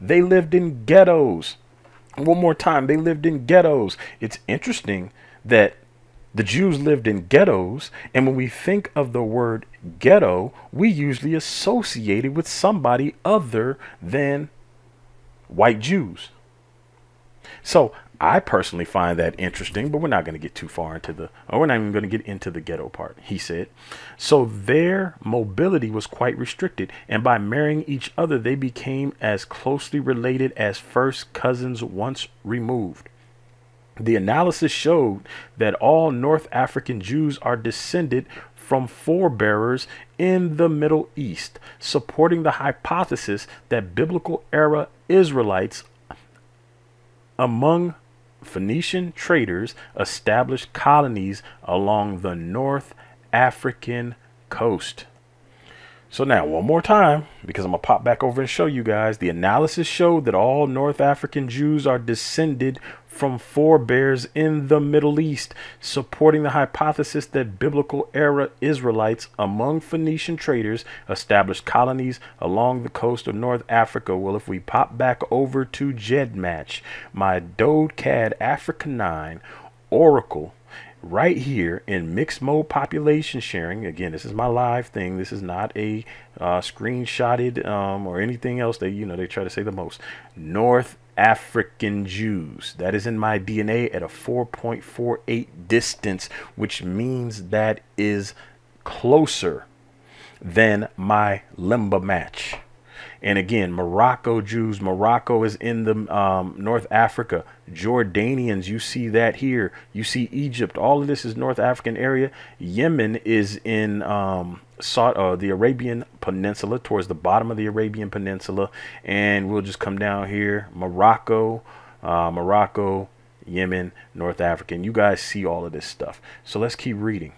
They lived in ghettos. One more time, they lived in ghettos. It's interesting that the Jews lived in ghettos, and when we think of the word ghetto, we usually associate it with somebody other than white Jews. So I personally find that interesting, but we're not going to get too far into the, or we're not even going to get into the ghetto part, he said. So their mobility was quite restricted, and by marrying each other, they became as closely related as first cousins once removed. The analysis showed that all North African Jews are descended from forebearers in the Middle East, supporting the hypothesis that biblical era Israelites among Phoenician traders established colonies along the North African coast. So now, one more time, because I'm to pop back over and show you guys, the analysis showed that all North African Jews are descended from forebears in the Middle East, supporting the hypothesis that biblical era Israelites among Phoenician traders established colonies along the coast of North Africa. Well, if we pop back over to GEDmatch, my Dodecad Africa 9 Oracle right here in mixed mode population sharing. Again, this is my live thing. This is not a uh, screenshotted um, or anything else. They, you know, they try to say the most. North African Jews. That is in my DNA at a 4.48 distance, which means that is closer than my Limba match. And again, Morocco Jews, Morocco is in the um, North Africa. Jordanians, you see that here. You see Egypt. All of this is North African area. Yemen is in um, South, uh, the Arabian Peninsula, towards the bottom of the Arabian Peninsula. And we'll just come down here. Morocco, uh, Morocco, Yemen, North Africa, and You guys see all of this stuff. So let's keep reading.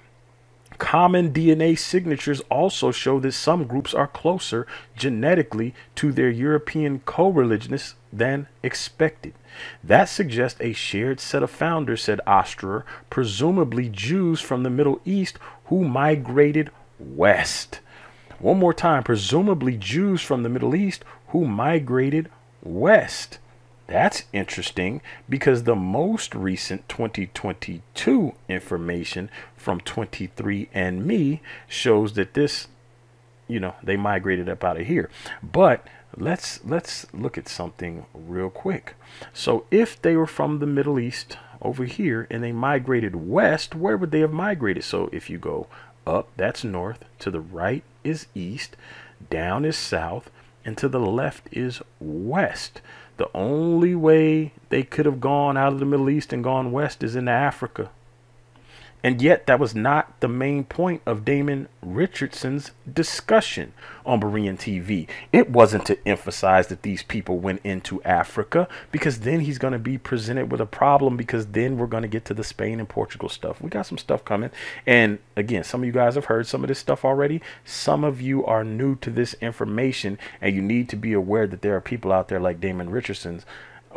Common DNA signatures also show that some groups are closer genetically to their European co religionists than expected. That suggests a shared set of founders, said Ostrer, presumably Jews from the Middle East who migrated west. One more time, presumably Jews from the Middle East who migrated west. That's interesting because the most recent 2022 information from 23andMe shows that this, you know, they migrated up out of here. But let's let's look at something real quick. So if they were from the Middle East over here and they migrated west, where would they have migrated? So if you go up, that's north, to the right is east, down is south, and to the left is west. The only way they could have gone out of the Middle East and gone west is into Africa. And yet, that was not the main point of Damon Richardson's discussion on Berean TV. It wasn't to emphasize that these people went into Africa, because then he's going to be presented with a problem, because then we're going to get to the Spain and Portugal stuff. We got some stuff coming. And again, some of you guys have heard some of this stuff already. Some of you are new to this information, and you need to be aware that there are people out there like Damon Richardson's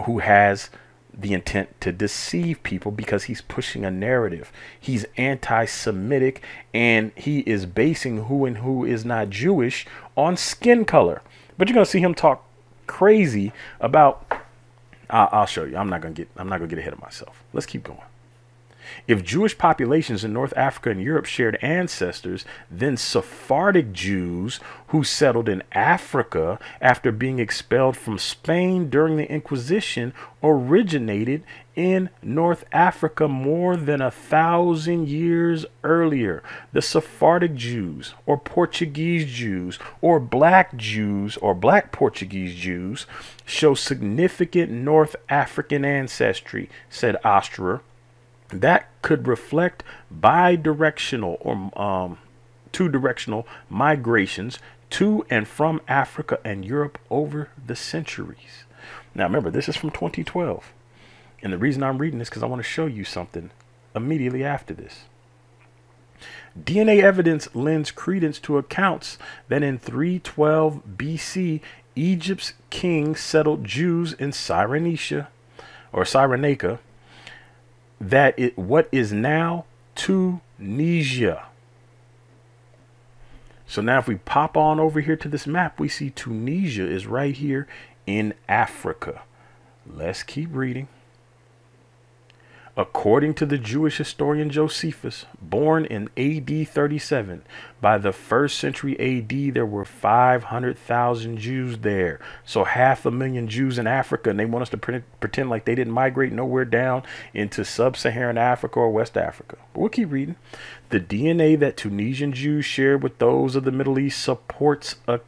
who has the intent to deceive people because he's pushing a narrative. He's anti Semitic and he is basing who and who is not Jewish on skin color. But you're going to see him talk crazy about. I'll show you. I'm not going to get. I'm not going to get ahead of myself. Let's keep going. If Jewish populations in North Africa and Europe shared ancestors, then Sephardic Jews who settled in Africa after being expelled from Spain during the Inquisition originated in North Africa more than a thousand years earlier. The Sephardic Jews, or Portuguese Jews, or black Jews, or black Portuguese Jews show significant North African ancestry, said Ostrer that could reflect bidirectional or um, two directional migrations to and from Africa and Europe over the centuries. Now, remember, this is from 2012. And the reason I'm reading this because I want to show you something immediately after this. DNA evidence lends credence to accounts that in 312 BC, Egypt's king settled Jews in Cyrenaica or Cyrenaica that it what is now Tunisia. So now if we pop on over here to this map, we see Tunisia is right here in Africa. Let's keep reading. According to the Jewish historian Josephus, born in AD 37, by the first century AD, there were 500,000 Jews there. So half a million Jews in Africa, and they want us to pretend like they didn't migrate nowhere down into sub Saharan Africa or West Africa. But we'll keep reading. The DNA that Tunisian Jews share with those of the Middle East supports a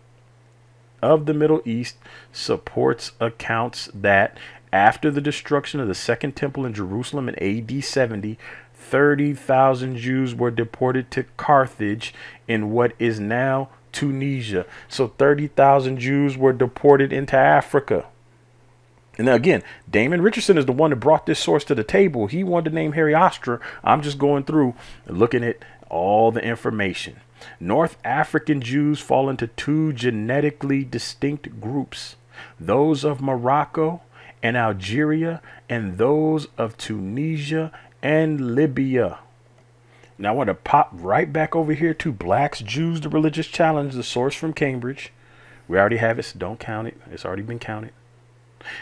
of the Middle East supports accounts that after the destruction of the Second Temple in Jerusalem in AD 70, 30,000 Jews were deported to Carthage in what is now Tunisia. So 30,000 Jews were deported into Africa. And again, Damon Richardson is the one that brought this source to the table. He wanted to name Harry Ostrer. I'm just going through looking at all the information. North African Jews fall into two genetically distinct groups those of Morocco and Algeria and those of Tunisia and Libya. Now I want to pop right back over here to Blacks, Jews, the Religious Challenge, the source from Cambridge. We already have it, so don't count it. It's already been counted.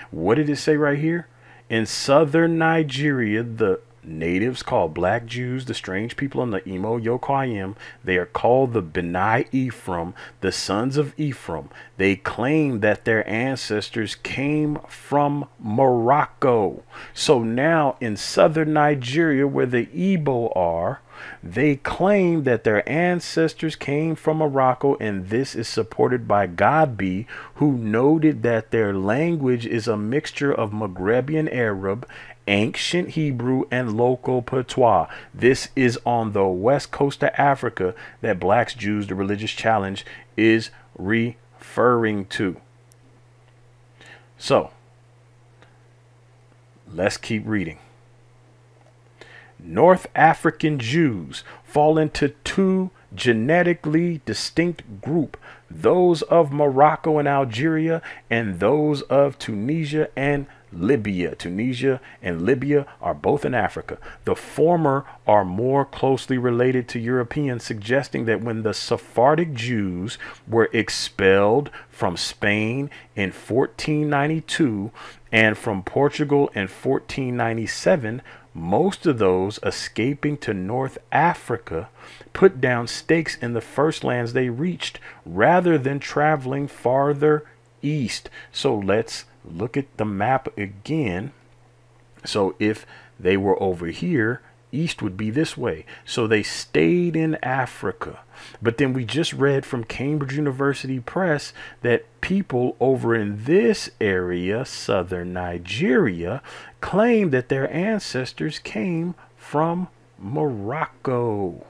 What did it say right here? In southern Nigeria, the natives called black Jews, the strange people in the Imo Yokwayim. They are called the B'nai Ephraim, the sons of Ephraim. They claim that their ancestors came from Morocco. So now in southern Nigeria, where the Igbo are, they claim that their ancestors came from Morocco, and this is supported by Godbey, who noted that their language is a mixture of Maghrebian Arab ancient Hebrew, and local patois. This is on the west coast of Africa that blacks, Jews, the religious challenge is referring to. So, let's keep reading. North African Jews fall into two genetically distinct group those of Morocco and Algeria and those of Tunisia and Libya. Tunisia and Libya are both in Africa. The former are more closely related to Europeans, suggesting that when the Sephardic Jews were expelled from Spain in 1492 and from Portugal in 1497, most of those escaping to North Africa put down stakes in the first lands they reached rather than traveling farther east. So let's look at the map again. So if they were over here, east would be this way. So they stayed in Africa. But then we just read from Cambridge University Press that people over in this area, southern Nigeria, claim that their ancestors came from Morocco.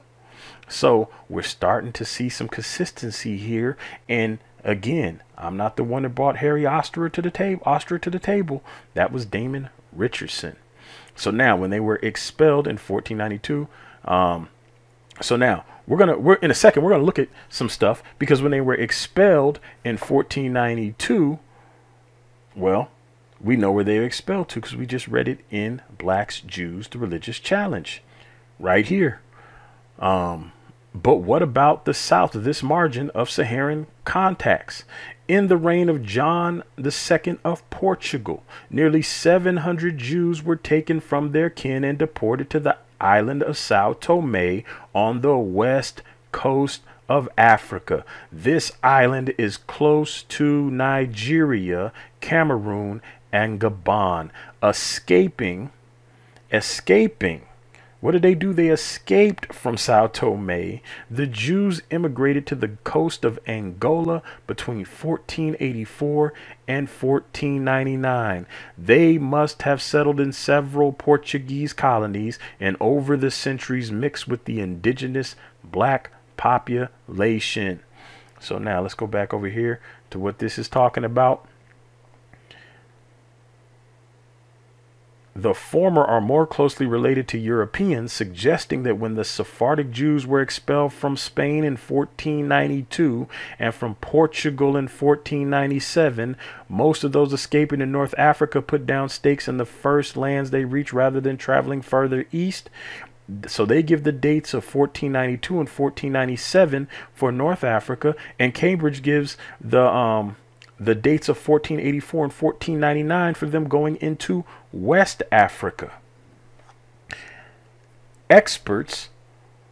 So we're starting to see some consistency here. And again, I'm not the one that brought Harry Ostrer to the table. Ostrer to the table. That was Damon Richardson. So now, when they were expelled in 1492, um, so now we're gonna we're in a second we're gonna look at some stuff because when they were expelled in 1492, well, We know where they were expelled to because we just read it in Blacks, Jews, the Religious Challenge, right here. Um, but what about the south of this margin of Saharan contacts? In the reign of John II of Portugal, nearly 700 Jews were taken from their kin and deported to the island of Sao Tome on the west coast of Africa. This island is close to Nigeria, Cameroon, and Gabon. Escaping, escaping what did they do? They escaped from Sao Tome. The Jews immigrated to the coast of Angola between 1484 and 1499. They must have settled in several Portuguese colonies and over the centuries mixed with the indigenous black population. So now let's go back over here to what this is talking about. The former are more closely related to Europeans, suggesting that when the Sephardic Jews were expelled from Spain in 1492 and from Portugal in 1497, most of those escaping to North Africa put down stakes in the first lands they reached rather than traveling further east. So they give the dates of 1492 and 1497 for North Africa, and Cambridge gives the um, the dates of 1484 and 1499 for them going into West Africa. Experts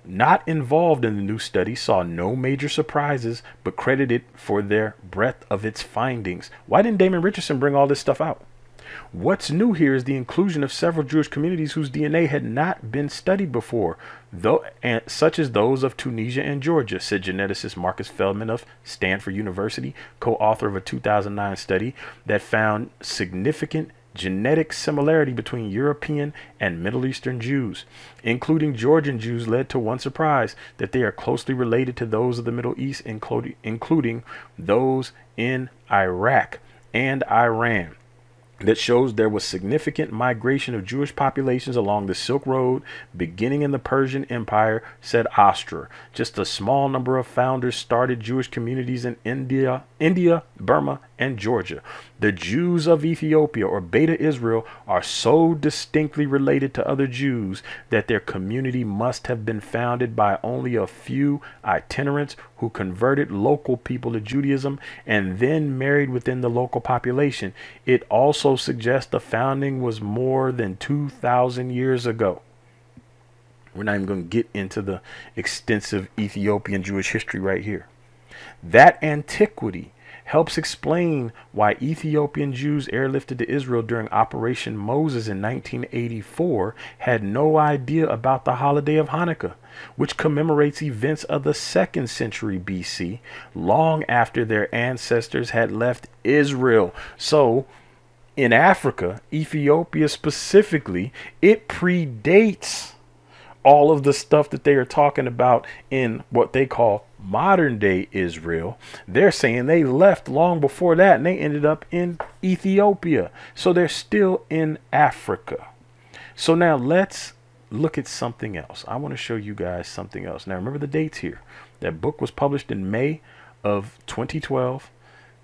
not involved in the new study saw no major surprises but credited for their breadth of its findings. Why didn't Damon Richardson bring all this stuff out? What's new here is the inclusion of several Jewish communities whose DNA had not been studied before, though, and, such as those of Tunisia and Georgia, said geneticist Marcus Feldman of Stanford University, co author of a 2009 study that found significant genetic similarity between European and Middle Eastern Jews, including Georgian Jews, led to one surprise that they are closely related to those of the Middle East, including, including those in Iraq and Iran that shows there was significant migration of Jewish populations along the Silk Road, beginning in the Persian Empire, said Ostrer. Just a small number of founders started Jewish communities in India, India, Burma, and Georgia. The Jews of Ethiopia or Beta Israel are so distinctly related to other Jews that their community must have been founded by only a few itinerants who converted local people to Judaism and then married within the local population. It also suggests the founding was more than 2,000 years ago. We're not even going to get into the extensive Ethiopian Jewish history right here. That antiquity helps explain why Ethiopian Jews airlifted to Israel during Operation Moses in 1984 had no idea about the holiday of Hanukkah, which commemorates events of the second century BC, long after their ancestors had left Israel. So, in Africa, Ethiopia specifically, it predates all of the stuff that they are talking about in what they call modern day Israel. They're saying they left long before that and they ended up in Ethiopia. So they're still in Africa. So now let's look at something else. I want to show you guys something else. Now remember the dates here. That book was published in May of 2012.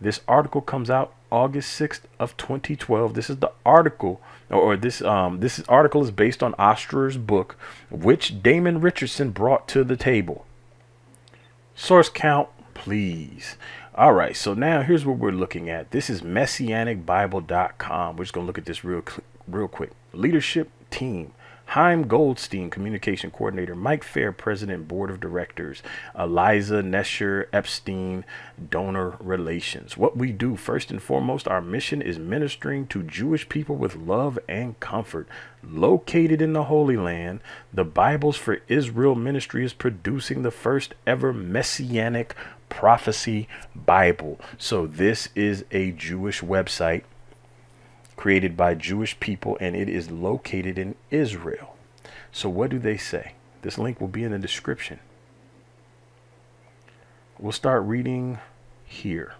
This article comes out August 6th of 2012. This is the article or this um this article is based on Ostrer's book which Damon Richardson brought to the table. Source count, please. All right, so now here's what we're looking at. This is messianicbible.com. We're just going to look at this real real quick. Leadership team. Chaim Goldstein, Communication Coordinator, Mike Fair, President, Board of Directors, Eliza Nesher Epstein, Donor Relations. What we do, first and foremost, our mission is ministering to Jewish people with love and comfort. Located in the Holy Land, the Bibles for Israel Ministry is producing the first ever messianic prophecy Bible. So, this is a Jewish website created by Jewish people and it is located in Israel. So, what do they say? This link will be in the description. We'll start reading here.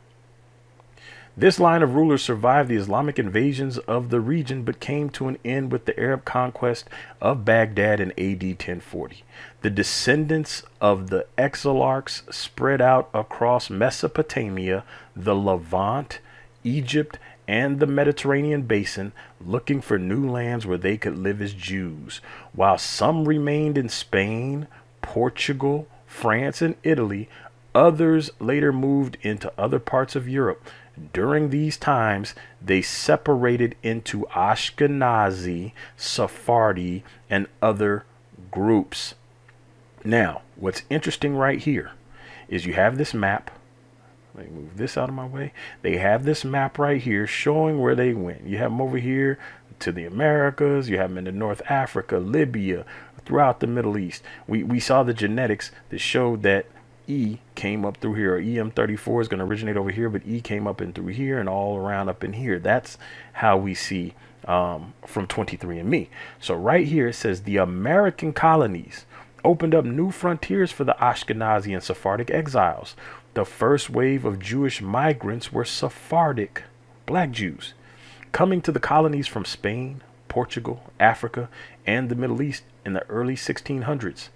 This line of rulers survived the Islamic invasions of the region but came to an end with the Arab conquest of Baghdad in AD 1040. The descendants of the exilarchs spread out across Mesopotamia, the Levant, Egypt, and the Mediterranean basin, looking for new lands where they could live as Jews. While some remained in Spain, Portugal, France, and Italy, others later moved into other parts of Europe. During these times, they separated into Ashkenazi, Sephardi, and other groups. Now, what's interesting right here is you have this map. Let me move this out of my way. They have this map right here showing where they went. You have them over here to the Americas. You have them in the North Africa, Libya, throughout the Middle East. We, we saw the genetics that showed that E came up through here, or EM34 is going to originate over here, but E came up and through here and all around up in here. That's how we see um, from 23andMe. So right here it says the American colonies opened up new frontiers for the Ashkenazi and Sephardic exiles. The first wave of Jewish migrants were Sephardic black Jews coming to the colonies from Spain, Portugal, Africa, and the Middle East in the early 1600s.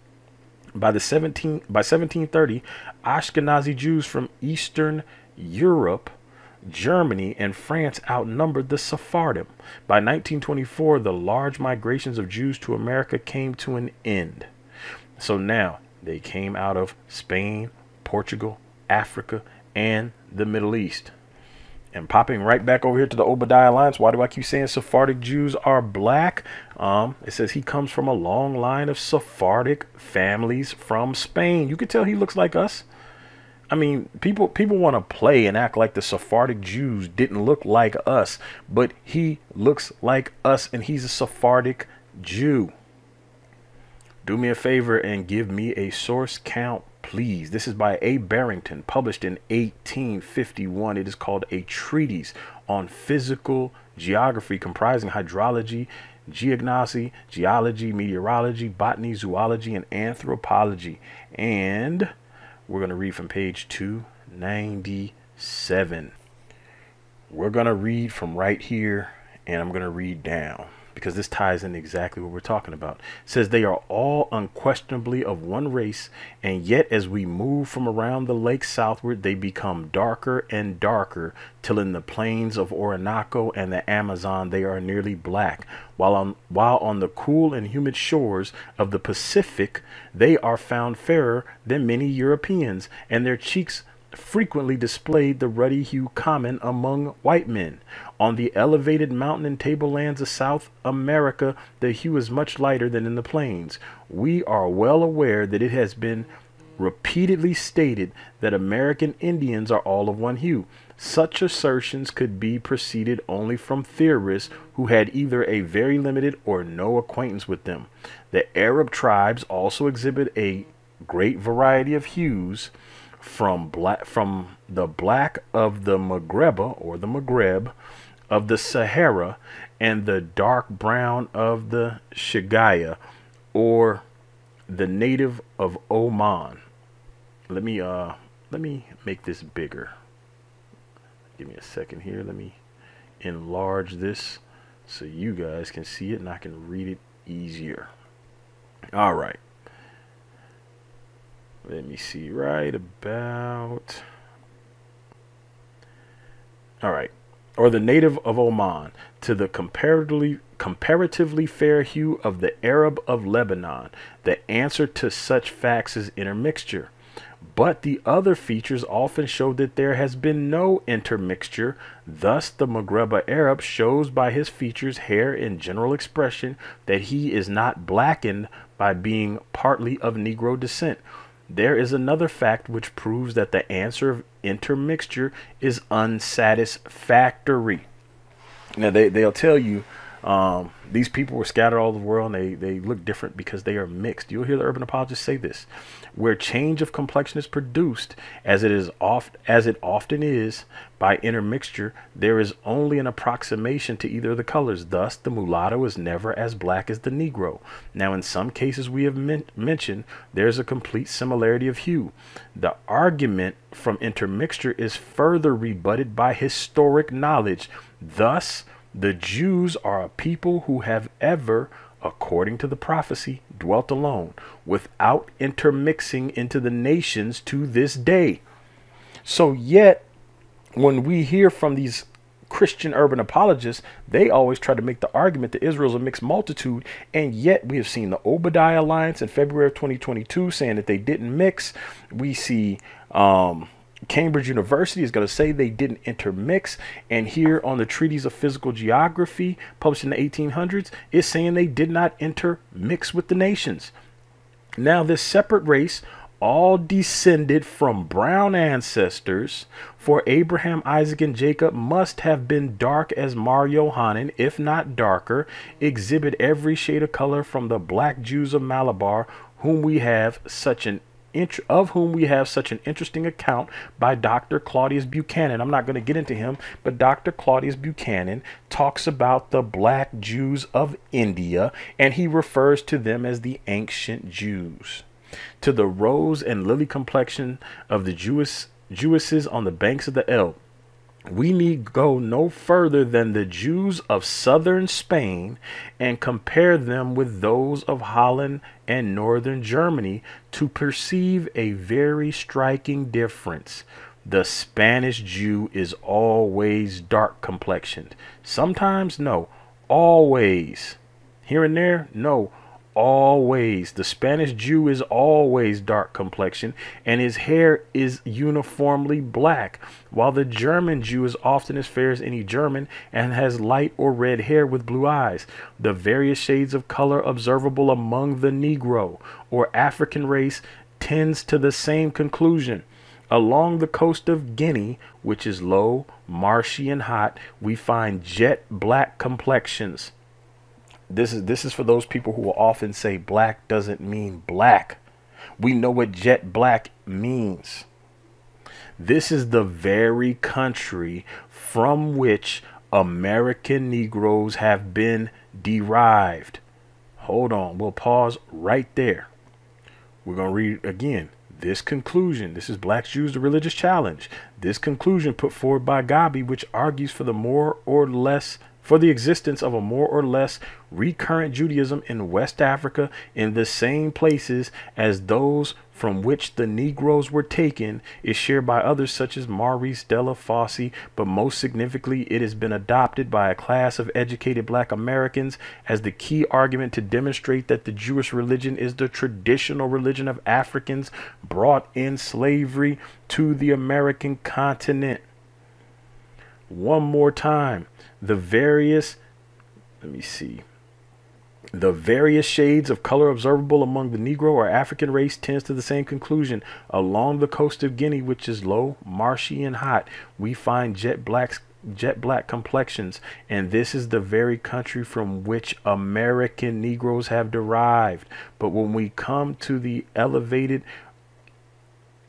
By the 17 by 1730, Ashkenazi Jews from Eastern Europe, Germany, and France outnumbered the Sephardim. By 1924, the large migrations of Jews to America came to an end. So now they came out of Spain, Portugal, Africa, and the Middle East. And popping right back over here to the Obadiah Alliance. Why do I keep saying Sephardic Jews are black? Um, it says he comes from a long line of Sephardic families from Spain. You can tell he looks like us. I mean, people people want to play and act like the Sephardic Jews didn't look like us, but he looks like us, and he's a Sephardic Jew. Do me a favor and give me a source count please. This is by A. Barrington, published in 1851. It is called A Treatise on Physical Geography, comprising hydrology, geognosy, geology, meteorology, botany, zoology, and anthropology. And we're going to read from page 297. We're going to read from right here, and I'm going to read down because this ties in exactly what we're talking about. It says they are all unquestionably of one race, and yet as we move from around the lake southward, they become darker and darker till in the plains of Orinoco and the Amazon they are nearly black, while on while on the cool and humid shores of the Pacific they are found fairer than many Europeans, and their cheeks frequently displayed the ruddy hue common among white men. On the elevated mountain and tablelands of South America, the hue is much lighter than in the plains. We are well aware that it has been repeatedly stated that American Indians are all of one hue. Such assertions could be proceeded only from theorists who had either a very limited or no acquaintance with them. The Arab tribes also exhibit a great variety of hues from black from the black of the Maghreb or the Maghreb of the Sahara and the dark brown of the Shigaya or the native of Oman. Let me uh let me make this bigger. Give me a second here. Let me enlarge this so you guys can see it and I can read it easier. All right. Let me see right about All right or the native of Oman, to the comparatively comparatively fair hue of the Arab of Lebanon. The answer to such facts is intermixture. But the other features often show that there has been no intermixture. Thus, the Maghreb Arab shows by his features, hair, and general expression that he is not blackened by being partly of Negro descent. There is another fact which proves that the answer of intermixture is unsatisfactory. Now they they'll tell you um, these people were scattered all over the world and they, they look different because they are mixed. You'll hear the urban apologists say this. Where change of complexion is produced, as it is oft as it often is by intermixture, there is only an approximation to either of the colors. Thus, the mulatto is never as black as the Negro. Now, in some cases we have men mentioned, there's a complete similarity of hue. The argument from intermixture is further rebutted by historic knowledge. Thus, the Jews are a people who have ever, according to the prophecy, dwelt alone, without intermixing into the nations to this day. So, yet, when we hear from these Christian urban apologists, they always try to make the argument that Israel's a mixed multitude, and yet we have seen the Obadiah Alliance in February of 2022 saying that they didn't mix. We see um, Cambridge University is going to say they didn't intermix, and here on the Treatise of Physical Geography, published in the 1800s, is saying they did not intermix with the nations. Now, this separate race all descended from brown ancestors, for Abraham, Isaac, and Jacob must have been dark as Mar Yohanan, if not darker, exhibit every shade of color from the black Jews of Malabar, whom we have such an of whom we have such an interesting account by Dr. Claudius Buchanan. I'm not going to get into him, but Dr. Claudius Buchanan talks about the black Jews of India, and he refers to them as the ancient Jews to the rose and lily complexion of the Jewesses on the banks of the Elbe. We need go no further than the Jews of southern Spain and compare them with those of Holland and northern Germany to perceive a very striking difference. The Spanish Jew is always dark complexioned. Sometimes, no, always. Here and there, no, always the Spanish Jew is always dark complexion and his hair is uniformly black while the German Jew is often as fair as any German and has light or red hair with blue eyes the various shades of color observable among the Negro or African race tends to the same conclusion Along the coast of Guinea, which is low, marshy, and hot, we find jet black complexions. This is this is for those people who will often say black doesn't mean black. We know what jet black means. This is the very country from which American Negroes have been derived. Hold on, we'll pause right there. We're going to read again. This conclusion, this is Black Jews, the religious challenge. This conclusion put forward by Godbey, which argues for the more or less for the existence of a more or less recurrent Judaism in West Africa in the same places as those from which the Negroes were taken is shared by others such as Maurice Delafosse, but most significantly, it has been adopted by a class of educated black Americans as the key argument to demonstrate that the Jewish religion is the traditional religion of Africans brought in slavery to the American continent. One more time the various, let me see, the various shades of color observable among the Negro or African race tends to the same conclusion. Along the coast of Guinea, which is low, marshy, and hot, we find jet blacks jet black complexions, and this is the very country from which American Negroes have derived. But when we come to the elevated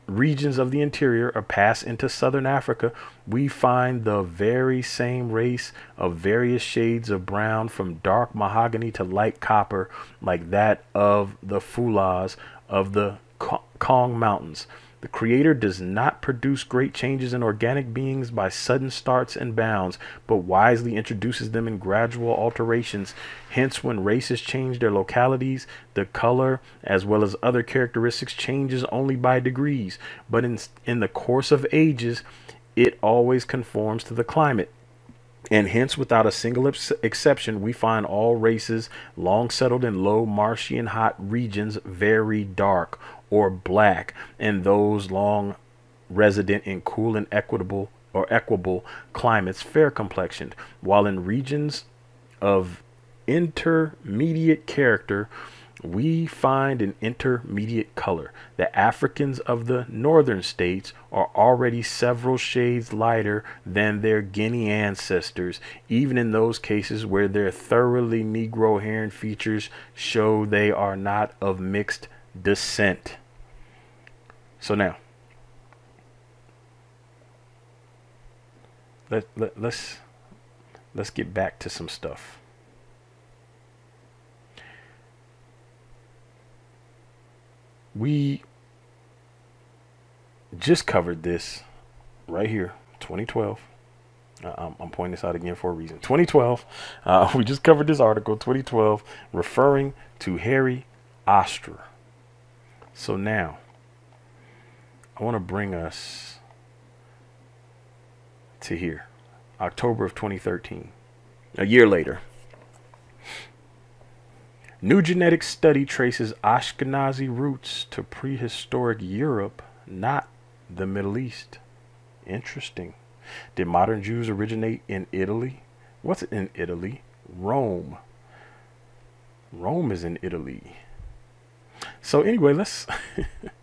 regions of the interior or pass into southern Africa, we find the very same race of various shades of brown from dark mahogany to light copper, like that of the Fulas of the Kong Mountains. The Creator does not produce great changes in organic beings by sudden starts and bounds, but wisely introduces them in gradual alterations. Hence, when races change their localities, the color, as well as other characteristics, changes only by degrees. But in, in the course of ages, it always conforms to the climate. And hence, without a single ex- exception, we find all races long settled in low, marshy, and hot regions very dark or black, and those long resident in cool and equitable or equable climates fair complexioned, while in regions of intermediate character, we find an intermediate color. The Africans of the northern states are already several shades lighter than their Guinea ancestors, even in those cases where their thoroughly Negro hair and features show they are not of mixed descent. So now, let, let, let's let's get back to some stuff. We just covered this right here, 2012. Uh, I'm, I'm, pointing this out again for a reason. 2012, uh, *laughs* we just covered this article, 2012, referring to Harry Ostrer. So now, I want to bring us to here. October of 2013. A year later. New genetic study traces Ashkenazi roots to prehistoric Europe, not the Middle East. Interesting. Did modern Jews originate in Italy? What's in Italy? Rome. Rome is in Italy. So anyway, let's *laughs*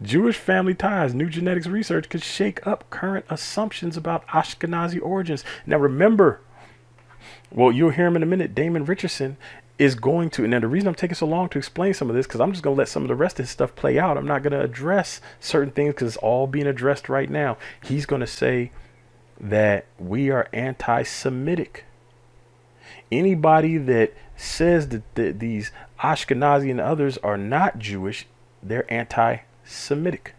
Jewish family ties, new genetics research could shake up current assumptions about Ashkenazi origins. Now remember, well, you'll hear him in a minute. Damon Richardson is going to, and the reason I'm taking so long to explain some of this, because I'm just going to let some of the rest of his stuff play out. I'm not going to address certain things because it's all being addressed right now. He's going to say that we are anti Semitic. Anybody that says that, that these Ashkenazi and others are not Jewish, they're anti Semitic.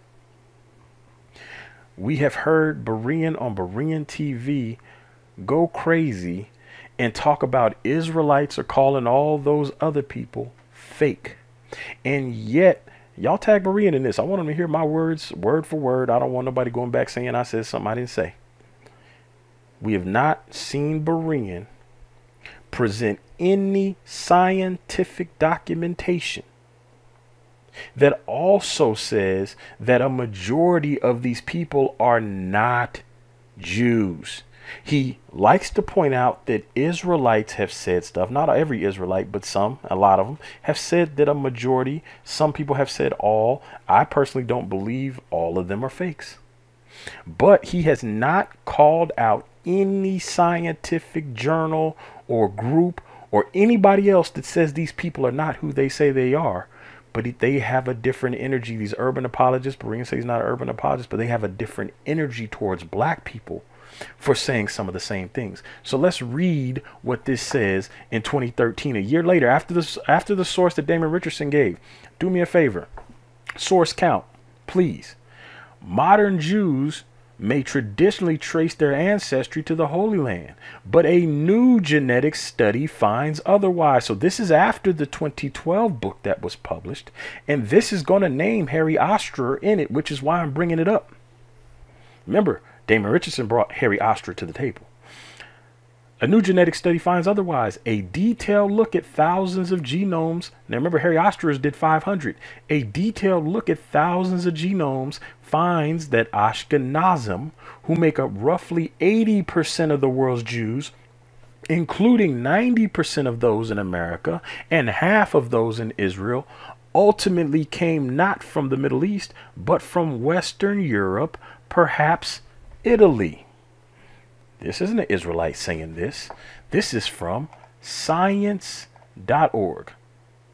We have heard Berean on Berean TV go crazy and talk about Israelites are calling all those other people fake. And yet, y'all tag Berean in this. I want them to hear my words word for word. I don't want nobody going back saying I said something I didn't say. We have not seen Berean present any scientific documentation that also says that a majority of these people are not Jews. He likes to point out that Israelites have said stuff, not every Israelite, but some, a lot of them, have said that a majority, some people have said all. I personally don't believe all of them are fakes. But he has not called out any scientific journal or group or anybody else that says these people are not who they say they are but they have a different energy. These urban apologists, Berean says he's not an urban apologist, but they have a different energy towards black people for saying some of the same things. So let's read what this says in 2013, a year later, after the after the source that Damon Richardson gave. Do me a favor, source count, please. Modern Jews may traditionally trace their ancestry to the Holy Land, but a new genetic study finds otherwise. So, this is after the 2012 book that was published, and this is going to name Harry Ostrer in it, which is why I'm bringing it up. Remember, Damon Richardson brought Harry Ostrer to the table. A new genetic study finds otherwise. A detailed look at thousands of genomes. Now remember, Harry Ostrer's did 500. A detailed look at thousands of genomes finds that Ashkenazim, who make up roughly 80% of the world's Jews, including 90% of those in America and half of those in Israel, ultimately came not from the Middle East, but from Western Europe, perhaps Italy. This isn't an Israelite saying this. This is from science.org.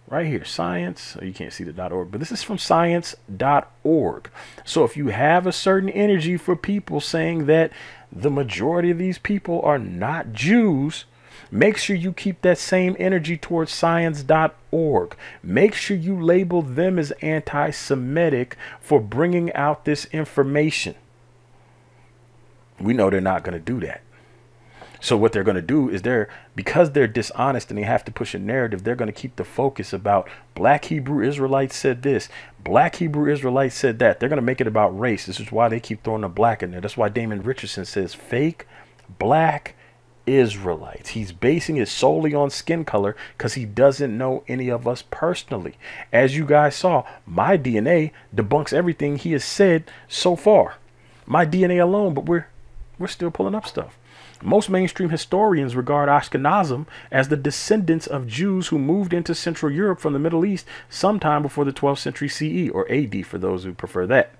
Right here, science. Oh, you can't see the dot .org, but this is from science.org. So if you have a certain energy for people saying that the majority of these people are not Jews, Make sure you keep that same energy towards science.org. Make sure you label them as anti Semitic for bringing out this information. We know they're not going to do that. So what they're going to do is they're because they're dishonest and they have to push a narrative, they're going to keep the focus about black Hebrew Israelites said this, black Hebrew Israelites said that. They're going to make it about race. This is why they keep throwing the black in there. That's why Damon Richardson says fake black Israelites. He's basing it solely on skin color because he doesn't know any of us personally. As you guys saw, my DNA debunks everything he has said so far. My DNA alone, but we're we're still pulling up stuff. Most mainstream historians regard Ashkenazim as the descendants of Jews who moved into Central Europe from the Middle East sometime before the 12th century CE, or AD for those who prefer that.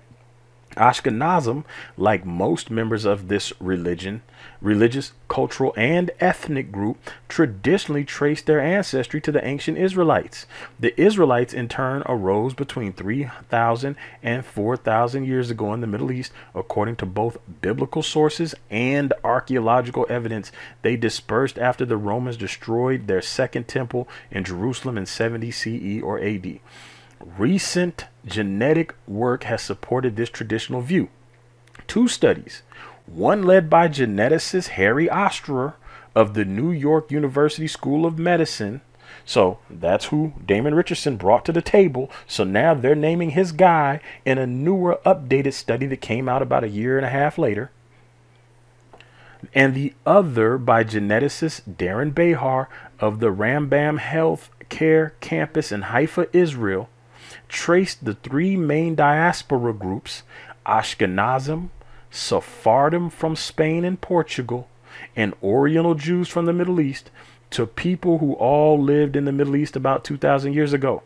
Ashkenazim, like most members of this religion, religious, cultural, and ethnic group, traditionally trace their ancestry to the ancient Israelites. The Israelites, in turn, arose between 3,000 and 4,000 years ago in the Middle East, according to both biblical sources and archaeological evidence. They dispersed after the Romans destroyed their second temple in Jerusalem in 70 CE or AD. Recent genetic work has supported this traditional view. Two studies, one led by geneticist Harry Ostrer of the New York University School of Medicine. So that's who Damon Richardson brought to the table. So now they're naming his guy in a newer, updated study that came out about a year and a half later. and the other by geneticist Doron Behar of the Rambam Health Care Campus in Haifa, Israel, traced the three main diaspora groups Ashkenazim, Sephardim from Spain and Portugal, and Oriental Jews from the Middle East to people who all lived in the Middle East about 2,000 years ago.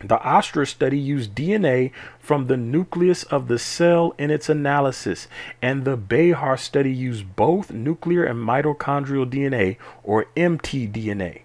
The Ostrer study used DNA from the nucleus of the cell in its analysis, and the Behar study used both nuclear and mitochondrial DNA, or mtDNA.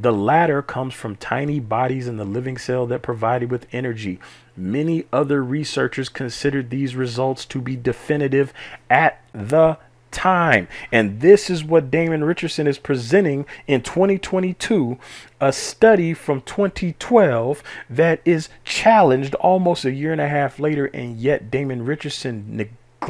The latter comes from tiny bodies in the living cell that provided with energy. Many other researchers considered these results to be definitive at the time. And this is what Damon Richardson is presenting in 2022 a study from 2012 that is challenged almost a year and a half later, and yet Damon Richardson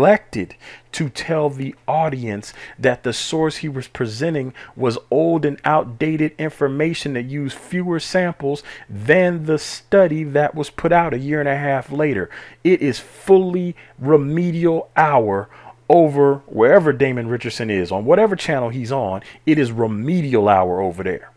neglected to tell the audience that the source he was presenting was old and outdated information that used fewer samples than the study that was put out a year and a half later. It is fully remedial hour over wherever Damon Richardson is, on whatever channel he's on, it is remedial hour over there.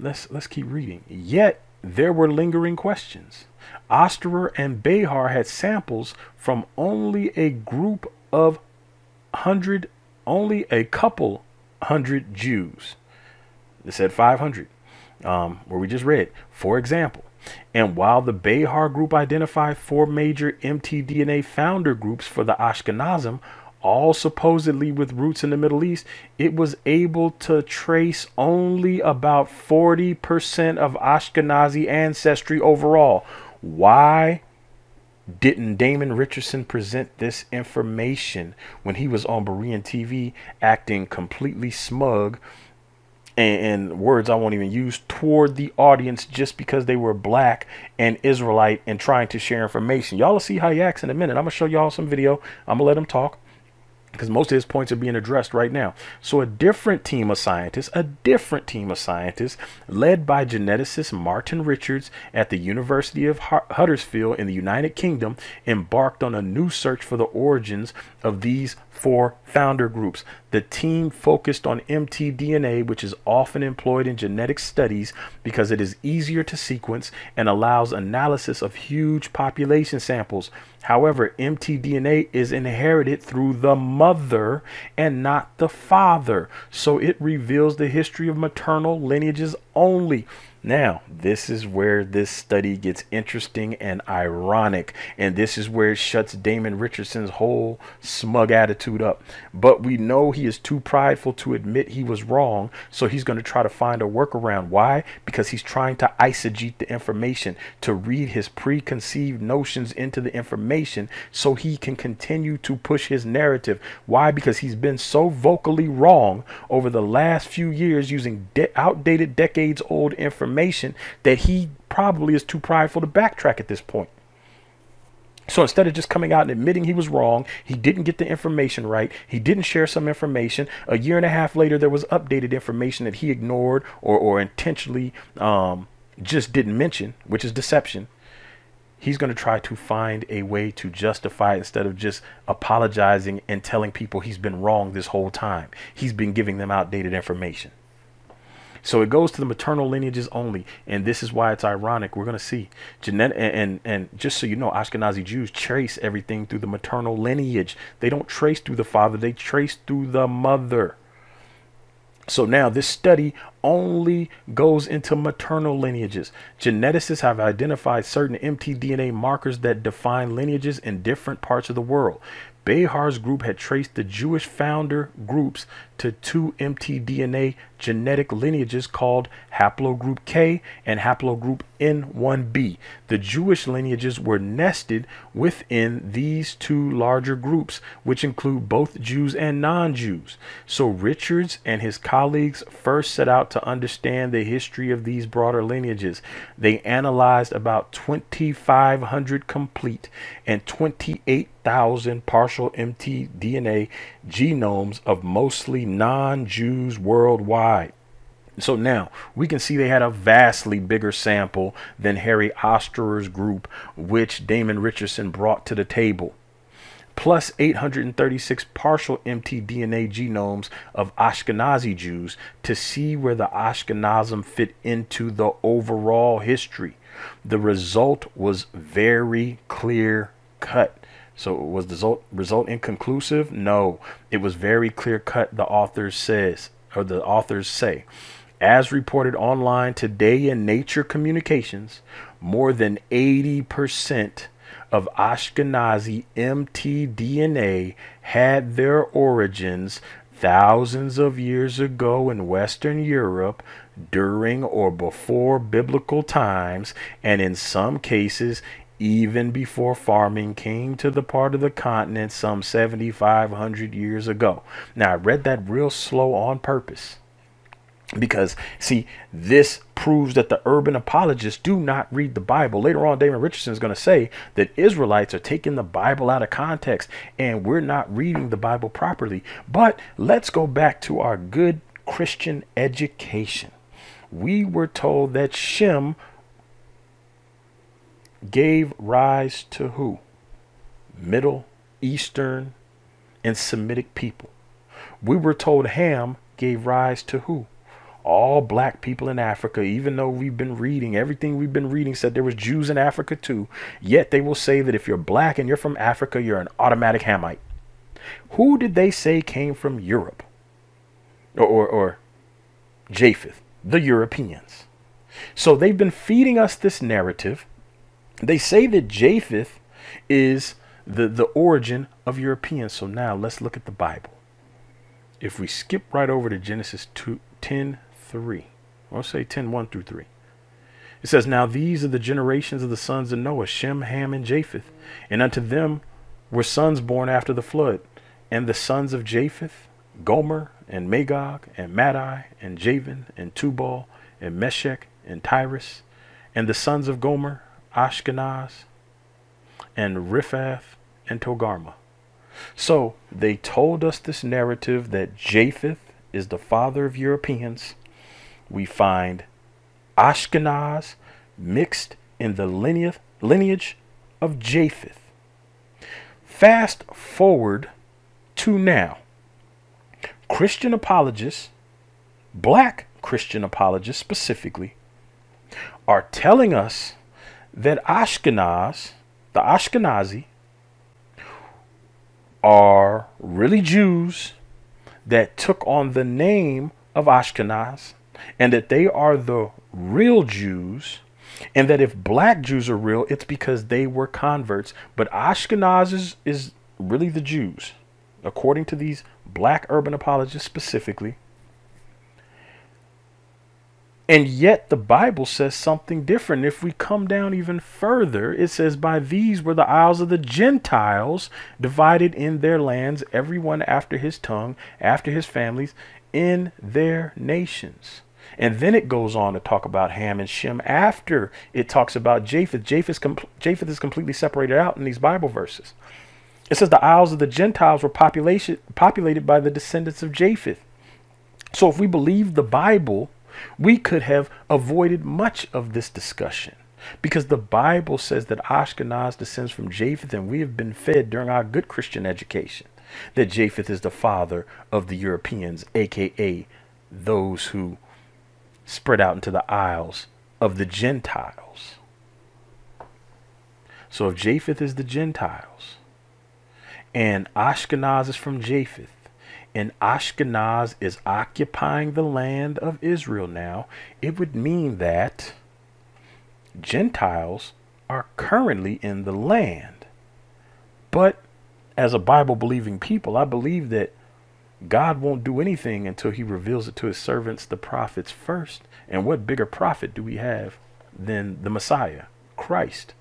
Let's let's keep reading. Yet there were lingering questions. Ostrer and Behar had samples from only a group of hundred, only a couple hundred Jews. They said 500, um, where we just read. For example, and while the Behar group identified four major mtDNA founder groups for the Ashkenazim, all supposedly with roots in the Middle East, it was able to trace only about 40% of Ashkenazi ancestry overall. Why didn't Damon Richardson present this information when he was on Berean TV acting completely smug and, and, words I won't even use toward the audience just because they were black and Israelite and trying to share information. Y'all will see how he acts in a minute. I'm gonna show y'all some video. I'm gonna let him talk because most of his points are being addressed right now. So, a different team of scientists, a different team of scientists, led by geneticist Martin Richards at the University of Huddersfield in the United Kingdom, embarked on a new search for the origins of these four founder groups. The team focused on mtDNA, which is often employed in genetic studies because it is easier to sequence and allows analysis of huge population samples. However, mtDNA is inherited through the mother and not the father, so it reveals the history of maternal lineages only. Now, this is where this study gets interesting and ironic, and this is where it shuts Damon Richardson's whole smug attitude up. But we know he is too prideful to admit he was wrong, so he's going to try to find a workaround. Why? Because he's trying to eisegete the information, to read his preconceived notions into the information so he can continue to push his narrative. Why? Because he's been so vocally wrong over the last few years using de- outdated, decades old information information that he probably is too prideful to backtrack at this point. So instead of just coming out and admitting he was wrong, he didn't get the information right, he didn't share some information. A year and a half later, there was updated information that he ignored or, or intentionally um, just didn't mention, which is deception. He's going to try to find a way to justify instead of just apologizing and telling people he's been wrong this whole time. He's been giving them outdated information. So it goes to the maternal lineages only, and this is why it's ironic. We're going to see genetic, and, and, and just so you know, Ashkenazi Jews trace everything through the maternal lineage. They don't trace through the father; they trace through the mother. So now this study only goes into maternal lineages. Geneticists have identified certain mtDNA markers that define lineages in different parts of the world. Behar's group had traced the Jewish founder groups to two mtDNA genetic lineages called haplogroup K and haplogroup N1b. The Jewish lineages were nested within these two larger groups, which include both Jews and non Jews. So Richards and his colleagues first set out to understand the history of these broader lineages. They analyzed about 2,500 complete and 28,000 partial mtDNA genomes of mostly non Jews worldwide. So now we can see they had a vastly bigger sample than Harry Ostrer's group, which Damon Richardson brought to the table. plus 836 partial mtDNA genomes of Ashkenazi Jews to see where the Ashkenazim fit into the overall history. The result was very clear cut. So was the result, result inconclusive? No, it was very clear cut. The authors says, or the authors say, as reported online today in Nature Communications, more than 80% of Ashkenazi mtDNA had their origins thousands of years ago in Western Europe during or before biblical times, and in some cases, even before farming came to the part of the continent some 7,500 years ago. Now, I read that real slow on purpose because, see, this proves that the urban apologists do not read the Bible. Later on, Damon Richardson is going to say that Israelites are taking the Bible out of context and we're not reading the Bible properly. But let's go back to our good Christian education. We were told that Shem gave rise to who? Middle Eastern and Semitic people. We were told Ham gave rise to who? All black people in Africa, even though we've been reading, everything we've been reading said there was Jews in Africa too. Yet they will say that if you're black and you're from Africa, you're an automatic Hamite. Who did they say came from Europe? Or, or, or Japheth, the Europeans. So they've been feeding us this narrative they say that Japheth is the, the origin of Europeans. So now let's look at the Bible. If we skip right over to Genesis 2, 10 3, I'll say 10 1 through 3. It says, Now these are the generations of the sons of Noah, Shem, Ham, and Japheth. And unto them were sons born after the flood. And the sons of Japheth, Gomer, and Magog, and Madai, and Javan, and Tubal, and Meshech, and Tyrus. And the sons of Gomer, Ashkenaz, and Riphath and Togarmah. So they told us this narrative that Japheth is the father of Europeans. We find Ashkenaz mixed in the lineage, lineage of Japheth. Fast forward to now. Christian apologists, black Christian apologists specifically, are telling us that Ashkenaz, the Ashkenazi, are really Jews that took on the name of Ashkenaz and that they are the real Jews and that if black Jews are real, it's because they were converts. But Ashkenaz is, is really the Jews, according to these black urban apologists specifically. And yet the Bible says something different. If we come down even further, it says, By these were the isles of the Gentiles divided in their lands, everyone after his tongue, after his families, in their nations. And then it goes on to talk about Ham and Shem after it talks about Japheth. Japheth, Japheth is completely separated out in these Bible verses. It says the isles of the Gentiles were population, populated by the descendants of Japheth. So if we believe the Bible, we could have avoided much of this discussion because the Bible says that Ashkenaz descends from Japheth, and we have been fed during our good Christian education that Japheth is the father of the Europeans, aka those who spread out into the isles of the Gentiles. So if Japheth is the Gentiles and Ashkenaz is from Japheth, and Ashkenaz is occupying the land of Israel now, it would mean that Gentiles are currently in the land. But as a Bible believing people, I believe that God won't do anything until he reveals it to his servants, the prophets, first. And what bigger prophet do we have than the Messiah, Christ?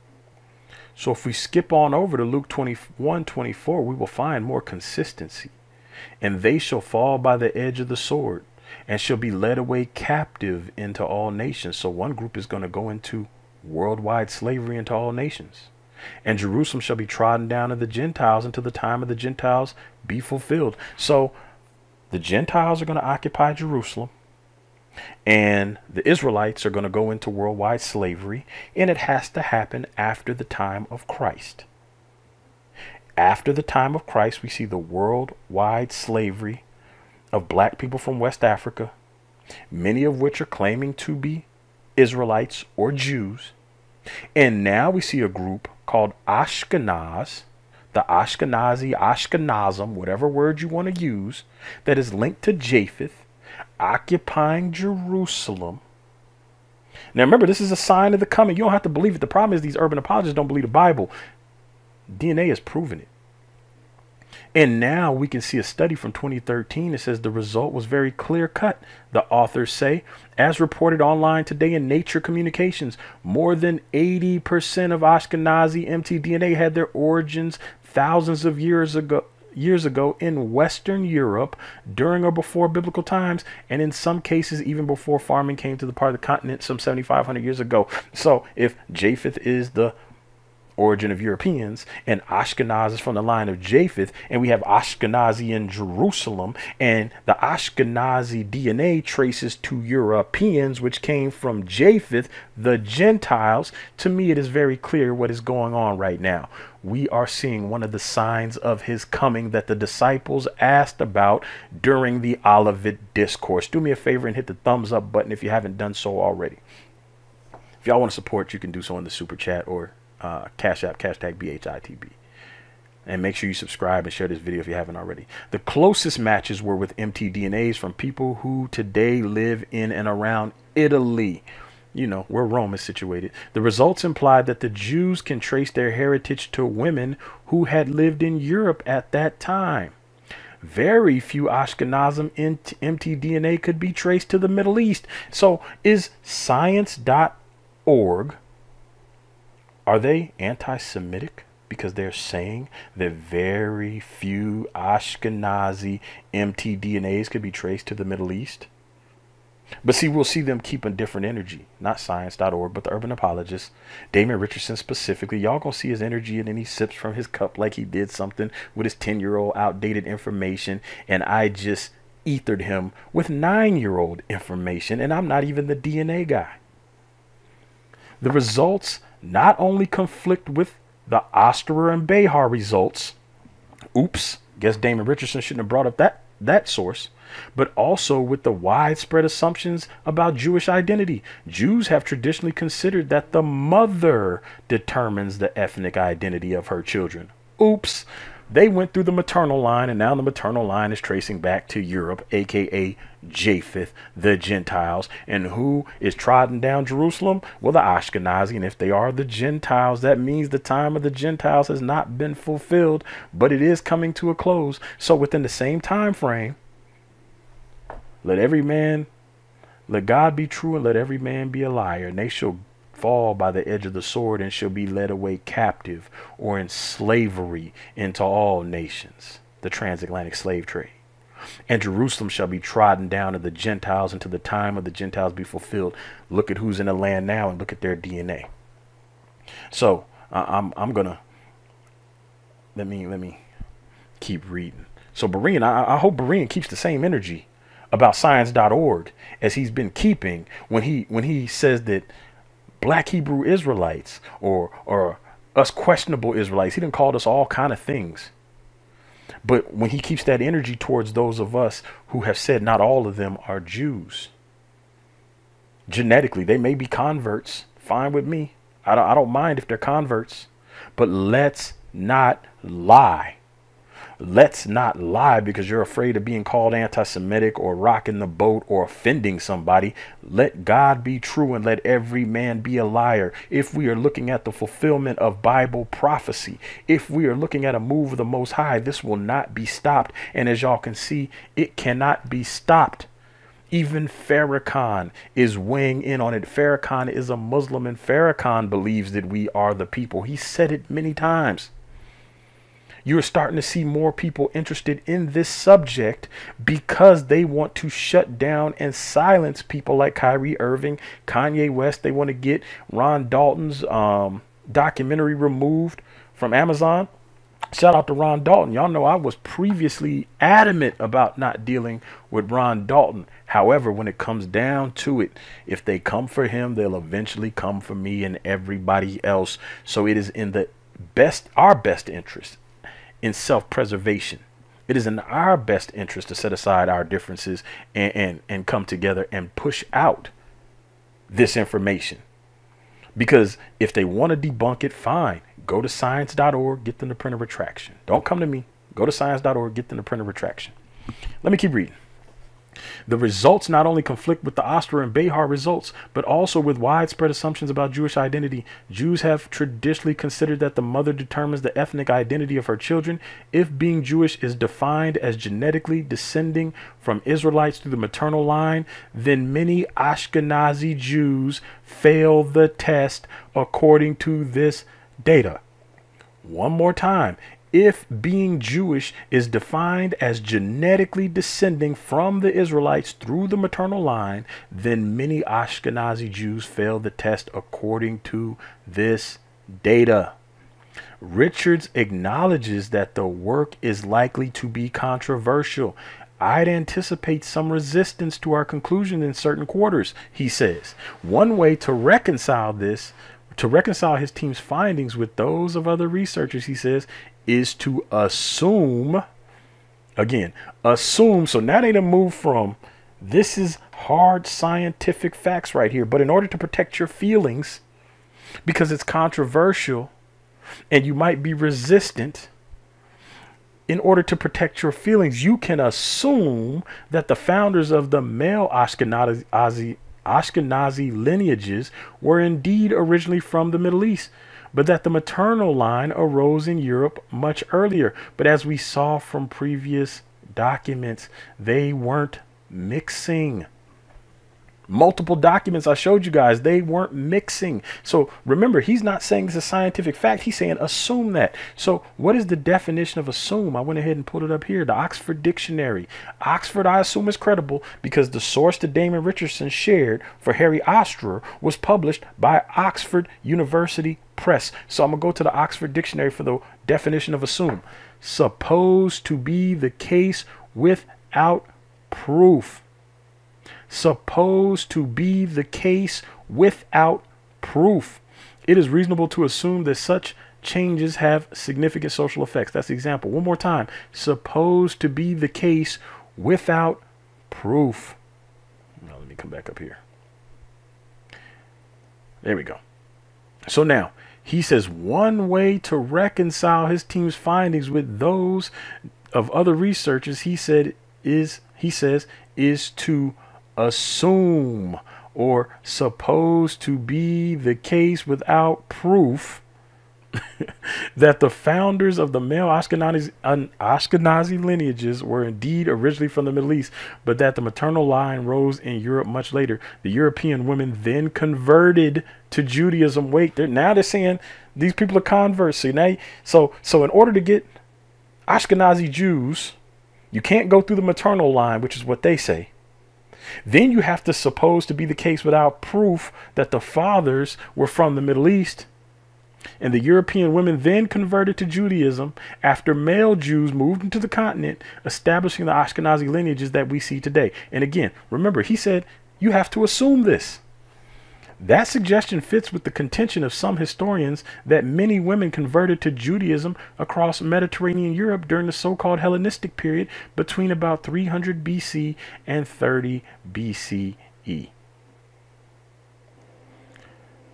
So if we skip on over to Luke 21 24, we will find more consistency and they shall fall by the edge of the sword and shall be led away captive into all nations. So one group is going to go into worldwide slavery into all nations. And Jerusalem shall be trodden down of the Gentiles until the time of the Gentiles be fulfilled. So the Gentiles are going to occupy Jerusalem. And the Israelites are going to go into worldwide slavery. And it has to happen after the time of Christ After the time of Christ, we see the worldwide slavery of black people from West Africa, many of which are claiming to be Israelites or Jews. And now we see a group called Ashkenaz, the Ashkenazi, Ashkenazim, whatever word you want to use, that is linked to Japheth, occupying Jerusalem. Now remember, this is a sign of the coming. You don't have to believe it. The problem is these urban apologists don't believe the Bible. DNA has proven it. And now we can see a study from 2013 that says the result was very clear cut. The authors say, as reported online today in Nature Communications, more than 80% of Ashkenazi mtDNA had their origins thousands of years ago years ago in Western Europe during or before biblical times, and in some cases even before farming came to the part of the continent some 7,500 years ago. So if Japheth is the origin of Europeans, and Ashkenaz is from the line of Japheth, and we have Ashkenazi in Jerusalem, and the Ashkenazi DNA traces to Europeans, which came from Japheth, the Gentiles. To me, it is very clear what is going on right now. We are seeing one of the signs of his coming that the disciples asked about during the Olivet Discourse. Do me a favor and hit the thumbs up button if you haven't done so already. If y'all want to support, you can do so in the super chat or uh, Cash App, hashtag BHITB. And make sure you subscribe and share this video if you haven't already. The closest matches were with mtDNAs from people who today live in and around Italy. You know, where Rome is situated. The results implied that the Jews can trace their heritage to women who had lived in Europe at that time. Very few Ashkenazim mtDNA could be traced to the Middle East. So is science.org are they anti Semitic? Because they're saying that very few Ashkenazi mtDNAs could be traced to the Middle East? But see, we'll see them keep a different energy. Not science.org, but the urban apologist, Damon Richardson specifically. Y'all gonna see his energy and then he sips from his cup like he did something with his 10 year old outdated information. And I just ethered him with nine year old information. And I'm not even the DNA guy. The results not only conflict with the Ostrer and Behar results. Oops, guess Damon Richardson shouldn't have brought up that that source, but also with the widespread assumptions about Jewish identity. Jews have traditionally considered that the mother determines the ethnic identity of her children. Oops, they went through the maternal line, and now the maternal line is tracing back to Europe, aka Japheth, the Gentiles. And who is trodden down Jerusalem? Well, the Ashkenazi. And if they are the Gentiles, that means the time of the Gentiles has not been fulfilled, but it is coming to a close. So within the same time frame, let every man, let God be true, and let every man be a liar, and they shall fall by the edge of the sword and shall be led away captive or in slavery into all nations, the transatlantic slave trade. And Jerusalem shall be trodden down of the Gentiles until the time of the Gentiles be fulfilled. Look at who's in the land now and look at their DNA. So uh, I'm I'm gonna let me let me keep reading. So Berean, I, I hope Berean keeps the same energy about science.org as he's been keeping when he when he says that black Hebrew Israelites or or us questionable Israelites. He didn't call us all kind of things. But when he keeps that energy towards those of us who have said not all of them are Jews, genetically, they may be converts. Fine with me. I don't, I don't mind if they're converts. But let's not lie let's not lie because you're afraid of being called anti Semitic or rocking the boat or offending somebody. Let God be true and let every man be a liar. If we are looking at the fulfillment of Bible prophecy, if we are looking at a move of the Most High, this will not be stopped. And as y'all can see, it cannot be stopped. Even Farrakhan is weighing in on it. Farrakhan is a Muslim, and Farrakhan believes that we are the people. He said it many times you're starting to see more people interested in this subject because they want to shut down and silence people like Kyrie Irving, Kanye West. They want to get Ron Dalton's um, documentary removed from Amazon. Shout out to Ron Dalton. Y'all know I was previously adamant about not dealing with Ron Dalton. However, when it comes down to it, if they come for him, they'll eventually come for me and everybody else. So it is in the best, our best interest in self preservation. It is in our best interest to set aside our differences and, and, and come together and push out this information. Because if they want to debunk it, fine. Go to science.org, get them to print a retraction. Don't come to me. Go to science.org, get them to print a retraction. Let me keep reading. The results not only conflict with the Ostrer and Behar results, but also with widespread assumptions about Jewish identity. Jews have traditionally considered that the mother determines the ethnic identity of her children. If being Jewish is defined as genetically descending from Israelites through the maternal line, then many Ashkenazi Jews fail the test according to this data. One more time if being Jewish is defined as genetically descending from the Israelites through the maternal line, then many Ashkenazi Jews fail the test according to this data. Richards acknowledges that the work is likely to be controversial. I'd anticipate some resistance to our conclusion in certain quarters, he says. One way to reconcile this to reconcile his team's findings with those of other researchers, he says, is to assume, again, assume. So now they done move from this is hard scientific facts right here. But in order to protect your feelings, because it's controversial and you might be resistant, in order to protect your feelings, you can assume that the founders of the male Ashkenazi, Ashkenazi lineages were indeed originally from the Middle East, but that the maternal line arose in Europe much earlier. But as we saw from previous documents, they weren't mixing multiple documents I showed you guys, they weren't mixing. So remember, he's not saying is a scientific fact. He's saying assume that. So what is the definition of assume? I went ahead and put it up here. The Oxford Dictionary. Oxford, I assume, is credible because the source that Damon Richardson shared for Harry Ostrer was published by Oxford University Press. So I'm going to go to the Oxford Dictionary for the definition of assume. Supposed to be the case without proof supposed to be the case without proof. It is reasonable to assume that such changes have significant social effects. That's the example. One more time. Supposed to be the case without proof. Now, let me come back up here. There we go. So now, he says one way to reconcile his team's findings with those of other researchers, he said, is, he says, is to assume or supposed to be the case without proof *laughs* that the founders of the male Ashkenazi, Ashkenazi lineages were indeed originally from the Middle East, but that the maternal line rose in Europe much later. The European women then converted to Judaism. Wait, they're, now they're saying these people are converts. See, now, so, so in order to get Ashkenazi Jews, you can't go through the maternal line, which is what they say. Then you have to suppose to be the case without proof that the fathers were from the Middle East. And the European women then converted to Judaism after male Jews moved into the continent, establishing the Ashkenazi lineages that we see today. And again, remember, he said you have to assume this. That suggestion fits with the contention of some historians that many women converted to Judaism across Mediterranean Europe during the so called Hellenistic period between about 300 BC and 30 BCE.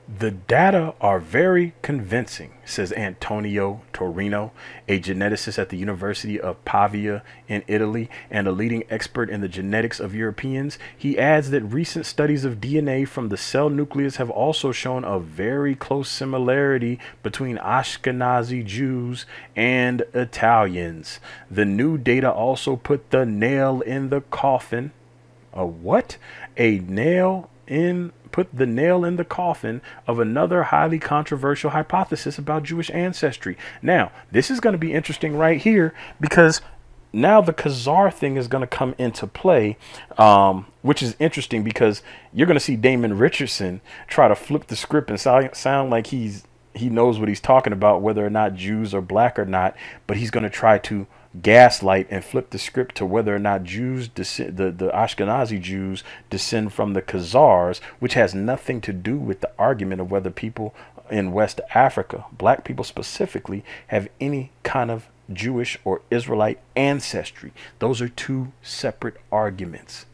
The data are very convincing, says Antonio Torroni, a geneticist at the University of Pavia in Italy and a leading expert in the genetics of Europeans. He adds that recent studies of DNA from the cell nucleus have also shown a very close similarity between Ashkenazi Jews and Italians. The new data also put the nail in the coffin. A what? A nail in put the nail in the coffin of another highly controversial hypothesis about Jewish ancestry. Now, this is going to be interesting right here because now the Khazar thing is going to come into play, um, which is interesting because you're going to see Damon Richardson try to flip the script and sound, sound like he's he knows what he's talking about, whether or not Jews are black or not, but he's going to try to gaslight and flip the script to whether or not Jews the, the Ashkenazi Jews descend from the Khazars, which has nothing to do with the argument of whether people in West Africa, black people specifically, have any kind of Jewish or Israelite ancestry. Those are two separate arguments.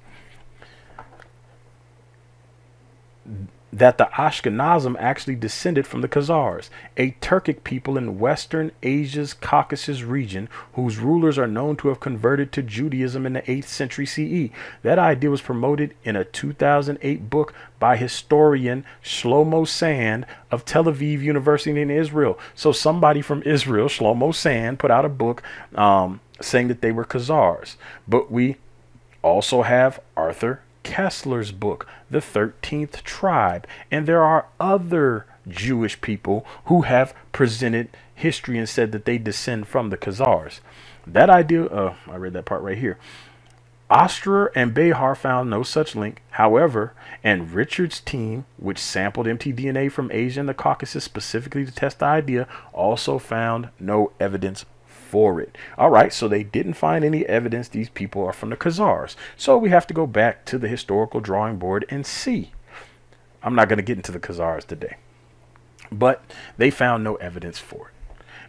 That the Ashkenazim actually descended from the Khazars, a Turkic people in Western Asia's Caucasus region whose rulers are known to have converted to Judaism in the 8th century CE. That idea was promoted in a 2008 book by historian Shlomo Sand of Tel Aviv University in Israel. So somebody from Israel, Shlomo Sand, put out a book um, saying that they were Khazars. But we also have Arthur Koestler's book, The 13th Tribe. And there are other Jewish people who have presented history and said that they descend from the Khazars. That idea, uh, I read that part right here. Ostrer and Behar found no such link. However, and Richard's team, which sampled mtDNA from Asia and the Caucasus specifically to test the idea, also found no evidence for it. All right, so they didn't find any evidence these people are from the Khazars. So we have to go back to the historical drawing board and see. I'm not going to get into the Khazars today, but they found no evidence for it.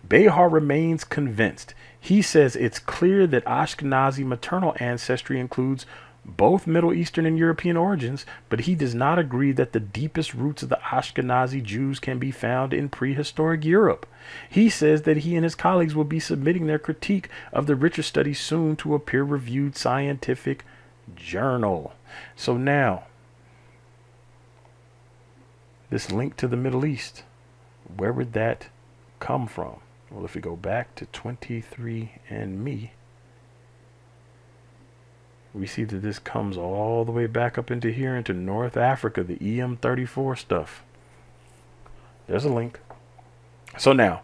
Behar remains convinced. He says it's clear that Ashkenazi maternal ancestry includes both Middle Eastern and European origins, but he does not agree that the deepest roots of the Ashkenazi Jews can be found in prehistoric Europe. He says that he and his colleagues will be submitting their critique of the Richard study soon to a peer reviewed scientific journal. So now, this link to the Middle East, where would that come from? Well, if we go back to 23andMe, we see that this comes all the way back up into here into North Africa, the EM34 stuff. There's a link. So now,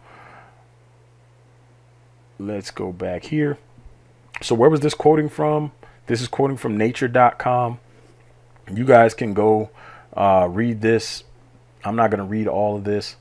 let's go back here. So where was this quoting from? This is quoting from nature.com. You guys can go uh, read this. I'm not going to read all of this.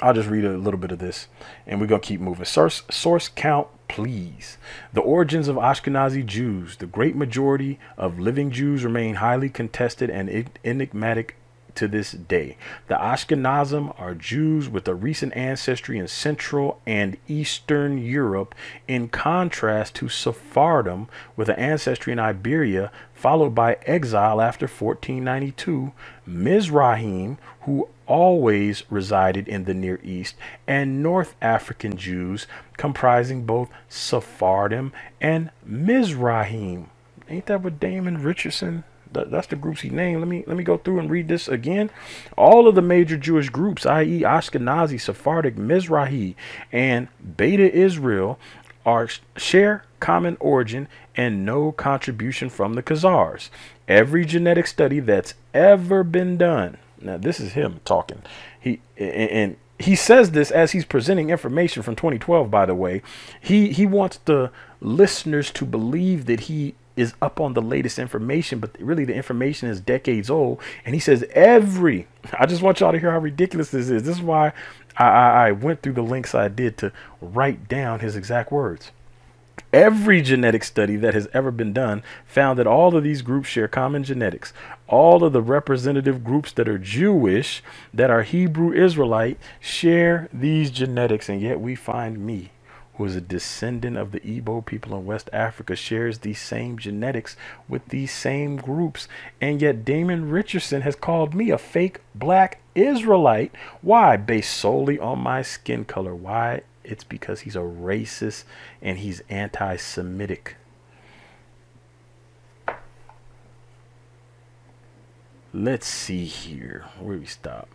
I'll just read a little bit of this and we're going to keep moving. Source, source count please. The origins of Ashkenazi Jews. The great majority of living Jews remain highly contested and enigmatic to this day. The Ashkenazim are Jews with a recent ancestry in Central and Eastern Europe, in contrast to Sephardim with an ancestry in Iberia, followed by exile after 1492, Mizrahim, who always resided in the Near East, and North African Jews, comprising both Sephardim and Mizrahim. Ain't that what Damon Richardson that's the groups he named. Let me let me go through and read this again. All of the major Jewish groups, i.e., Ashkenazi, Sephardic, Mizrahi, and Beta Israel, are share common origin and no contribution from the Khazars. Every genetic study that's ever been done. Now this is him talking. He and he says this as he's presenting information from 2012 by the way he he wants the listeners to believe that he is up on the latest information, but really the information is decades old. And he says every, I just want y'all to hear how ridiculous this is. This is why I, I, I went through the links I did to write down his exact words. Every genetic study that has ever been done found that all of these groups share common genetics. All of the representative groups that are Jewish, that are Hebrew Israelite, share these genetics, and yet we find me who is a descendant of the Igbo people in West Africa, shares these same genetics with these same groups. And yet Damon Richardson has called me a fake black Israelite. Why? Based solely on my skin color. Why? It's because he's a racist and he's anti Semitic. Let's see here. Where we stop?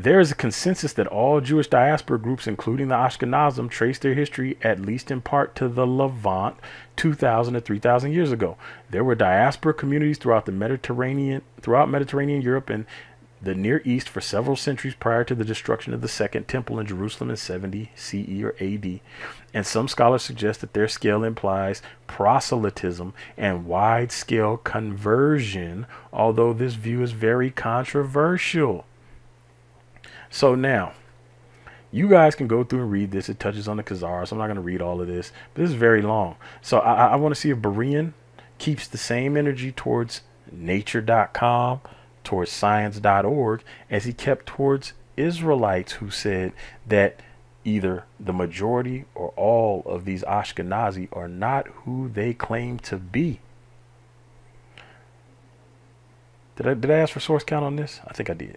There is a consensus that all Jewish diaspora groups, including the Ashkenazim, trace their history at least in part to the Levant 2,000 to 3,000 years ago. There were diaspora communities throughout the Mediterranean, throughout Mediterranean Europe and the Near East for several centuries prior to the destruction of the Second Temple in Jerusalem in 70 CE or AD. And some scholars suggest that their scale implies proselytism and wide scale conversion, although this view is very controversial. So now, you guys can go through and read this. It touches on the Khazars. So I'm not going to read all of this, but this is very long. So I, I want to see if Berean keeps the same energy towards nature.com, towards science.org, as he kept towards Israelites who said that Either the majority or all of these Ashkenazi are not who they claim to be. Did I did I ask for source count on this? I think I did.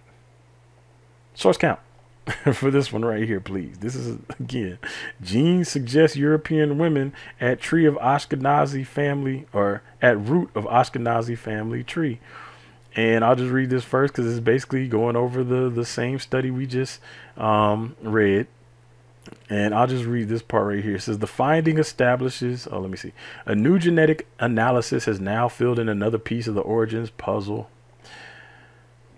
Source count *laughs* for this one right here, please. This is again. Gene suggests European women at tree of Ashkenazi family or at root of Ashkenazi family tree. And I'll just read this first because it's basically going over the the same study we just um, read. And I'll just read this part right here. It says the finding establishes, oh, let me see. A new genetic analysis has now filled in another piece of the origins puzzle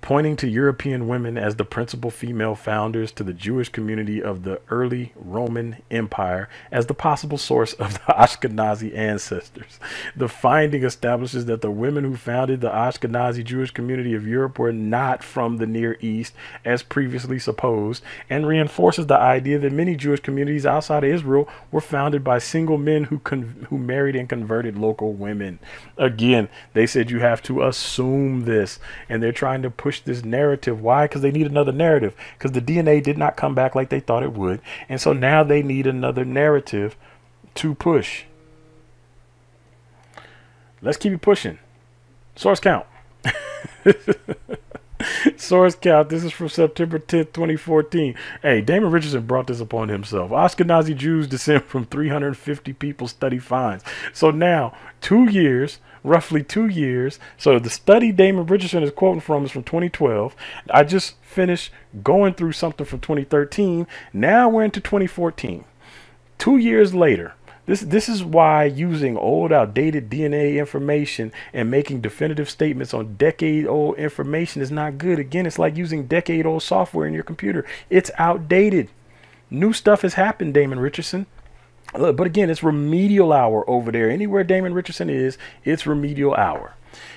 pointing to European women as the principal female founders to the Jewish community of the early Roman Empire as the possible source of the *laughs* Ashkenazi ancestors. The finding establishes that the women who founded the Ashkenazi Jewish community of Europe were not from the Near East as previously supposed and reinforces the idea that many Jewish communities outside of Israel were founded by single men who who married and converted local women. Again, they said you have to assume this and they're trying to push push this narrative. Why? Because they need another narrative. Because the DNA did not come back like they thought it would. And so now they need another narrative to push. Let's keep it pushing. Source count. *laughs* Source count. This is from September 10th, 2014. Hey, Damon Richardson brought this upon himself. Ashkenazi Jews descend from 350 people study finds. So now, two years roughly two years. So the study Damon Richardson is quoting from is from 2012. I just finished going through something from 2013. Now we're into 2014. Two years later, this this is why using old outdated DNA information and making definitive statements on decade old information is not good. Again, it's like using decade old software in your computer. It's outdated. New stuff has happened, Damon Richardson. Look, but again, it's remedial hour over there. Anywhere Damon Richardson is, it's remedial hour.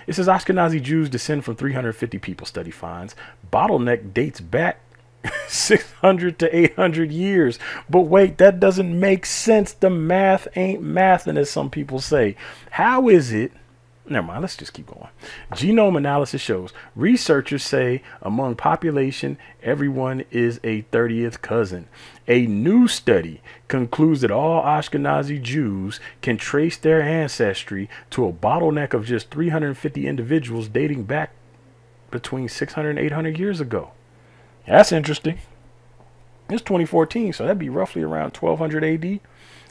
It says Ashkenazi Jews descend from 350 people, study finds. Bottleneck dates back *laughs* 600 to 800 years. But wait, that doesn't make sense. The math ain't mathing, as some people say. How is it? Never mind, let's just keep going. Genome analysis shows researchers say among population, everyone is a 30th cousin. A new study concludes that all Ashkenazi Jews can trace their ancestry to a bottleneck of just 350 individuals dating back between 600 and 800 years ago. That's interesting. It's 2014, so that'd be roughly around 1200 AD.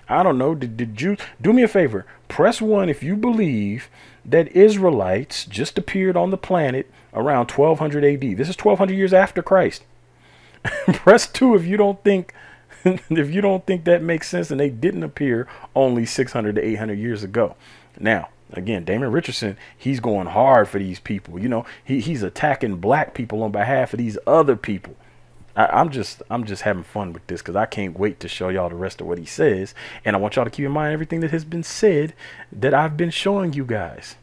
I don't know. Did, did you do me a favor? Press one if you believe that Israelites just appeared on the planet around 1200 AD. This is 1200 years after Christ. *laughs* Press two if you don't think *laughs* if you don't think that makes sense and they didn't appear only 600 to 800 years ago. Now, again, Damon Richardson, he's going hard for these people. You know, he, he's attacking black people on behalf of these other people. I, am just I'm just having fun with this because I can't wait to show y'all the rest of what he says. And I want y'all to keep in mind everything that has been said that I've been showing you guys.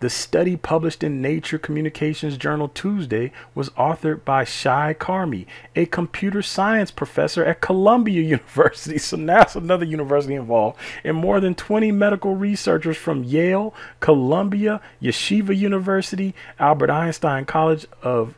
The study published in Nature Communications Journal Tuesday was authored by Shai Carmi, a computer science professor at Columbia *laughs* University. So now it's another university involved, and more than 20 medical researchers from Yale, Columbia, Yeshiva University, Albert Einstein College of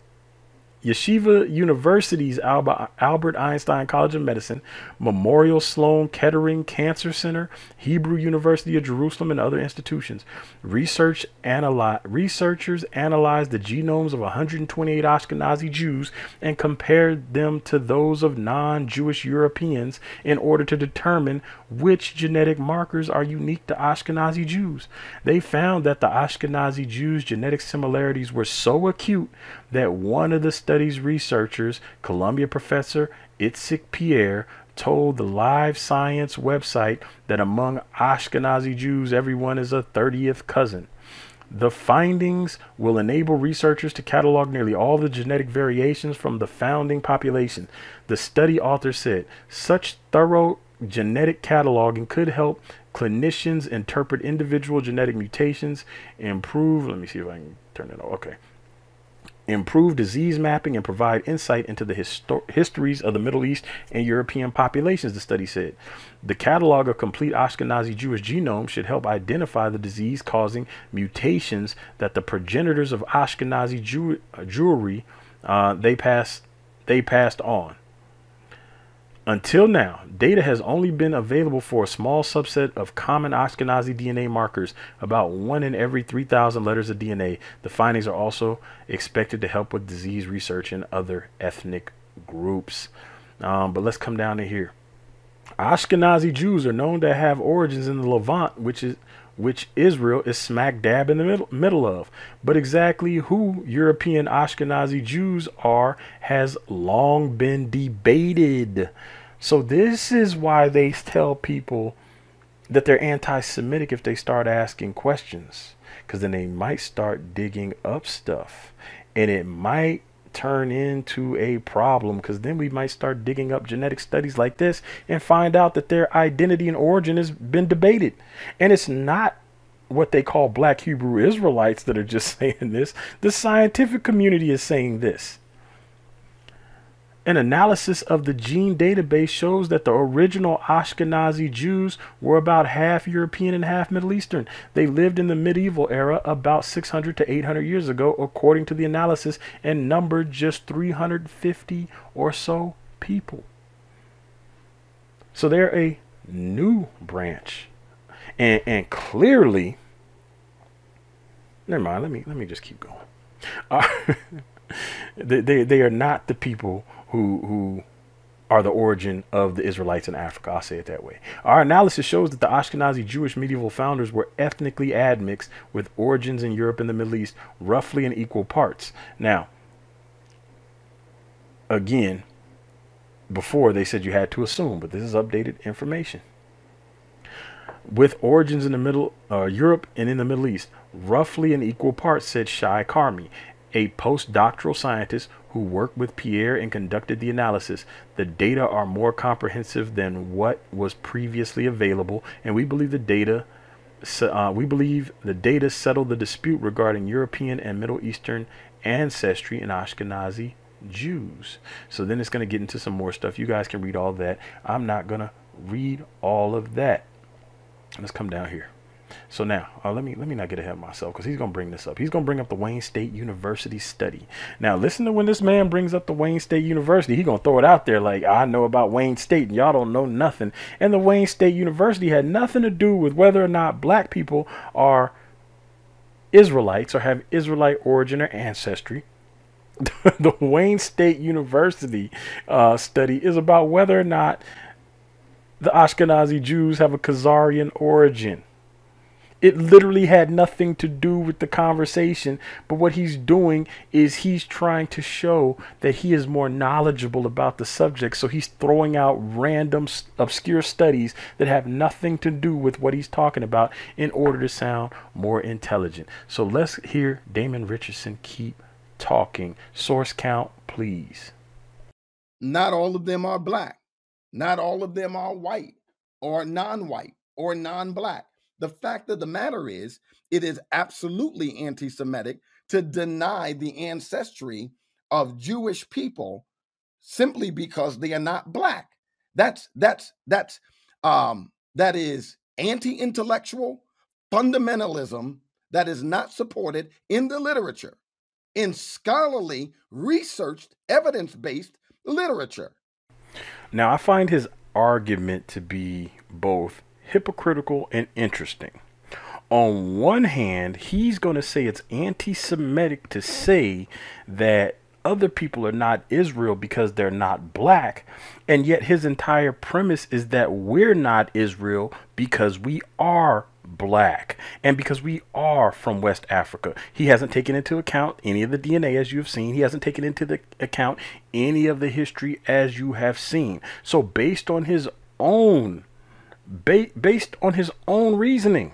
Yeshiva University's Albert Einstein College of Medicine, Memorial Sloan Kettering Cancer Center, Hebrew University of Jerusalem, and other institutions. Research analy- researchers analyzed the genomes of 128 Ashkenazi Jews and compared them to those of non Jewish Europeans in order to determine which genetic markers are unique to Ashkenazi Jews. They found that the Ashkenazi Jews' genetic similarities were so acute that one of the study's researchers, Columbia professor Itsik Pe'er, told the Live Science website that among Ashkenazi Jews, everyone is a 30th cousin. The findings will enable researchers to catalog nearly all the genetic variations from the founding population. The study author said such thorough genetic cataloging could help clinicians interpret individual genetic mutations, improve. Let me see if I can turn it on. Okay improve disease mapping, and provide insight into the histo- histories of the Middle East and European populations, the study said. The catalog of complete Ashkenazi Jewish genome should help identify the disease causing mutations that the progenitors of Ashkenazi Jew- uh, Jewry uh, they, passed, they passed on. Until now, data has only been available for a small subset of common Ashkenazi DNA markers, about one in every 3,000 letters of DNA. The findings are also expected to help with disease research in other ethnic groups. Um, but let's come down to here. Ashkenazi Jews are known to have origins in the Levant, which is which Israel is smack dab in the middle, middle of. But exactly who European Ashkenazi Jews are has long been debated. So this is why they tell people that they're anti-Semitic if they start asking questions, because then they might start digging up stuff, and it might turn into a problem because then we might start digging up genetic studies like this and find out that their identity and origin has been debated. And it's not what they call black Hebrew Israelites that are just *laughs* saying this. The scientific community is saying this. An analysis of the gene database shows that the original Ashkenazi Jews were about half European and half Middle Eastern. They lived in the medieval era about 600 to 800 years ago, according to the analysis, and numbered just 350 or so people. So they're a new branch. And, and clearly, never mind, let me, let me just keep going. Uh, *laughs* they, they, they are not the people who who are the origin of the Israelites in Africa. I'll say it that way. Our analysis shows that the Ashkenazi Jewish medieval founders were ethnically admixed with origins in Europe and the Middle East, roughly in equal parts. Now, again, before they said you had to assume, but this is updated information. With origins in the Middle uh, Europe and in the Middle East, roughly in equal parts, said Shai Carmi, a postdoctoral scientist who worked with Pe'er and conducted the analysis. The data are more comprehensive than what was previously available, and we believe the data uh, we believe the data settled the dispute regarding European and Middle Eastern ancestry in Ashkenazi Jews. So then it's going to get into some more stuff. You guys can read all that. I'm not going to read all of that. Let's come down here. So now, uh, let me let me not get ahead of myself because he's gonna bring this up. He's gonna bring up the Wayne State University study. Now, listen to when this man brings up the Wayne State University. He gonna throw it out there like I know about Wayne State and y'all don't know nothing. And the Wayne State University had nothing to do with whether or not black people are Israelites or have Israelite origin or ancestry. *laughs* the Wayne State University uh, study is about whether or not the Ashkenazi Jews have a Khazarian origin. It literally had nothing to do with the conversation, but what he's doing is he's trying to show that he is more knowledgeable about the subject. So he's throwing out random, obscure studies that have nothing to do with what he's talking about in order to sound more intelligent. So let's hear Damon Richardson keep talking. Source count, please. Not all of them are black. Not all of them are white or non white or non black. The fact of the matter is, it is absolutely anti Semitic to deny the ancestry of Jewish people simply because they are not black. That's that's that's um that is anti-intellectual fundamentalism that is not supported in the literature, in scholarly, researched, evidence-based literature. Now I find his argument to be both hypocritical and interesting. On one hand, he's going to say it's anti Semitic to say that other people are not Israel because they're not black. And yet, his entire premise is that we're not Israel because we are black and because we are from West Africa. He hasn't taken into account any of the DNA as you've seen. He hasn't taken into the account any of the history as you have seen. So based on his own ba- based on his own reasoning.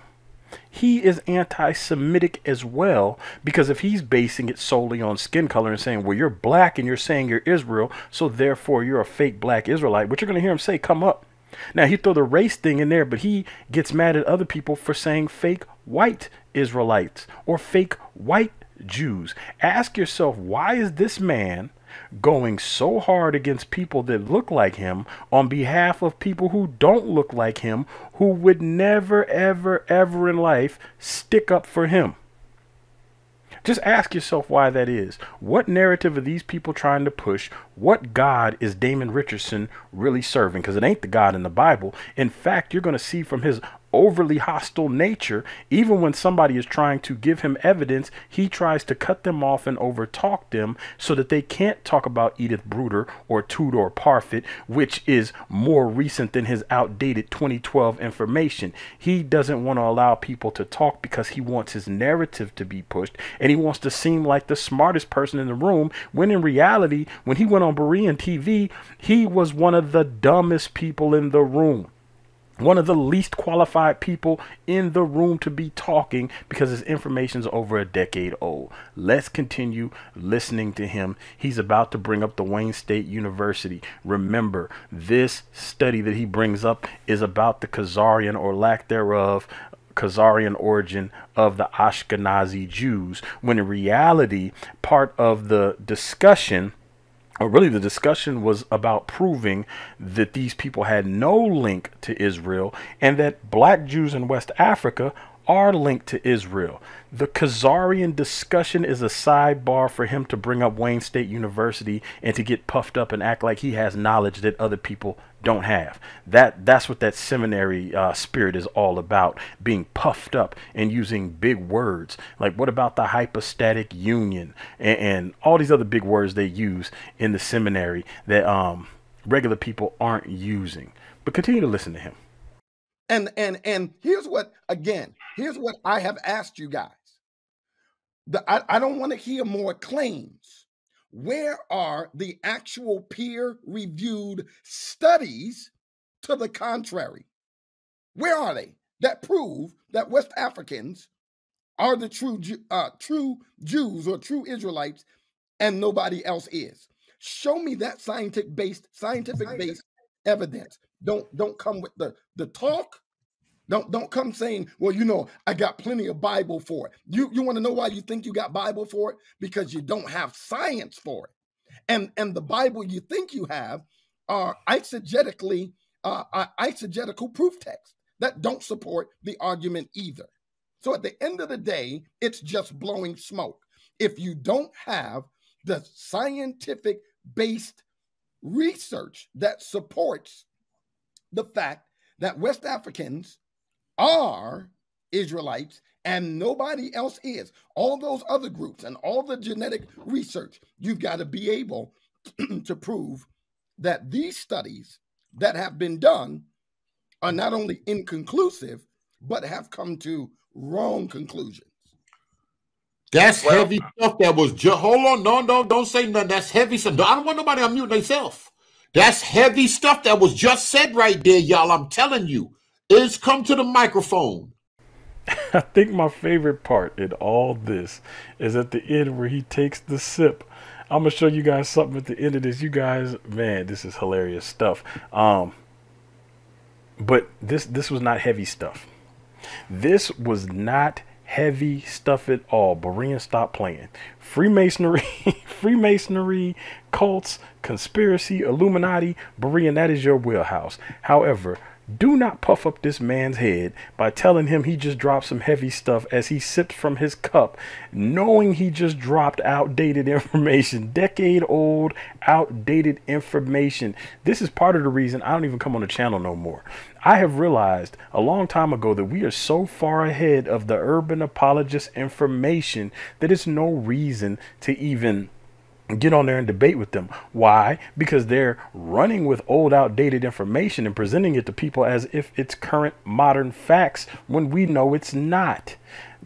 He is anti Semitic as well because if he's basing it solely on skin color and saying, well, you're black and you're saying you're Israel, so therefore you're a fake black Israelite, which you're going to hear him say, come up. Now, he throw the race thing in there, but he gets mad at other people for saying fake white Israelites or fake white Jews. Ask yourself, why is this man going so hard against people that look like him on behalf of people who don't look like him, who would never, ever, ever in life stick up for him. Just ask yourself why that is. What narrative are these people trying to push? What God is Damon Richardson really serving? Because it ain't the God in the Bible. In fact, you're going to see from his overly hostile nature, even when somebody is trying to give him evidence, he tries to cut them off and overtalk them so that they can't talk about Edith Bruder or Tudor Parfitt, which is more recent than his outdated 2012 information. He doesn't want to allow people to talk because he wants his narrative to be pushed and he wants to seem like the smartest person in the room when in reality, when he went on Berean TV, he was one of the dumbest people in the room one of the least qualified people in the room to be talking because his information is over a decade old. Let's continue listening to him. He's about to bring up the Wayne State University. Remember, this study that he brings up is about the Khazarian or lack thereof Khazarian origin of the Ashkenazi Jews, when in reality, part of the discussion or really the discussion was about proving that these people had no link to Israel and that black Jews in West Africa are linked to Israel. The Khazarian discussion is a sidebar for him to bring up Wayne State University and to get puffed up and act like he has knowledge that other people don't have. That that's what that seminary uh, spirit is all about: being puffed up and using big words. Like what about the hypostatic union and, and all these other big words they use in the seminary that um, regular people aren't using? But continue to listen to him. And and and here's what again, here's what I have asked you guys. The, I, I don't want to hear more claims. Where are the actual peer reviewed studies to the contrary? Where are they that prove that West Africans are the true uh, true Jews or true Israelites and nobody else is? Show me that scientific based scientific based evidence. Don't don't come with the the talk. Don't don't come saying, well, you know, I got plenty of Bible for it. You you want to know why you think you got Bible for it? Because you don't have science for it. And and the Bible you think you have are eisegetically uh, uh proof texts that don't support the argument either. So at the end of the day, it's just blowing smoke. If you don't have the scientific based research that supports the fact that West Africans are Israelites and nobody else is. All those other groups and all the genetic research, you've got to be able *clears throat* to prove that these studies that have been done are not only inconclusive, but have come to wrong conclusions. That's well, heavy stuff. That was just hold on, no, no, don't say nothing. That's heavy stuff. I don't want nobody unmute themselves. That's heavy stuff that was just said right there, y'all. I'm telling you, it's come to the microphone. *laughs* I think my favorite part in all this is at the end where he takes the sip. I'm gonna show you guys something at the end of this. You guys, man, this is hilarious stuff. Um, but this this was not heavy stuff. This was not heavy stuff at all. Berean, stop playing. Freemasonry, *laughs* Freemasonry, cults, conspiracy, Illuminati, Berean, that is your wheelhouse. However, do not puff up this man's head by telling him he just dropped some heavy stuff as he sips from his cup, knowing he just dropped outdated *laughs* information, decade old, outdated information. This is part of the reason I don't even come on the channel no more. I have realized a long time ago that we are so far ahead of the urban apologist information that it's no reason to even get on there and debate with them. Why? Because they're running with old, outdated information and presenting it to people as if it's current, modern facts when we know it's not.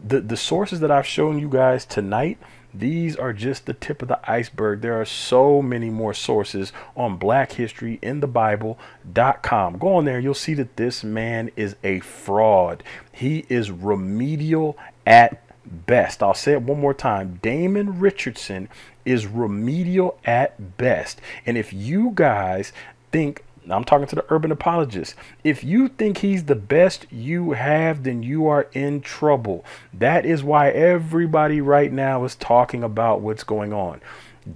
The, the sources that I've shown you guys tonight these are just the tip of the iceberg. There are so many more sources on Black History in the Bible.com. Go on there, you'll see that this man is a fraud. He is remedial at best. I'll say it one more time. Damon Richardson is remedial at best. And if you guys think I'm talking to the urban apologist. If you think he's the best you have, then you are in trouble. That is why everybody right now is talking about what's going on.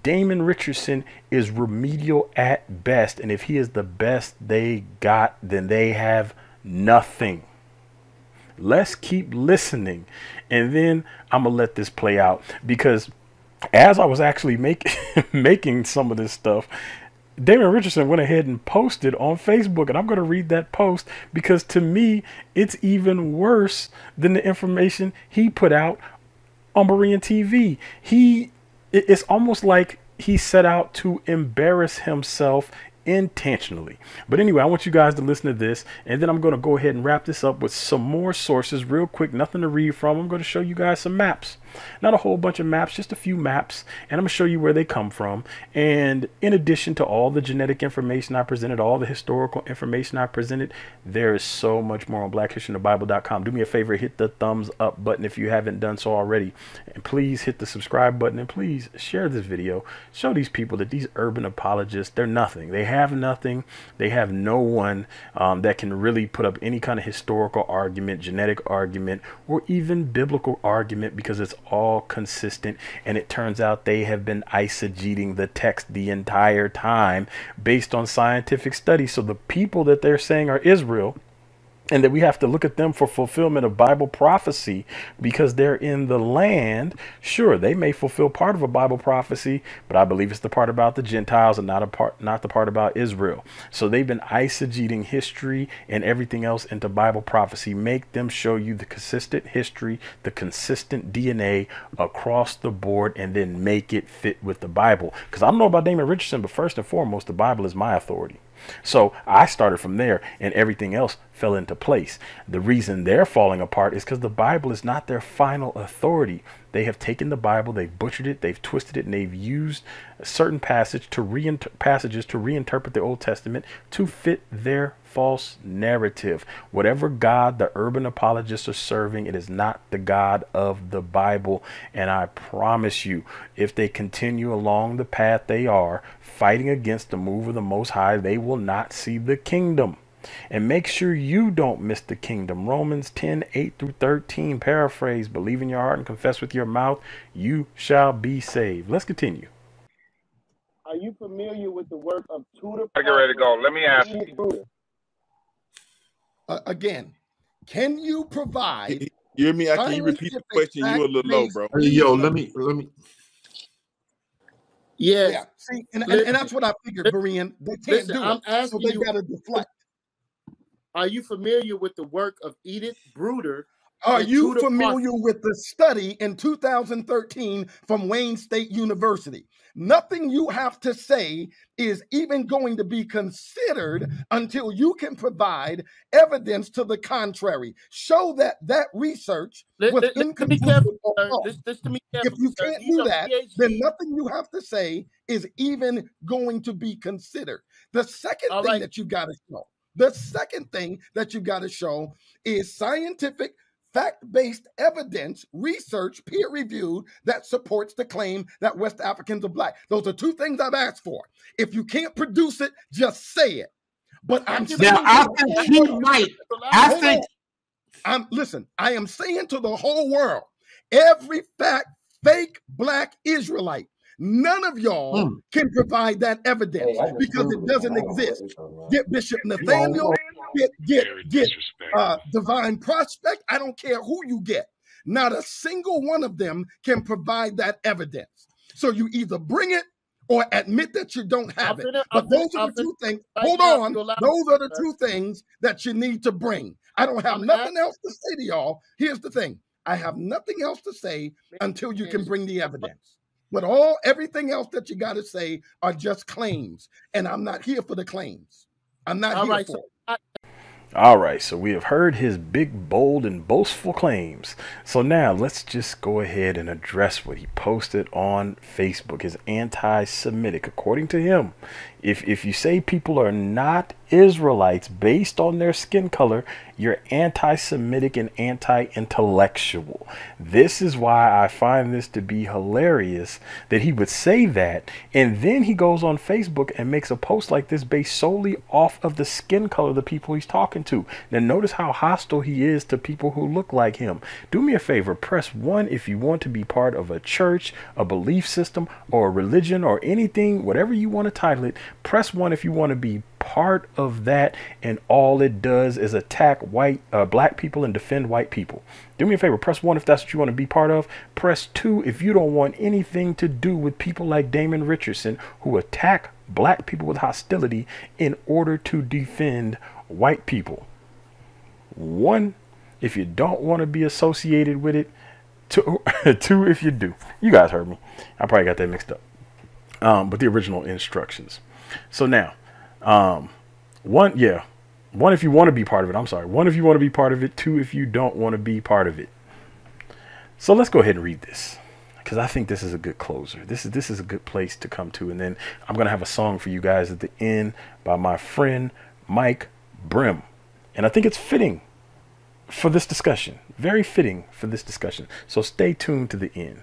Damon Richardson is remedial at best. And if he is the best they got, then they have nothing. Let's keep listening. And then I'm to let this play out because as I was actually make, *laughs* making some of this stuff, Damon Richardson went ahead and posted on Facebook, and I'm going to read that post because to me, it's even worse than the information he put out on Berean TV. He, it's almost like he set out to embarrass himself intentionally. But anyway, I want you guys to listen to this, and then I'm going to go ahead and wrap this up with some more sources real quick. Nothing to read from. I'm going to show you guys some maps. Not a whole bunch of maps, just a few maps, and I'm going to show you where they come from. And in addition to all the genetic information I presented, all the historical information I presented, there is so much more on blackhistoryinthebible.com. Do me a favor, hit the thumbs up button if you haven't done so already. And please hit the subscribe button and please share this video. Show these people that these urban apologists, they're nothing. They have nothing. They have no one um, that can really put up any kind of historical argument, genetic argument, or even biblical argument because it's all consistent. And it turns out they have been eisegeting the text the entire time based on scientific studies. So the people that they're saying are Israel and that we have to look at them for fulfillment of Bible prophecy because they're in the land. Sure, they may fulfill part of a Bible prophecy, but I believe it's the part about the Gentiles and not a part, not the part about Israel. So they've been eisegeting history and everything else into Bible prophecy. Make them show you the consistent history, the consistent DNA across the board, and then make it fit with the Bible. Because I don't know about Damon Richardson, but first and foremost, the Bible is my authority. So I started from there and everything else fell into place. The reason they're falling apart is because the Bible is not their final authority. They have taken the Bible, they've butchered it, they've twisted it, and they've used certain passage to reinter- passages to reinterpret the Old Testament to fit their false narrative. Whatever God the urban apologists are serving, it is not the God of the Bible. And I promise you, if they continue along the path they are, fighting against the move of the Most High, they will not see the kingdom. And make sure you don't miss the kingdom. Romans 10 8 through 13, paraphrase believe in your heart and confess with your mouth, you shall be saved. Let's continue. Are you familiar with the work of Tudor? I get ready to go. Let me ask you. Uh, again, can you provide? You hear me? I can you repeat the question? You a little low, bro. Hey, yo, let me let me. Yes. Yeah. See, and, and, and that's what I figured, Berean. They can't Listen, do I'm it, so asking they you- got to deflect. Are you familiar with the work of Edith Bruder? Are you familiar with the study in 2013 from Wayne State University? Nothing you have to say is even going to be considered until you can provide evidence to the contrary. Show that that research Let, was let, let be careful. inconclusive or sir. false. Listen, listen to me If you sir. can't He's do that, PhD. then nothing you have to say is even going to be considered. The second All thing right. that you got to show, the second thing that you got to show is scientific, fact based evidence, research, peer reviewed that supports the claim that West Africans are black. Those are two things I've asked for. If you can't produce it, just say it. But I'm Now, saying Now I to the think he might. I think. I'm listen, I am saying to the whole world, every fact fake black Israelite, none of y'all Hmm. can provide that evidence because it doesn't exist. Get Bishop Nathaniel, get get get uh divine prospect. I don't care who you get. Not a single one of them can provide that evidence. So you either bring it or admit that you don't have it. But those are the two things. Hold on. Those are the two things that you need to bring. I don't have nothing else to say to y'all. Here's the thing. I have nothing else to say until you can bring the evidence. But all everything else that you got to say are just claims, and I'm not here for the claims. I'm not All here right, for so it. All right, so we have heard his big, bold, and boastful claims. So now let's just go ahead and address what he posted on Facebook, his anti Semitic. According to him, if, if you say people are not Israelites based on their skin color, you're anti Semitic and anti intellectual. This is why I find this to be hilarious that he would say that. And then he goes on Facebook and makes a post like this based solely off of the skin color of the people he's talking to. Now, notice how hostile he is to people who look like him. Do me a favor, press one if you want to be part of a church, a belief system, or a religion, or anything, whatever you want to title it. Press one if you want to be part of that, and all it does is attack white, uh, black people and defend white people. Do me a favor, press one if that's what you want to be part of. Press two if you don't want anything to do with people like Damon Richardson who attack black people with hostility in order to defend white people. One, if you don't want to be associated with it. Two, *laughs* two if you do. You guys heard me. I probably got that mixed up. Um, but the original instructions. So now, um, one, yeah, one if you want to be part of it. I'm sorry. One if you want to be part of it. Two if you don't want to be part of it. So let's go ahead and read this because I think this is a good closer. This is this is a good place to come to, and then I'm gonna have a song for you guys at the end by my friend Mike Brim, and I think it's fitting for this discussion. Very fitting for this discussion. So stay tuned to the end.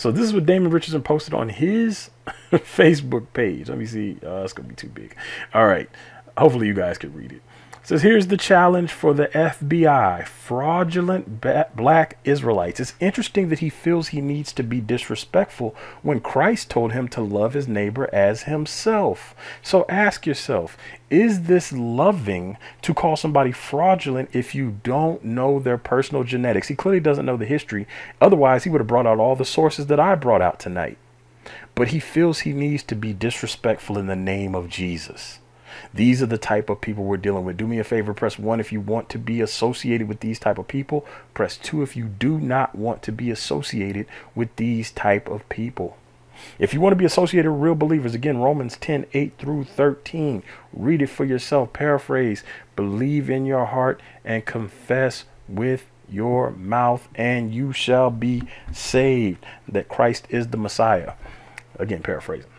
So this is what Damon Richardson posted on his *laughs* Facebook page. Let me see. Uh, it's gonna be too big. All right. Hopefully you guys can read it says here's the challenge for the FBI fraudulent black Israelites. It's interesting that he feels he needs to be disrespectful when Christ told him to love his neighbor as himself. So ask yourself, is this loving to call somebody fraudulent if you don't know their personal genetics? He clearly doesn't know the history. Otherwise, he would have brought out all the sources that I brought out tonight. But he feels he needs to be disrespectful in the name of Jesus. These are the type of people we're dealing with. Do me a favor, press one if you want to be associated with these type of people. Press two if you do not want to be associated with these type of people. If you want to be associated with real believers, again, Romans 10, 8 through 13. Read it for yourself. Paraphrase. Believe in your heart and confess with your mouth, and you shall be saved. That Christ is the Messiah. Again, paraphrasing.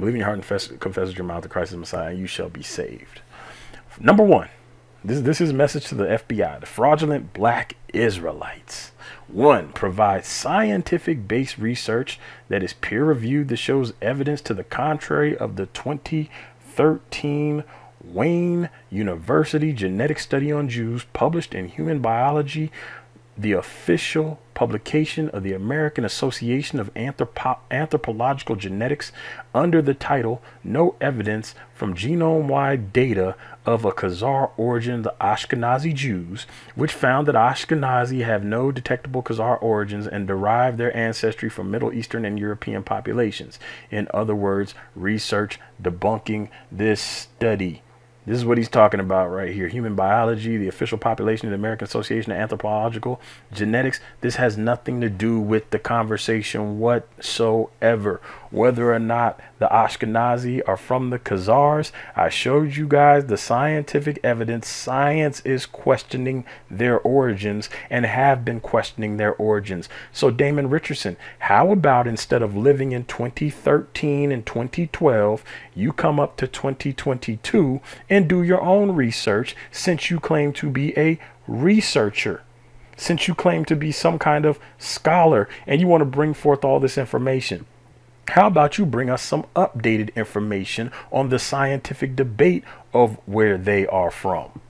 Believe in your heart and confess, confess with your mouth that Christ is Messiah, and you shall be saved. Number one, this, this is a message to the FBI, the fraudulent black Israelites. One, provide scientific based research that is peer reviewed that shows evidence to the contrary of the 2013 Wayne University genetic study on Jews published in Human Biology the official publication of the American Association of Anthropo- Anthropological Genetics under the title No Evidence from Genome Wide Data of a Khazar Origin, the Ashkenazi Jews, which found that Ashkenazi have no detectable Khazar origins and derive their ancestry from Middle Eastern and European populations. In other words, research debunking this study. This is what he's talking about right here. Human biology, the official population of the American Association of Anthropological Genetics. This has nothing to do with the conversation whatsoever whether or not the Ashkenazi are from the Khazars. I showed you guys the scientific evidence. Science is questioning their origins and have been questioning their origins. So, Damon Richardson, how about instead of living in 2013 and 2012, you come up to 2022 and do your own research since you claim to be a researcher? Since you claim to be some kind of scholar and you want to bring forth all this information. How about you bring us some updated information on the scientific debate of where they are from?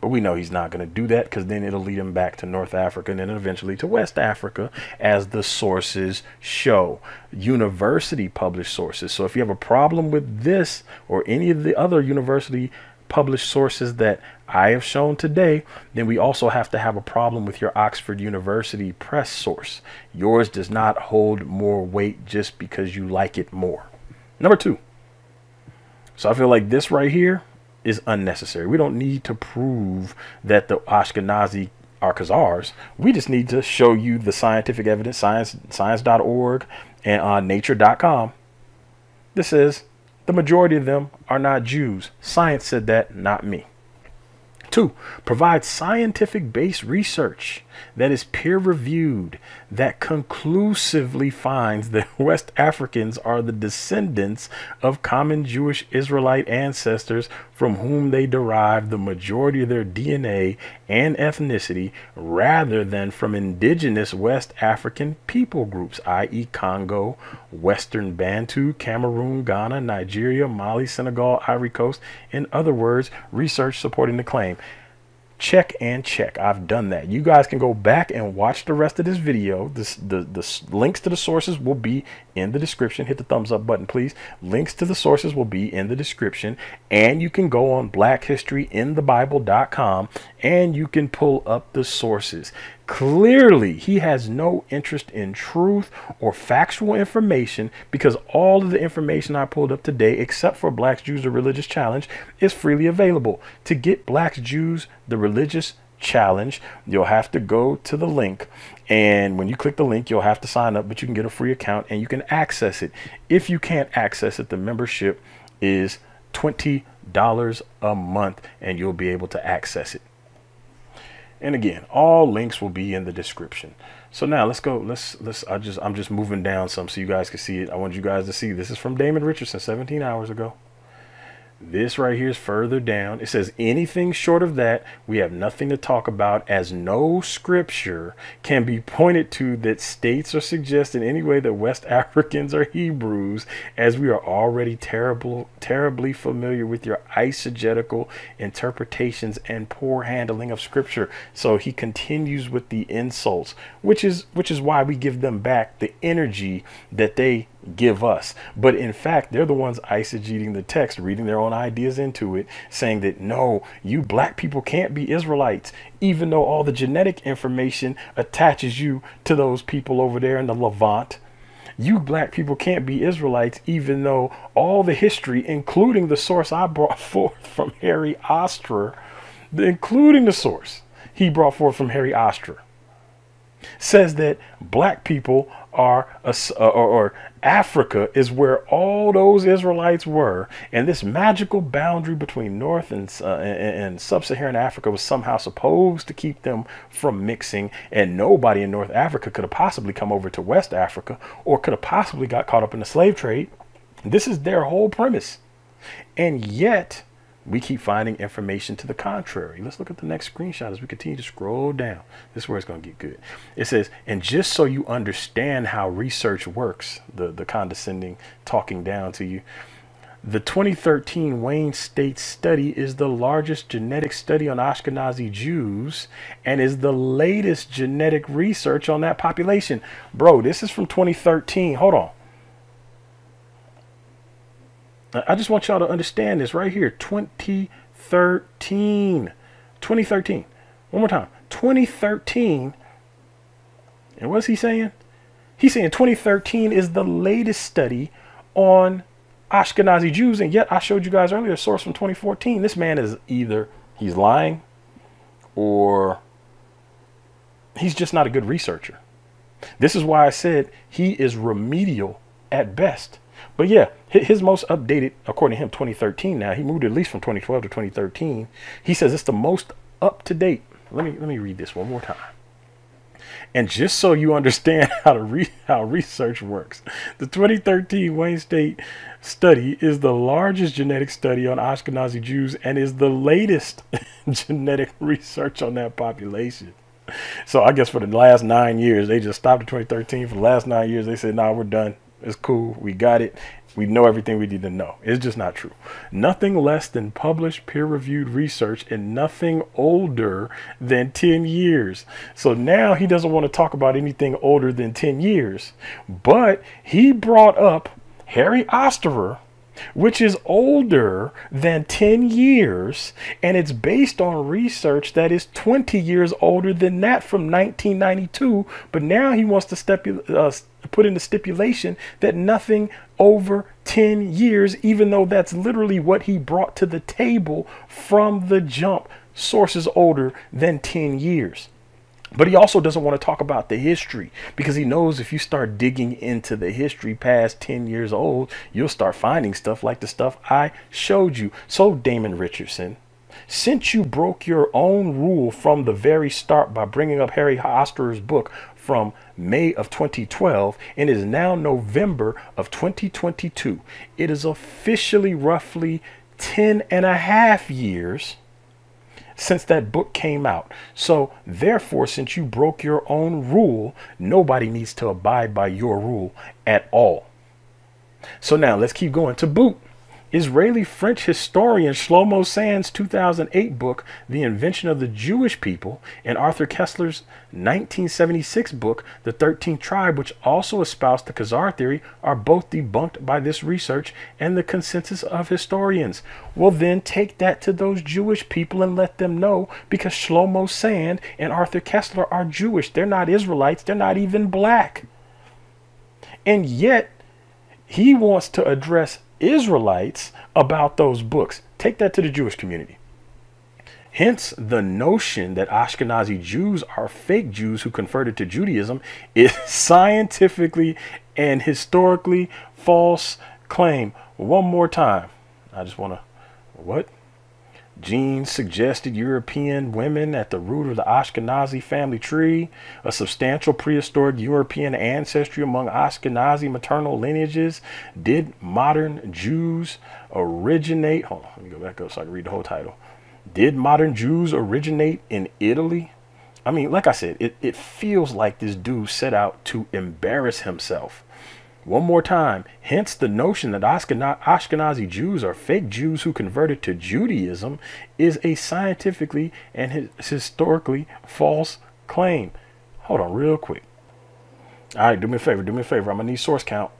But we know he's not going to do that because then it'll lead him back to North Africa and then eventually to West Africa, as the sources show. University published sources. So if you have a problem with this or any of the other university published sources that I have shown today, then we also have to have a problem with your Oxford University press source. Yours does not hold more weight just because you like it more. Number two. So I feel like this right here is unnecessary. We don't need to prove that the Ashkenazi are Khazars. We just need to show you the scientific evidence, science, science.org and uh, nature.com. This says the majority of them are not Jews. Science said that, not me. Two, provide scientific based research that is peer reviewed that conclusively finds that *laughs* West Africans are the descendants of common Jewish Israelite ancestors from whom they derive the majority of their DNA and ethnicity rather than from indigenous West African people groups, i.e., Congo, Western Bantu, Cameroon, Ghana, Nigeria, Mali, Senegal, Ivory Coast. In other words, research supporting the claim. Check and check. I've done that. You guys can go back and watch the rest of this video. This, the, the links to the sources will be in the description. Hit the thumbs up button, please. Links to the sources will be in the description. And you can go on blackhistoryinthebible.com and you can pull up the sources. Clearly, he has no interest in truth or factual information because all of the information I pulled up today, except for Blacks, Jews, the Religious Challenge, is freely available. To get Blacks, Jews, the Religious Challenge, you'll have to go to the link. And when you click the link, you'll have to sign up, but you can get a free account and you can access it. If you can't access it, the membership is $20 a month and you'll be able to access it. And again, all links will be in the description. So now let's go. Let's let's. I just I'm just moving down some so you guys can see it. I want you guys to see. This is from Damon Richardson 17 hours ago. This right here is further down. It says anything short of that, we have nothing to talk about as no scripture can be pointed to that states or suggests in any way that West *laughs* Africans are Hebrews, as we are already terrible, terribly familiar with your eisegetical interpretations and poor handling of scripture. So he continues with the insults, which is which is why we give them back the energy that they give us. But in fact, they're the ones eisegeting the text, reading their own ideas into it, saying that no, you black people can't be Israelites, even though all the genetic information attaches you to those people over there in the Levant. You black people can't be Israelites, even though all the history, including the source I brought *laughs* forth from Harry Ostrer, including the source he brought forth from Harry Ostrer, says that black people are a, or, or Africa is where all those Israelites were, and this magical boundary between North and, uh, and, and sub-Saharan Africa was somehow supposed to keep them from mixing, and nobody in North Africa could have possibly come over to West Africa or could have possibly got caught up in the slave trade. This is their whole premise, and yet we keep finding information to the contrary. Let's look at the next screenshot as we continue to scroll down. This is where it's going to get good. It says, and just so you understand how research works, the, the condescending talking down to you, the 2013 Wayne State study is the largest genetic study on Ashkenazi Jews and is the latest genetic research on that population. Bro, this is from 2013. Hold on. I just want y'all to understand this right here. 2013. 2013. One more time. 2013. And what's he saying? He's saying 2013 is the latest study on Ashkenazi Jews. And yet I showed you guys earlier a source from 2014. This man is either he's lying or he's just not a good researcher. This is why I said he is remedial at best. But yeah, his most updated, according to him, 2013 now. He moved at least from 2012 to 2013. He says it's the most up to date. Let me let me read this one more time. And just so you understand *laughs* how to re- how research works, the 2013 Wayne State study is the largest genetic study on Ashkenazi Jews and is the latest *laughs* genetic research on that population. So I guess for the last nine years, they just stopped in 2013. For the last nine years, they said, "Nah, we're done. It's cool. We got it. We know everything we need to know. It's just not true. Nothing less than published peer reviewed research and nothing older than 10 years. So now he doesn't want to talk about anything older than 10 years. But he brought up Harry Ostrer which is older than 10 years, and it's based on research that is 20 years older than that from 1992. But now he wants to step, uh, put in the stipulation that nothing over 10 years, even though that's literally what he brought to the table from the jump. Sources older than 10 years. But he also doesn't want to talk about the history because he knows if you start digging into the history past 10 years old, you'll start finding stuff like the stuff I showed you. So, Damon Richardson, since you broke your own rule from the very start by bringing up Harry Ostrer's book from May of 2012 and is now November of 2022, it is officially roughly 10 and a half years since that book came out. So, therefore, since you broke your own rule, nobody needs to abide by your rule at all. So, now let's keep going to boot. Israeli French historian Shlomo Sand's 2008 book, The Invention of the Jewish People, and Arthur Koestler's 1976 book, The 13th Tribe, which also espoused the Khazar theory, are both debunked by this research and the consensus of historians. Well, then take that to those Jewish people and let them know because Shlomo Sand and Arthur Kessler are Jewish. They're not Israelites, they're not even black. And yet, he wants to address Israelites about those books. Take that to the Jewish community. Hence, the notion that Ashkenazi Jews are fake Jews who converted to Judaism is *laughs* scientifically and historically false claim. One more time. I just want to, what? Genes suggested European women at the root of the Ashkenazi family tree, a substantial prehistoric European ancestry among Ashkenazi maternal lineages. Did modern Jews originate? Hold on, let me go back up so I can read the whole title. Did modern Jews originate in Italy? I mean, like I said, it, it feels like this dude set out to embarrass himself. One more time. Hence, the notion that Ashkenazi Jews are fake Jews who converted to Judaism is a scientifically and historically false claim. Hold on, real quick. All right, do me a favor. Do me a favor. I'm going to need source count.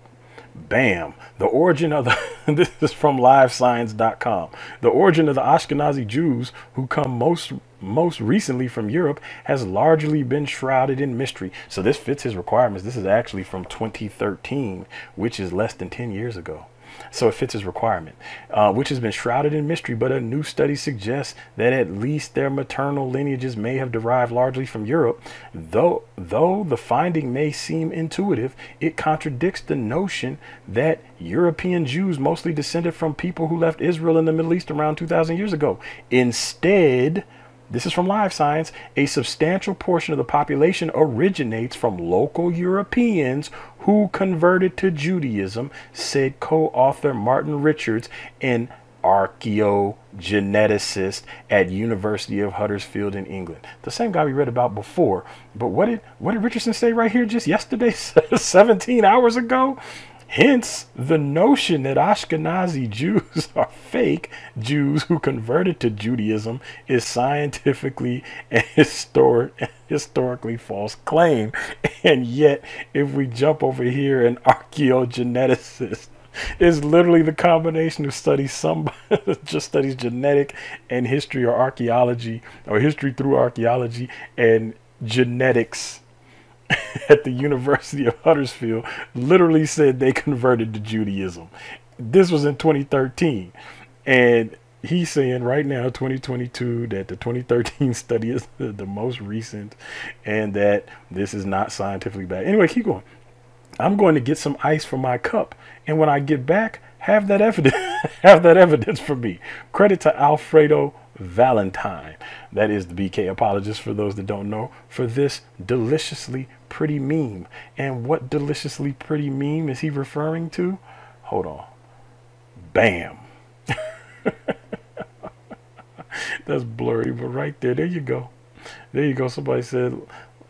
Bam. The origin of the, *laughs* this is from livescience.com. The origin of the Ashkenazi Jews who come most most recently from Europe has largely been shrouded in mystery. So this fits his requirements. This is actually from 2013, which is less than 10 years ago. So it fits his requirement, uh, which has been shrouded in mystery. But a new study suggests that at least their maternal lineages may have derived largely from Europe. Though, though the finding may seem intuitive, it contradicts the notion that European Jews mostly descended from people who left Israel in the Middle East around 2,000 years ago. Instead, this is from Live Science, a substantial portion of the population originates from local Europeans who converted to Judaism, said co-author Martin Richards, an archaeogeneticist at University of Huddersfield in England. The same guy we read about before. But what did what did Richardson say right here just yesterday, *laughs* 17 hours ago? Hence, the notion that Ashkenazi Jews *laughs* are fake Jews who converted to Judaism is scientifically and *laughs* historic, historically false claim. And yet, if we jump over here, an *laughs* archaeogeneticist is literally the combination of studies some just studies genetic and history or archaeology or history through archaeology and genetics *laughs* at the University of Huddersfield literally said they converted to Judaism. This was in 2013. And he's saying right now, 2022, that the 2013 *laughs* study is the, most recent and that this is not scientifically bad. Anyway, keep going. I'm going to get some ice for my cup. And when I get back, have that evidence *laughs* have that evidence for me. Credit to Alfredo Valentine. That is the BK apologist for those that don't know for this deliciously pretty meme. And what deliciously pretty meme is he referring to? Hold on. Bam. *laughs* That's blurry, but right there, there you go. There you go. Somebody said,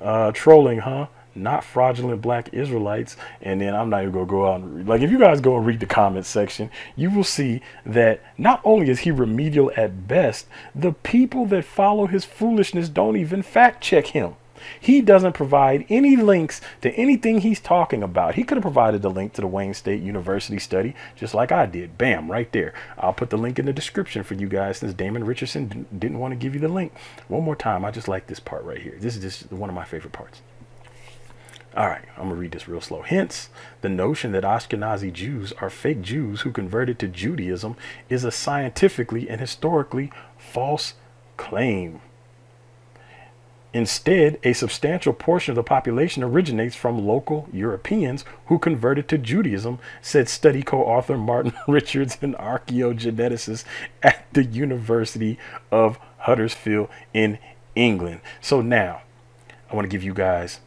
uh, trolling, huh? Not fraudulent black Israelites. And then I'm not even to go out and read. Like, if you guys go and read the comment section, you will see that not only is he remedial at best, the people that follow his foolishness don't even fact check him. He doesn't provide any links to anything he's talking about. He could have provided the link to the Wayne State University study, just like I did. Bam, right there. I'll put the link in the description for you guys since Damon Richardson didn't want to give you the link. One more time, I just like this part right here. This is just one of my favorite parts. All right, I'm going to read this real slow. Hence, the notion that Ashkenazi Jews are fake Jews who converted to Judaism is a scientifically and historically false claim. Instead, a substantial portion of the population originates from local Europeans who converted to Judaism, said study co author Martin *laughs* Richards, an archaeogeneticist at the University of Huddersfield in England. So now, I want to give you guys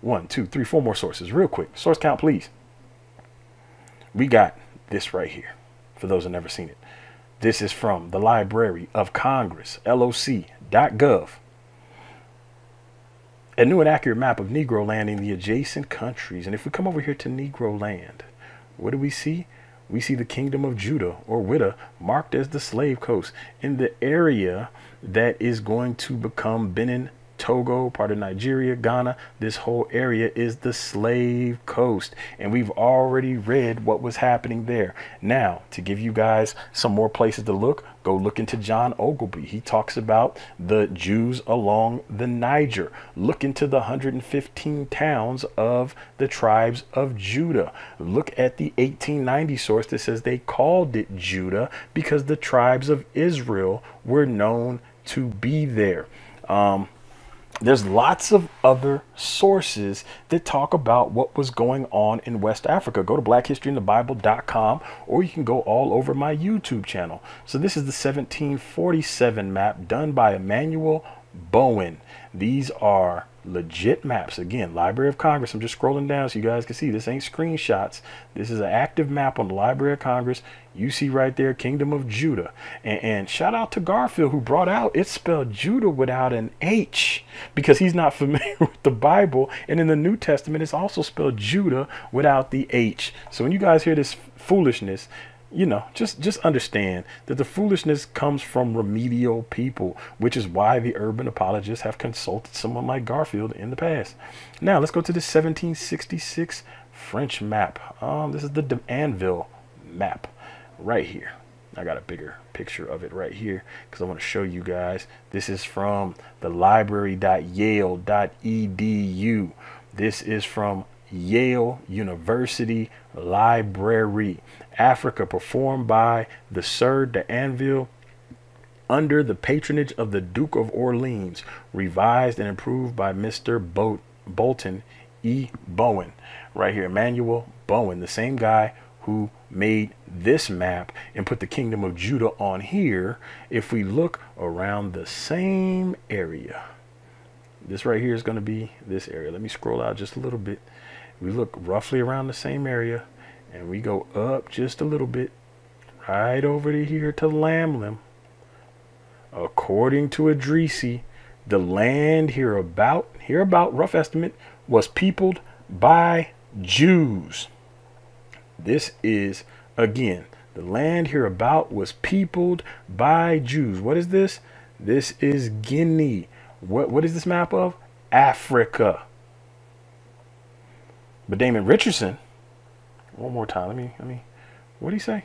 one, two, three, four more sources real quick. Source count, please. We got this right here for those who never seen it. This is from the Library of Congress, loc.gov. A new and accurate map of Negro land in the adjacent countries. And if we come over here to Negro land, what do we see? we see the kingdom of Judah or Widdah marked as the slave coast in the area that is going to become Benin Togo, part of Nigeria, Ghana, this whole area is the slave coast. And we've already read what was happening there. Now, to give you guys some more places to look, go look into John Ogilby. He talks about the Jews along the Niger. Look into the 115 towns of the tribes of Judah. Look at the 1890 source that says they called it Judah because the tribes of Israel were known to be there. Um, there's lots of other sources that talk about what was going on in West Africa. Go to blackhistoryinthebible.com or you can go all over my YouTube channel. So this is the 1747 map done by Emanuel Bowen. These are legit maps. Again, Library of Congress. I'm just scrolling down so you guys can see this ain't screenshots. This is an active map on the Library of Congress. You see right there, Kingdom of Judah. And, and shout out to Garfield who brought out it's spelled Judah without an H because he's not *laughs* familiar with the Bible. And in the New Testament, it's also spelled Judah without the H. So when you guys hear this foolishness, you know, just just understand that the foolishness comes from remedial people, which is why the urban apologists have consulted someone like Garfield in the past. Now let's go to the 1766 French map. Um, this is the Anville map right here. I got a bigger picture of it right here because I want to show you guys. This is from the library.yale.edu. This is from Yale University Library. Africa, performed by the Sir d'Anville under the patronage of the Duke of Orleans, revised and improved by Mr. Bo- Bolton E. Bowen. Right here, Emanuel Bowen, the same guy who made this map and put the kingdom of Judah on here. If we look around the same area, this right here is going to be this area. Let me scroll out just a little bit. We look roughly around the same area and we go up just a little bit right over to here to Lamlem. According to Edrisi, the land here about here about rough estimate was peopled by Jews. This is again the land here about was peopled by Jews. What is this? This is Guinea. What what is this map of? Africa. But Damon Richardson one more time. Let me let me what do you say?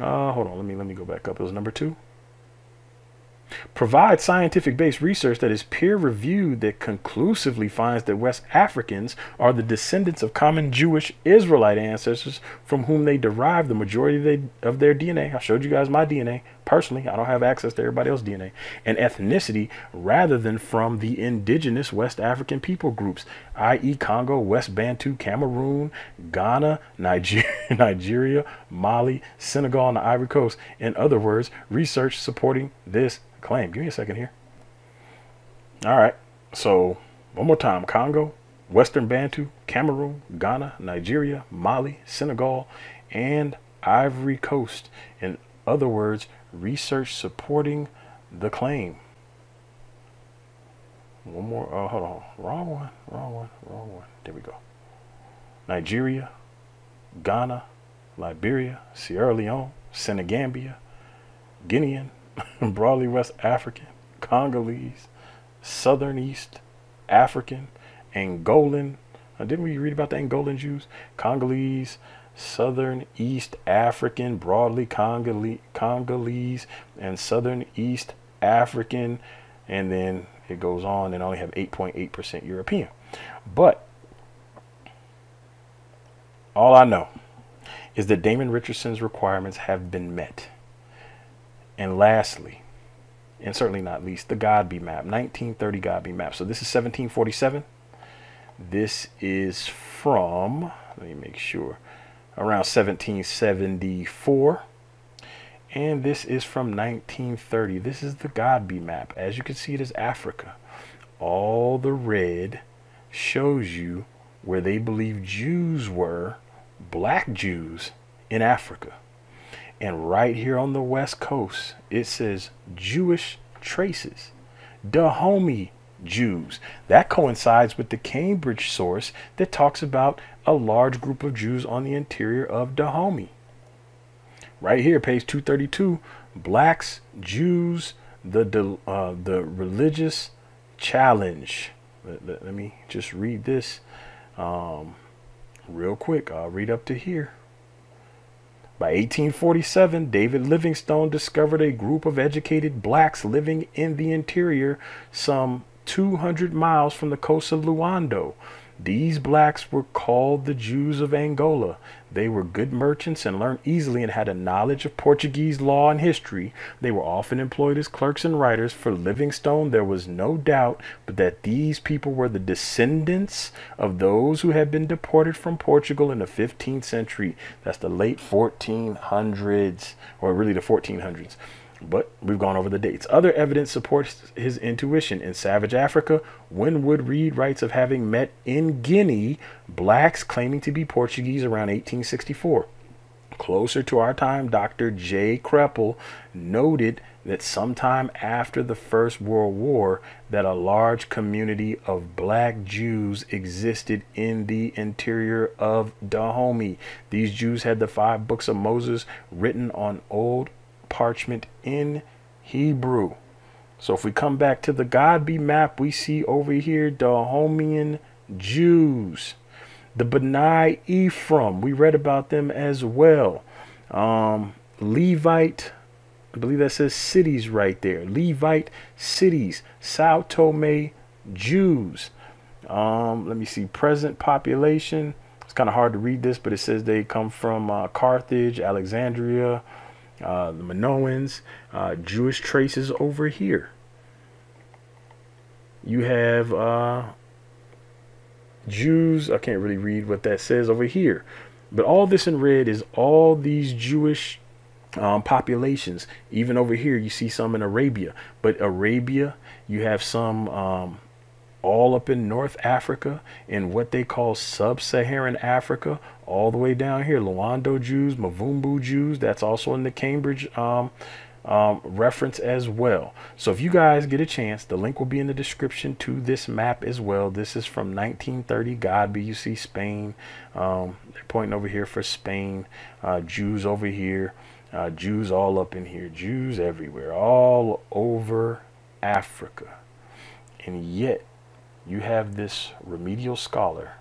Uh hold on, let me let me go back up. It was number two. Provide scientific based research that is peer reviewed that conclusively finds that West Africans are the descendants of common Jewish Israelite ancestors from whom they derive the majority of their DNA. I showed you guys my DNA personally. I don't have access to everybody else's DNA and ethnicity rather than from the indigenous West African people groups, i.e., Congo, West Bantu, Cameroon, Ghana, Nigeria, *laughs* Nigeria, Mali, Senegal, and the Ivory Coast. In other words, research supporting this claim. Give me a second here. All right. So, one more time Congo, Western Bantu, Cameroon, Ghana, Nigeria, Mali, Senegal, and Ivory Coast. In other words, research supporting the claim. One more. Oh, hold on. Wrong one. Wrong one. Wrong one. There we go. Nigeria, Ghana, Liberia, Sierra Leone, Senegambia, Guinean, *laughs* broadly West African, Congolese, Southern East African, Angolan. Didn't we read about the Angolan Jews? Congolese, Southern East African, broadly Congolese, Congolese, and Southern East African, and then it goes on and only have 8.8% European. But all I know is that Damon Richardson's requirements have been met. And lastly, and certainly not least, the Godbey map, 1930 Godbey map. So this is 1747. This is from, let me make sure, around 1774. And this is from 1930. This is the Godbey map. As you can see, it is Africa. All the red shows you where they believe Jews were, black Jews, in Africa. And right here on the west coast, it says Jewish traces. Dahomey Jews. That coincides with the Cambridge source that talks about a large group of Jews on the interior of Dahomey. right here, page 232, blacks, Jews, the uh, the religious challenge. Let, let, let, me just read this um, real quick. I'll read up to here. By 1847, David Livingstone discovered a group of educated blacks living in the interior, some 200 miles from the coast of Luando. These blacks were called the Jews of Angola. They were good merchants and learned easily and had a knowledge of Portuguese law and history. They were often employed as clerks and writers. For Livingstone, there was no doubt but that these people were the descendants of those who had been deported from Portugal in the 15th century. That's the late 1400s, or really the 1400s but we've gone over the dates. Other evidence supports his intuition. In Savage Africa, Winwood Reade writes of having met in Guinea blacks claiming to be Portuguese around 1864. Closer to our time, Dr. J. Kreppel noted that sometime after the First World War that a large community of black Jews existed in the interior of Dahomey. These Jews had the five books of Moses written on old parchment in Hebrew. So if we come back to the Godbey map, we see over here Dahomean Jews. The Benai Ephraim, we read about them as well. Um, Levite, I believe that says cities right there. Levite cities, Sao Tome Jews. Um, let me see, present population. It's kind of hard to read this, but it says they come from uh, Carthage, Alexandria, uh, the Minoans, uh, Jewish traces over here. You have uh, Jews. I can't really read what that says over here. But all this in red is all these Jewish um, populations. Even over here, you see some in Arabia. But Arabia, you have some um, all up in North Africa, in what they call sub-Saharan Africa, all the way down here. Luando Jews, Mavumbu Jews, that's also in the Cambridge um, um, reference as well. So if you guys get a chance, the link will be in the description to this map as well. This is from 1930 Godbey. You see Spain. Um, they're pointing over here for Spain. Uh, Jews over here. Uh, Jews all up in here. Jews everywhere. All over Africa. And yet, you have this remedial scholar,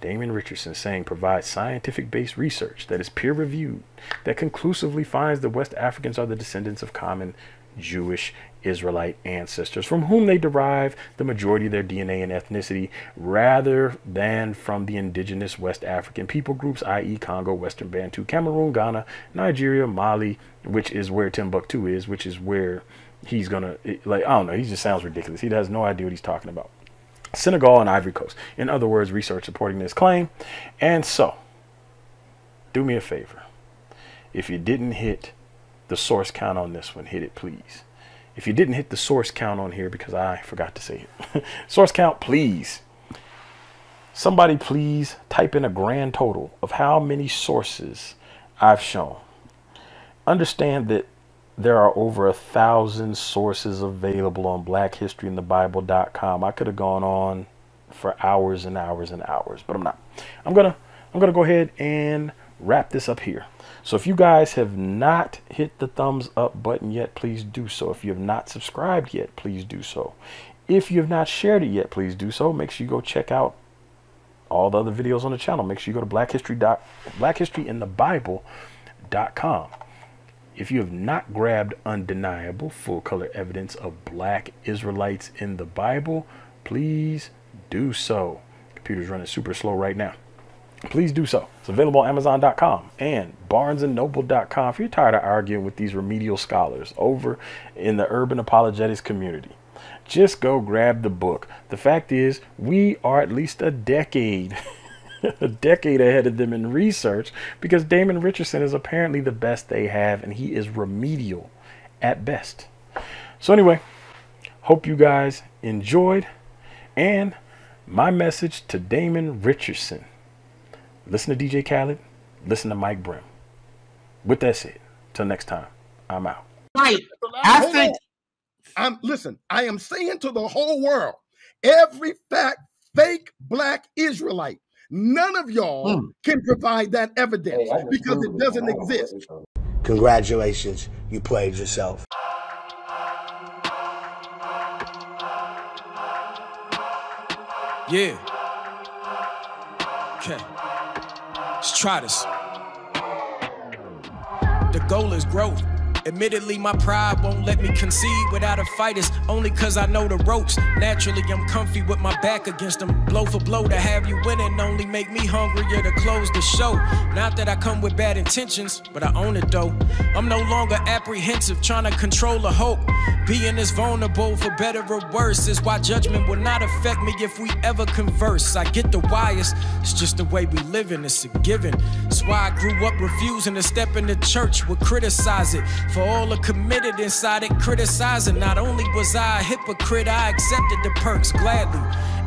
Damon Richardson, saying provides scientific based research that is peer reviewed that conclusively finds that West Africans are the descendants of common Jewish Israelite ancestors from whom they derive the majority of their DNA and ethnicity rather than from the indigenous West African people groups, i.e., Congo, Western Bantu, Cameroon, Ghana, Nigeria, Mali, which is where Timbuktu is, which is where he's gonna like I don't know. He just sounds ridiculous. He has no idea what he's talking about. Senegal and Ivory Coast. In other words, research supporting this claim. And so, do me a favor. If you didn't hit the source count on this one, hit it please. If you didn't hit the source count on here because I forgot to say it, *laughs* source count, please. Somebody please type in a grand total of how many sources I've shown. Understand that there are over a thousand sources available on blackhistoryinthebible.com. I could have gone on for hours and hours and hours, but I'm not. I'm gonna I'm gonna go ahead and wrap this up here. So if you guys have not hit the thumbs up button yet, please do so. If you have not subscribed yet, please do so. If you have not shared it yet, please do so. Make sure you go check out all the other videos on the channel. Make sure you go to Black History Black History in the Bible.com. If you have not grabbed undeniable full color evidence of black Israelites in the Bible, please do so. Computer's running super slow right now. Please do so. It's available on Amazon.com and BarnesandNoble.com if you're tired of arguing with these remedial scholars over in the urban apologetics community. Just go grab the book. The fact is, we are at least a decade *laughs* a decade ahead of them in research because Damon Richardson is apparently the best they have and he is remedial at best. So, anyway, hope you guys enjoyed. And my message to Damon Richardson listen to DJ Khaled, listen to Mike Brim. With that said, till next time, I'm out. Right. I think I'm listen, I am saying to the whole world every fact fake black Israelite None of y'all hmm. can provide that evidence hey, because it doesn't exist. Congratulations, you played yourself. Yeah. Okay. Let's try this. The goal is growth. Admittedly, my pride won't let me concede without a fight. It's only cause I know the ropes. Naturally, I'm comfy with my back against them. Blow for blow to have you winning only make me hungrier to close the show. Not that I come with bad intentions, but I own it though. I'm no longer apprehensive, trying to control a hope. Being this vulnerable for better or worse is why judgment will not affect me if we ever converse. I get the wires, it's just the way we living, it's a given. That's why I grew up refusing to step in the church, would criticize it. For all the committed inside it, criticizing. Not only was I a hypocrite, I accepted the perks gladly.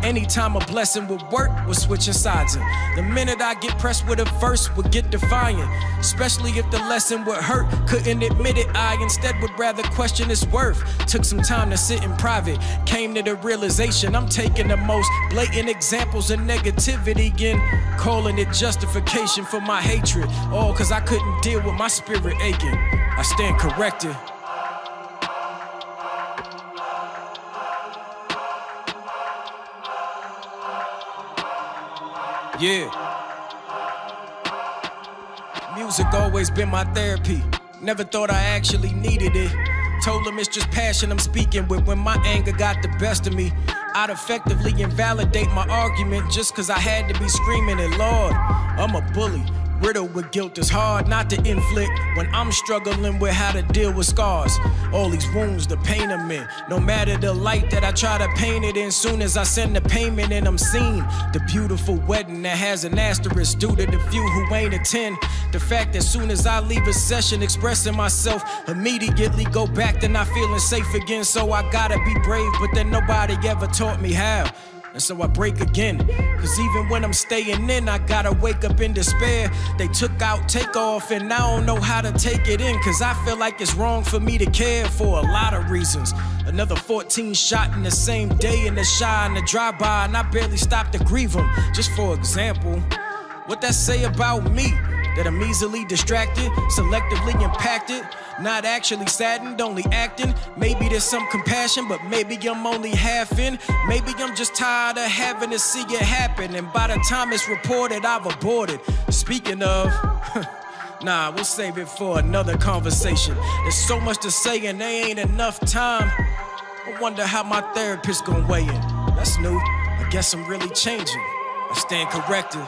Anytime a blessing would work, we're switching sides. The minute I get pressed with a verse, would get defiant. Especially if the lesson would hurt, couldn't admit it. I instead would rather question its worth. Took some time to sit in private, came to the realization I'm taking the most blatant examples of negativity and calling it justification for my hatred. All cause I couldn't deal with my spirit aching. I stand corrected. Yeah. Music always been my therapy. Never thought I actually needed it. Told them it's just passion I'm speaking with. When my anger got the best of me, I'd effectively invalidate my argument just cause I had to be screaming it, Lord, I'm a bully riddled with guilt is hard not to inflict when I'm struggling with how to deal with scars. All these wounds, the pain I'm in. No matter the light that I try to paint it in, soon as I send the payment and I'm seen. The beautiful wedding that has an asterisk due to the few who ain't attend. The fact that soon as I leave a session expressing myself, immediately go back to not feeling safe again. So I gotta be brave, but then nobody ever taught me how. And so I break again. Cause even when I'm staying in, I gotta wake up in despair. They took out takeoff, and I don't know how to take it in. Cause I feel like it's wrong for me to care for a lot of reasons. Another 14 shot in the same day in the shy in the drive-by, and I barely stopped to grieve them. Just for example, what that say about me? That I'm easily distracted, selectively impacted. Not actually saddened, only acting. Maybe there's some compassion, but maybe I'm only half in. Maybe I'm just tired of having to see it happen. And by the time it's reported, I've aborted. Speaking of. *laughs* Nah, we'll save it for another conversation. There's so much to say and there ain't enough time. I wonder how my therapist gonna weigh in. That's new. I guess I'm really changing. I stand corrected.